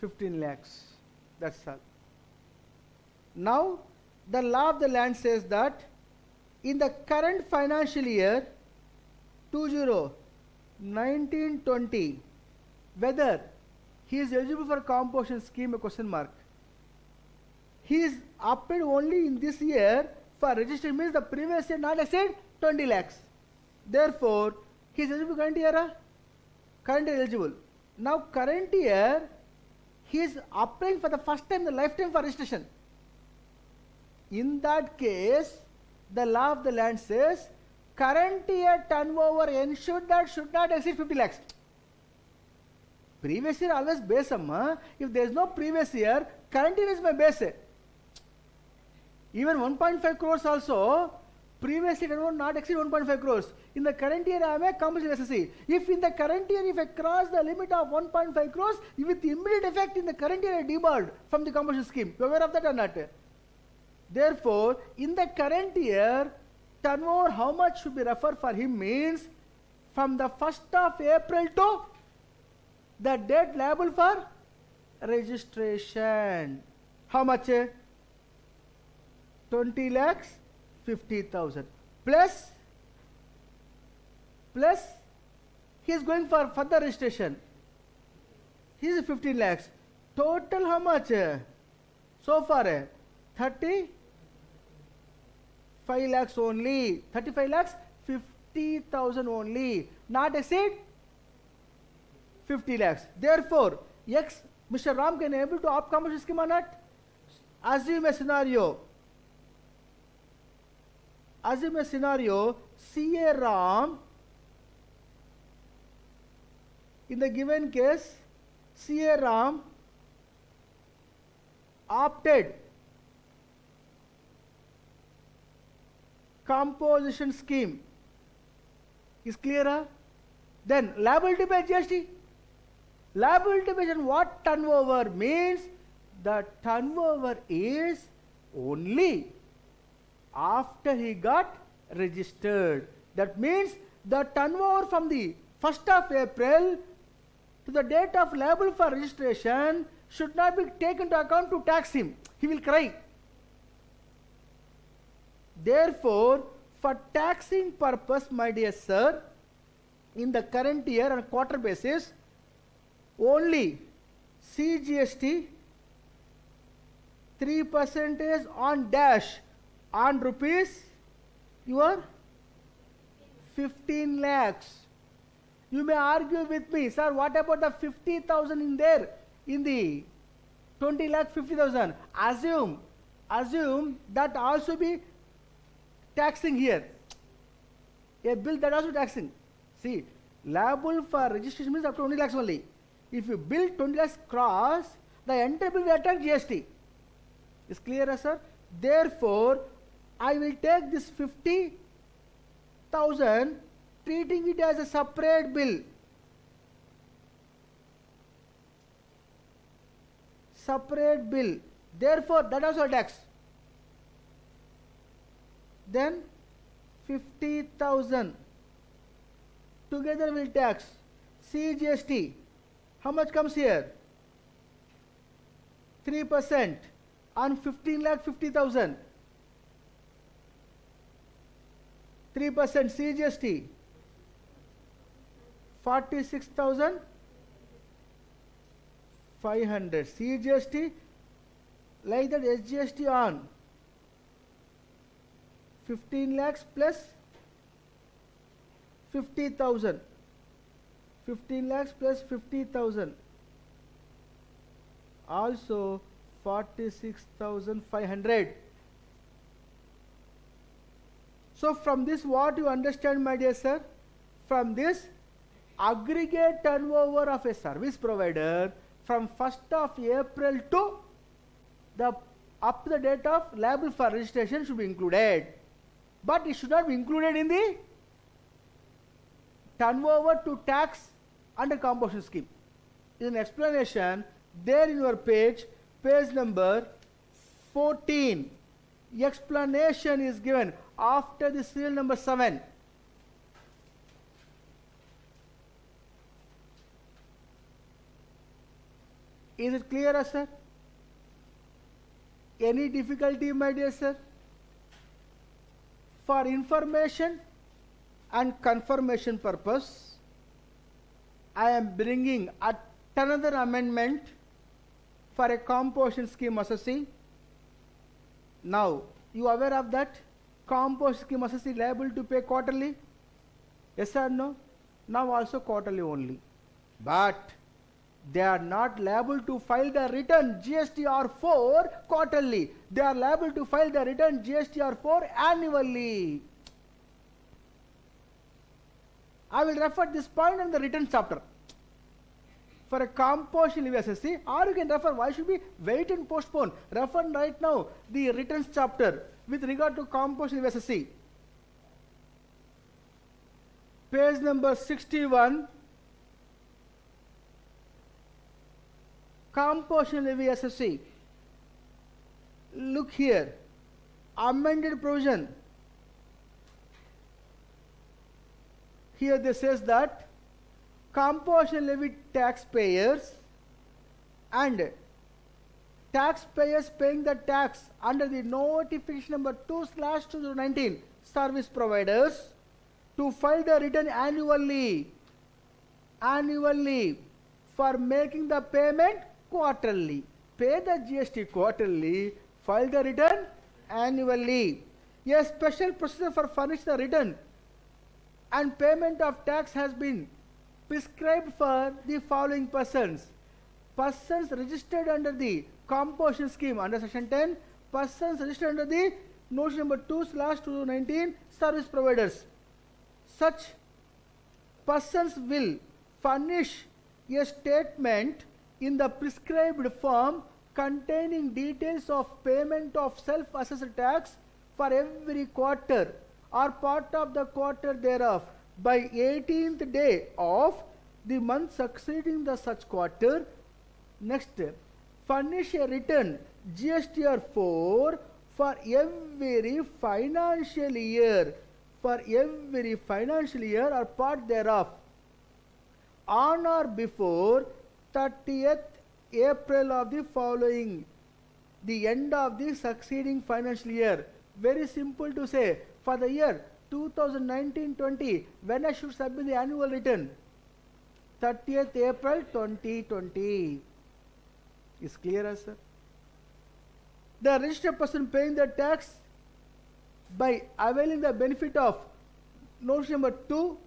15 lakhs. That's all. Now the law of the land says that in the current financial year 20 1920 whether he is eligible for composition scheme a question mark. He is applied only in this year for registration means the previous year not exceed 20 lakhs. Therefore he is eligible current year ah? current year eligible. Now current year he is applying for the first time the lifetime for registration. In that case the law of the land says current year turnover ensured that should not exceed 50 lakhs. Previous year always base amma. If there is no previous year, current year is my base. Even 1.5 crores also, previous year turnover not exceed 1.5 crores. In the current year I am a compulsory assessee. If in the current year if I cross the limit of 1.5 crores, with immediate effect in the current year I debarred from the compulsory scheme. You aware of that or not? Therefore, in the current year, turnover how much should be referred for him means from the 1st of April to the date liable for registration. How much? 20 lakhs 50,000 plus plus he is going for further registration. He is 15 lakhs. Total how much? So far 30 5 lakhs only. 35 lakhs, 50,000 only. Not a exceed 50 lakhs. Therefore, X, Mr. Ram can able to opt commercial scheme or not? Assume a scenario. Assume a scenario, CA Ram, in the given case, CA Ram opted composition scheme Is clearer? Then liability by GST. Liability based what turnover means? The turnover is only after he got registered. That means the turnover from the 1st of April to the date of liable for registration should not be taken into account to tax him. He will cry. Therefore, for taxing purpose, my dear sir, in the current year on quarter basis, only CGST 3 percentage on dash on rupees your 15 lakhs. You may argue with me, sir, what about the 50,000 in there in the 20 lakh 50,000? Assume, assume that also be taxing here. A bill that also taxing. See, liable for registration means up to 20 lakhs only. If you bill 20 lakhs cross, the entire bill will attract GST. Is clear, sir? Therefore, I will take this 50,000 treating it as a separate bill. Separate bill. Therefore, that also tax. Then 50,000 together will tax. CGST. How much comes here? 3% on 15 lakh 50,000. 3% CGST. 46,500 CGST like that SGST on 15 lakhs plus 50,000 15 lakhs plus 50,000 also 46,500 so from this what you understand my dear sir? From this aggregate turnover of a service provider from 1st of April to the up to the date of liable for registration should be included but it should not be included in the turnover to tax under composition scheme is an explanation there in your page page number 14 explanation is given after the serial number 7 Is it clear, sir? Any difficulty, my dear sir? For information and confirmation purpose, I am bringing another amendment for a composition scheme assessee. Now, you aware of that? Composition scheme assessee liable to pay quarterly? Yes or no? Now also quarterly only. But they are not liable to file the return GSTR4 quarterly. They are liable to file the return GSTR4 annually. I will refer this point in the return chapter. For a composition levy assessee, or you can refer, why should we wait and postpone? Refer right now the returns chapter with regard to composition levy assessee. Page number 61 composition levy assessee. Look here, amended provision. Here they says that composition levy taxpayers and taxpayers paying the tax under the notification number 2 slash 2019 service providers to file the return annually annually for making the payment quarterly. Pay the GST quarterly, file the return annually. A special procedure for furnish the return and payment of tax has been prescribed for the following persons. Persons registered under the composition scheme under section 10, persons registered under the notion number 2 slash 2019 service providers. Such persons will furnish a statement in the prescribed form containing details of payment of self-assessed tax for every quarter or part of the quarter thereof by 18th day of the month succeeding the such quarter. Next, furnish a return GSTR 4 for every financial year, for every financial year or part thereof, on or before 30th April of the following, the end of the succeeding financial year. Very simple to say. For the year 2019-20, when I should submit the annual return? 30th April 2020. Is clear, sir? The registered person paying the tax by availing the benefit of notice number 2,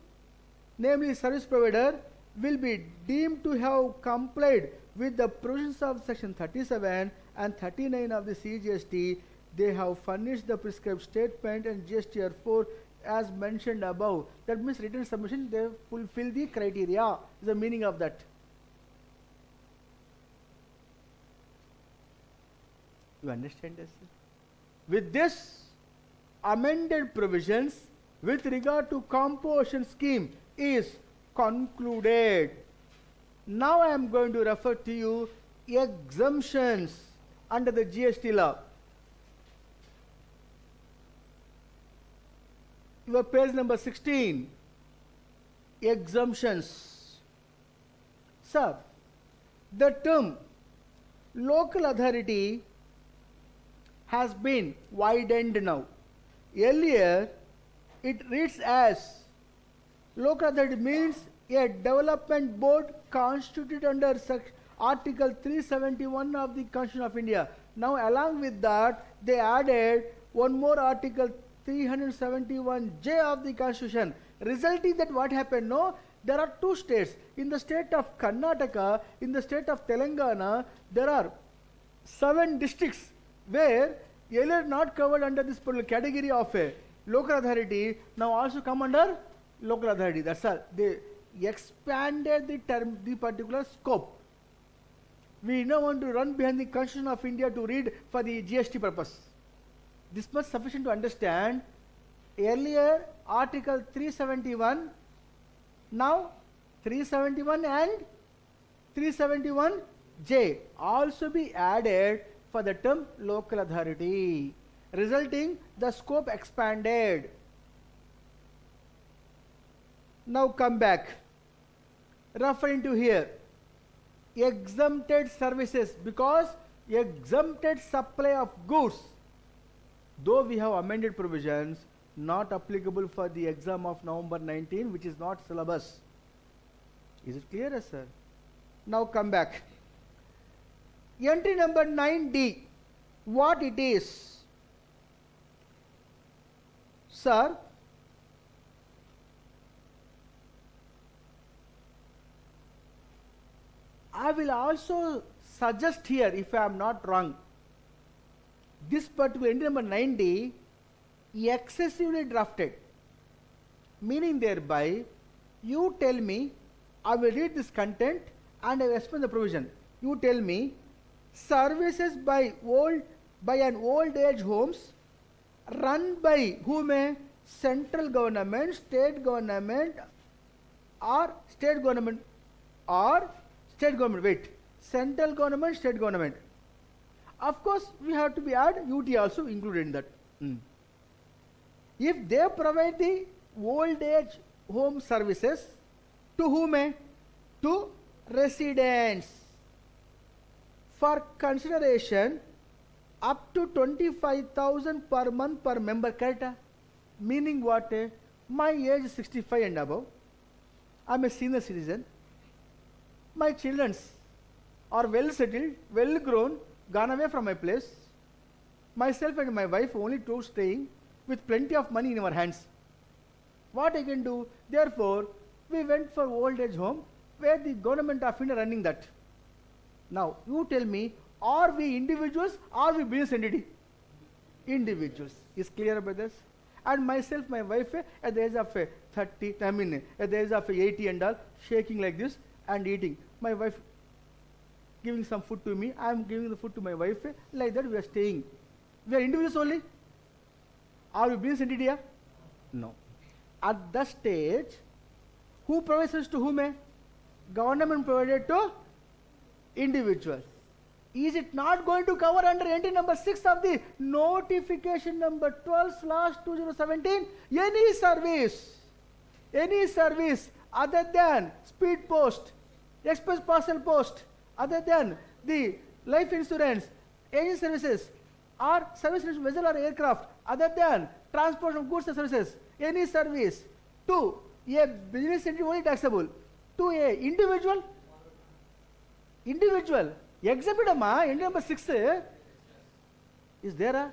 namely service provider, will be deemed to have complied with the provisions of section 37 and 39 of the CGST. They have furnished the prescribed statement and GSTR 4 as mentioned above. That means written submission, they fulfill the criteria, is the meaning of that. You understand this? With this amended provisions with regard to composition scheme is concluded. Now I am going to refer to you exemptions under the GST law. Your page number 16. Exemptions. Sir, the term local authority has been widened now. Earlier, it reads as local authority means a development board constituted under Article 371 of the Constitution of India. Now, along with that, they added one more Article 371J of the Constitution, resulting that what happened? No, there are two states. In the state of Karnataka, in the state of Telangana, there are seven districts where earlier not covered under this category of a local authority, now also come under local authority. That's all. They expanded the term, the particular scope. We now want to run behind the Constitution of India to read for the GST purpose. This much sufficient to understand. Earlier, Article 371, now 371 and 371J also be added for the term local authority, resulting the scope expanded. Now come back. Referring to here, exempted services because exempted supply of goods, though we have amended provisions, not applicable for the exam of November 19, which is not syllabus. Is it clear, sir? Now come back. Entry number 9D, what it is? Sir, I will also suggest here, if I am not wrong, this particular entry number 90 excessively drafted. Meaning thereby, you tell me, I will read this content and I will explain the provision. You tell me, services by old by an old age homes run by whom a central government, state government, or state government, or state government. Wait, central government, state government. Of course, we have to be add UT also included in that. Mm. If they provide the old age home services to whom? Eh? To residents for consideration up to 25,000 per month per member correct meaning what my age is 65 and above i'm a senior citizen my children are well settled well grown gone away from my place myself and my wife only two staying with plenty of money in our hands what i can do therefore we went for old age home where the government of india running that now, you tell me, are we individuals or we business entity? Individuals. Is clear about this? And myself, my wife, at the age of uh, 30, I mean, at the age of 80 and all, shaking like this and eating. My wife giving some food to me, I am giving the food to my wife, like that we are staying. We are individuals only? Are we business entity? Yeah? No. at that stage, who provides to whom? Government provided to individuals. Is it not going to cover under entry number 6 of the notification number 12 slash 2017? Any service, any service other than speed post, express parcel post, other than the life insurance, agent services, or service vessel or aircraft, other than transport of goods and services, any service to a business entity only taxable, to a individual individual exempted amma entry number 6 is there ah?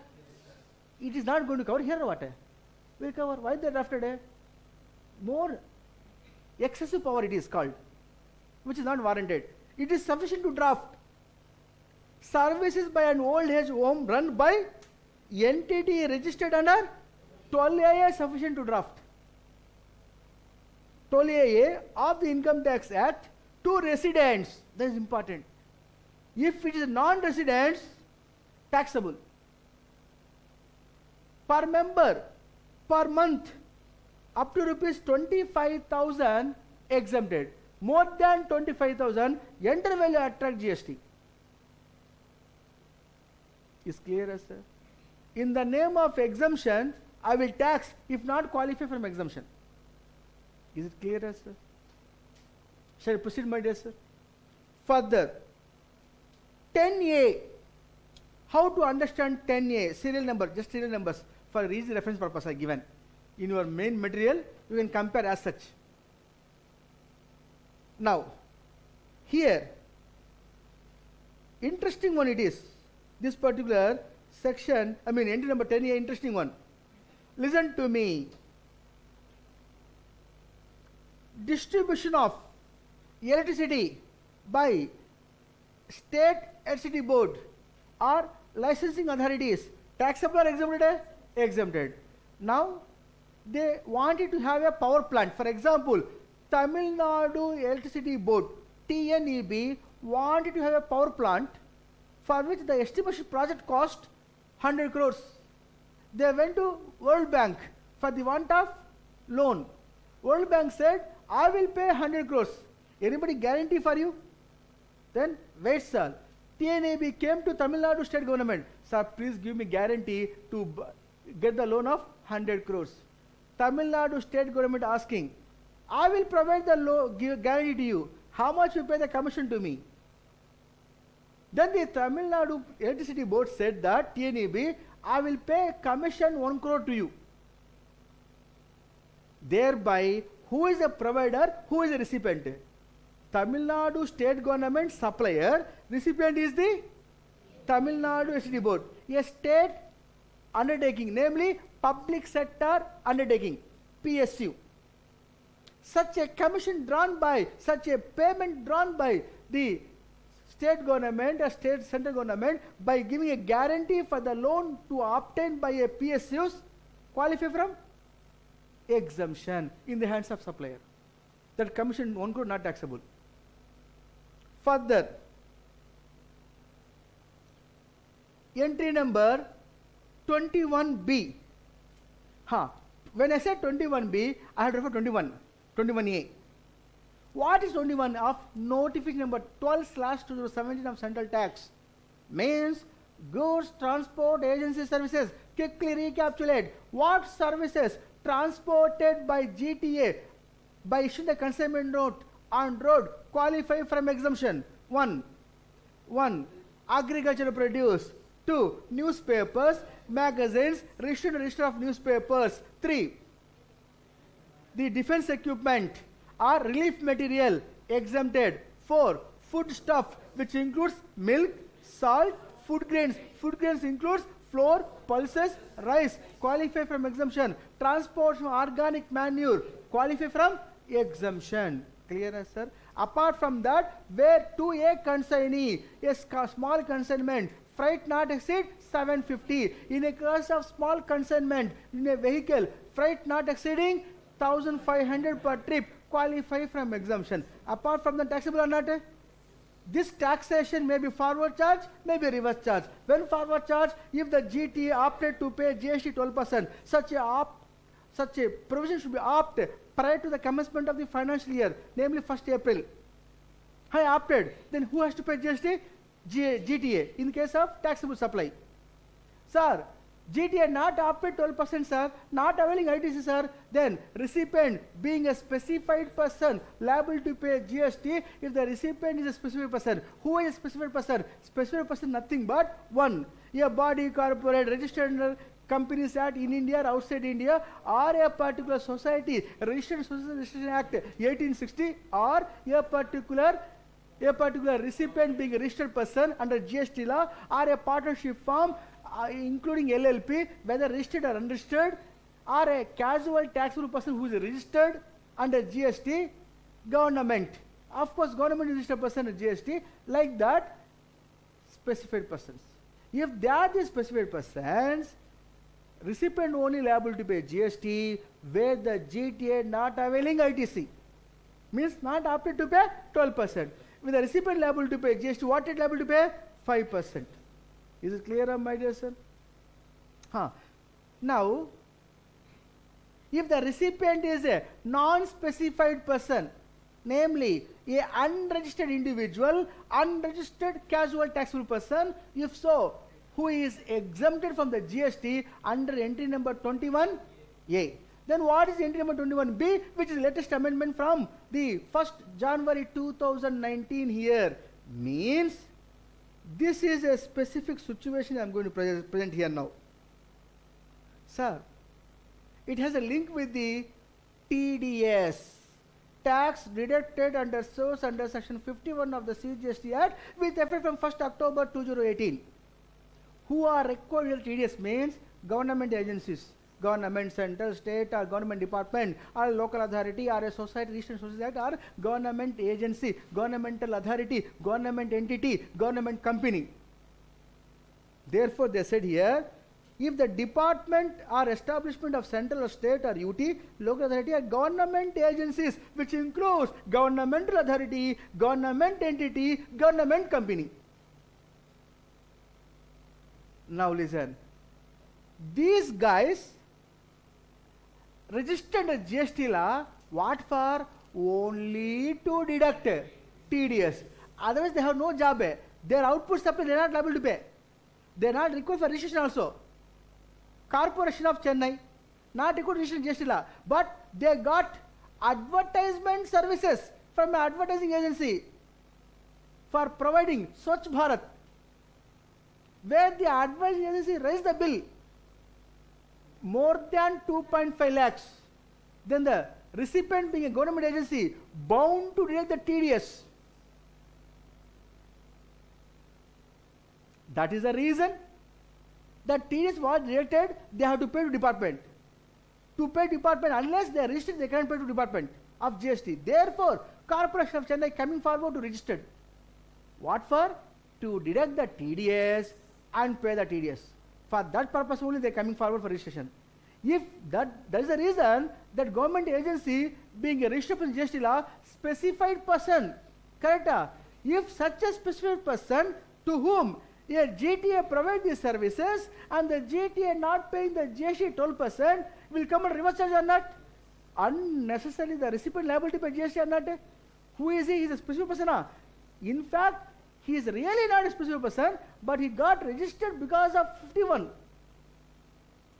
it is not going to cover. Here what? Will cover. Why they drafted a more excessive power it is called which is not warranted it is sufficient to draft services by an old age home run by entity registered under 12AA sufficient to draft 12AA of the Income Tax Act to residents. That is important. If it is non-residents, taxable. Per member, per month, up to rupees 25,000 exempted. More than 25,000, enter value attract GST. Is clear, as sir? In the name of exemption, I will tax if not qualify from exemption. Is it clear, as sir? Shall I proceed, my dear sir? Further, 10A. How to understand 10A? Serial number, just serial numbers for easy reference purpose are given. In your main material, you can compare as such. Now, here, interesting one it is. This particular section, I mean, entry number 10A, interesting one. Listen to me. Distribution of electricity by state electricity board or licensing authorities taxable or exempted exempted now they wanted to have a power plant for example tamil nadu electricity board tneb wanted to have a power plant for which the estimation project cost 100 crores they went to world bank for the want of loan world bank said i will pay 100 crores Anybody guarantee for you? Then wait, sir. TNEB came to Tamil Nadu state government. Sir, please give me guarantee to get the loan of 100 crores. Tamil Nadu state government asking, I will provide the lo- give guarantee to you. How much you pay the commission to me? Then the Tamil Nadu electricity board said that TNEB, I will pay commission 1 crore to you. Thereby, who is the provider, who is the recipient? Tamil Nadu state government supplier, recipient is the Tamil Nadu electricity board, a state undertaking, namely public sector undertaking, PSU. Such a commission drawn by, such a payment drawn by the state government or state central government by giving a guarantee for the loan to obtain by a PSUs qualify from exemption in the hands of supplier. That commission one crore not taxable. Further, entry number 21B. Huh. When I said 21B, I had referred 21, 21A. What is 21 of notification number 12 slash 2017 of central tax? Means goods transport agency services. Quickly recapitulate. What services transported by GTA by issuing the consignment note on road qualify from exemption? One, one agricultural produce. Two, newspapers, magazines, registered register of newspapers. Three, the defense equipment or relief material exempted. Four, food stuff which includes milk, salt, food grains. Food grains includes flour, pulses, rice, qualify from exemption. Transport from organic manure, qualify from exemption. Clear, sir? Apart from that, where to a consignee, a small consignment, freight not exceed 750. In a case of small consignment in a vehicle, freight not exceeding 1500 per trip, qualify from exemption. Apart from the taxable or not? This taxation may be forward charge, may be reverse charge. When forward charge, if the GT opted to pay GST 12%, such a such a provision should be opted prior to the commencement of the financial year, namely 1st April. I opted. Then who has to pay GST? GTA in case of taxable supply. Sir, GTA not opted 12%, sir, not availing ITC, sir. Then recipient being a specified person liable to pay GST if the recipient is a specified person. Who is a specified person? Specific person nothing but one. A body corporate registered under Companies Act in India or outside India or a particular society registered Society Registration Act 1860 or a particular a particular recipient being a registered person under GST law or a partnership firm uh, including LLP whether registered or unregistered or a casual taxable person who is registered under GST government. Of course government is registered person under GST like that specified persons. If they are the specified persons recipient only liable to pay GST where the GTA not availing ITC means not opted to pay 12%. With the recipient liable to pay GST, what it liable to pay? 5%. Is it clear, my dear son? Huh. Now, if the recipient is a non-specified person, namely a unregistered individual, unregistered casual taxable person, if so, who is exempted from the GST under entry number 21A. Then what is entry number 21B, which is latest amendment from the 1st January 2019 here, means this is a specific situation I am going to pre- present here now. Sir, it has a link with the TDS, tax deducted under source under section 51 of the CGST Act with effect from 1st October 2018. Who are required TDS means government agencies, government, central, state or government department or local authority or a society, registered society act or government agency, governmental authority, government entity, government company. Therefore, they said here, if the department or establishment of central or state or UT, local authority or government agencies, which includes governmental authority, government entity, government company. Now listen. These guys registered a GST law, what for? Only to deduct TDS. Otherwise, they have no job. eh. Their output supply, they are not liable to pay. They are not required for registration also. Corporation of Chennai, not required to register GST law, but they got advertisement services from an advertising agency for providing Swachh Bharat, where the advertising agency raised the bill more than 2.5 lakhs, then the recipient being a government agency bound to deduct the TDS. That is the reason that TDS was deducted, they have to pay to department. To pay department, unless they are registered, they cannot pay to department of GST. Therefore, Corporation of Chennai coming forward to register. What for? To deduct the TDS and pay the TDS. For that purpose only they are coming forward for registration. If that, that is the reason that government agency being a registered in GST law, specified person, correct? ah? If such a specified person to whom a GTA provide these services and the GTA not paying the GST 12% will come and reverse charge or not? Unnecessarily the recipient liability by GST or not? Who is he? He is a specific person. ah? In fact, he is really not a specific person, but he got registered because of 51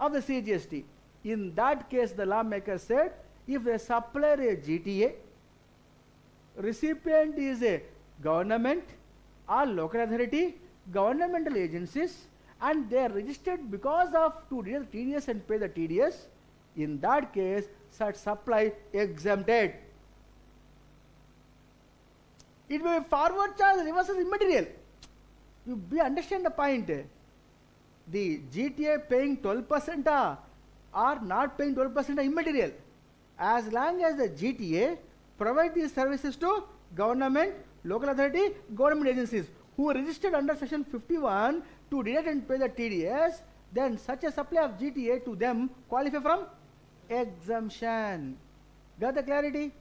of the CGST. In that case, the lawmaker said, if a supplier a GTA, recipient is a government or local authority, governmental agencies, and they are registered because of to TDS and pay the TDS, in that case, such supply exempted. It may be forward charge, reverse is immaterial. You be understand the point. The GTA paying 12% ah, or not paying 12% are immaterial. As long as the GTA provide these services to government, local authority, government agencies who are registered under section 51 to deduct and pay the TDS, then such a supply of GTA to them qualify from exemption. Got the clarity?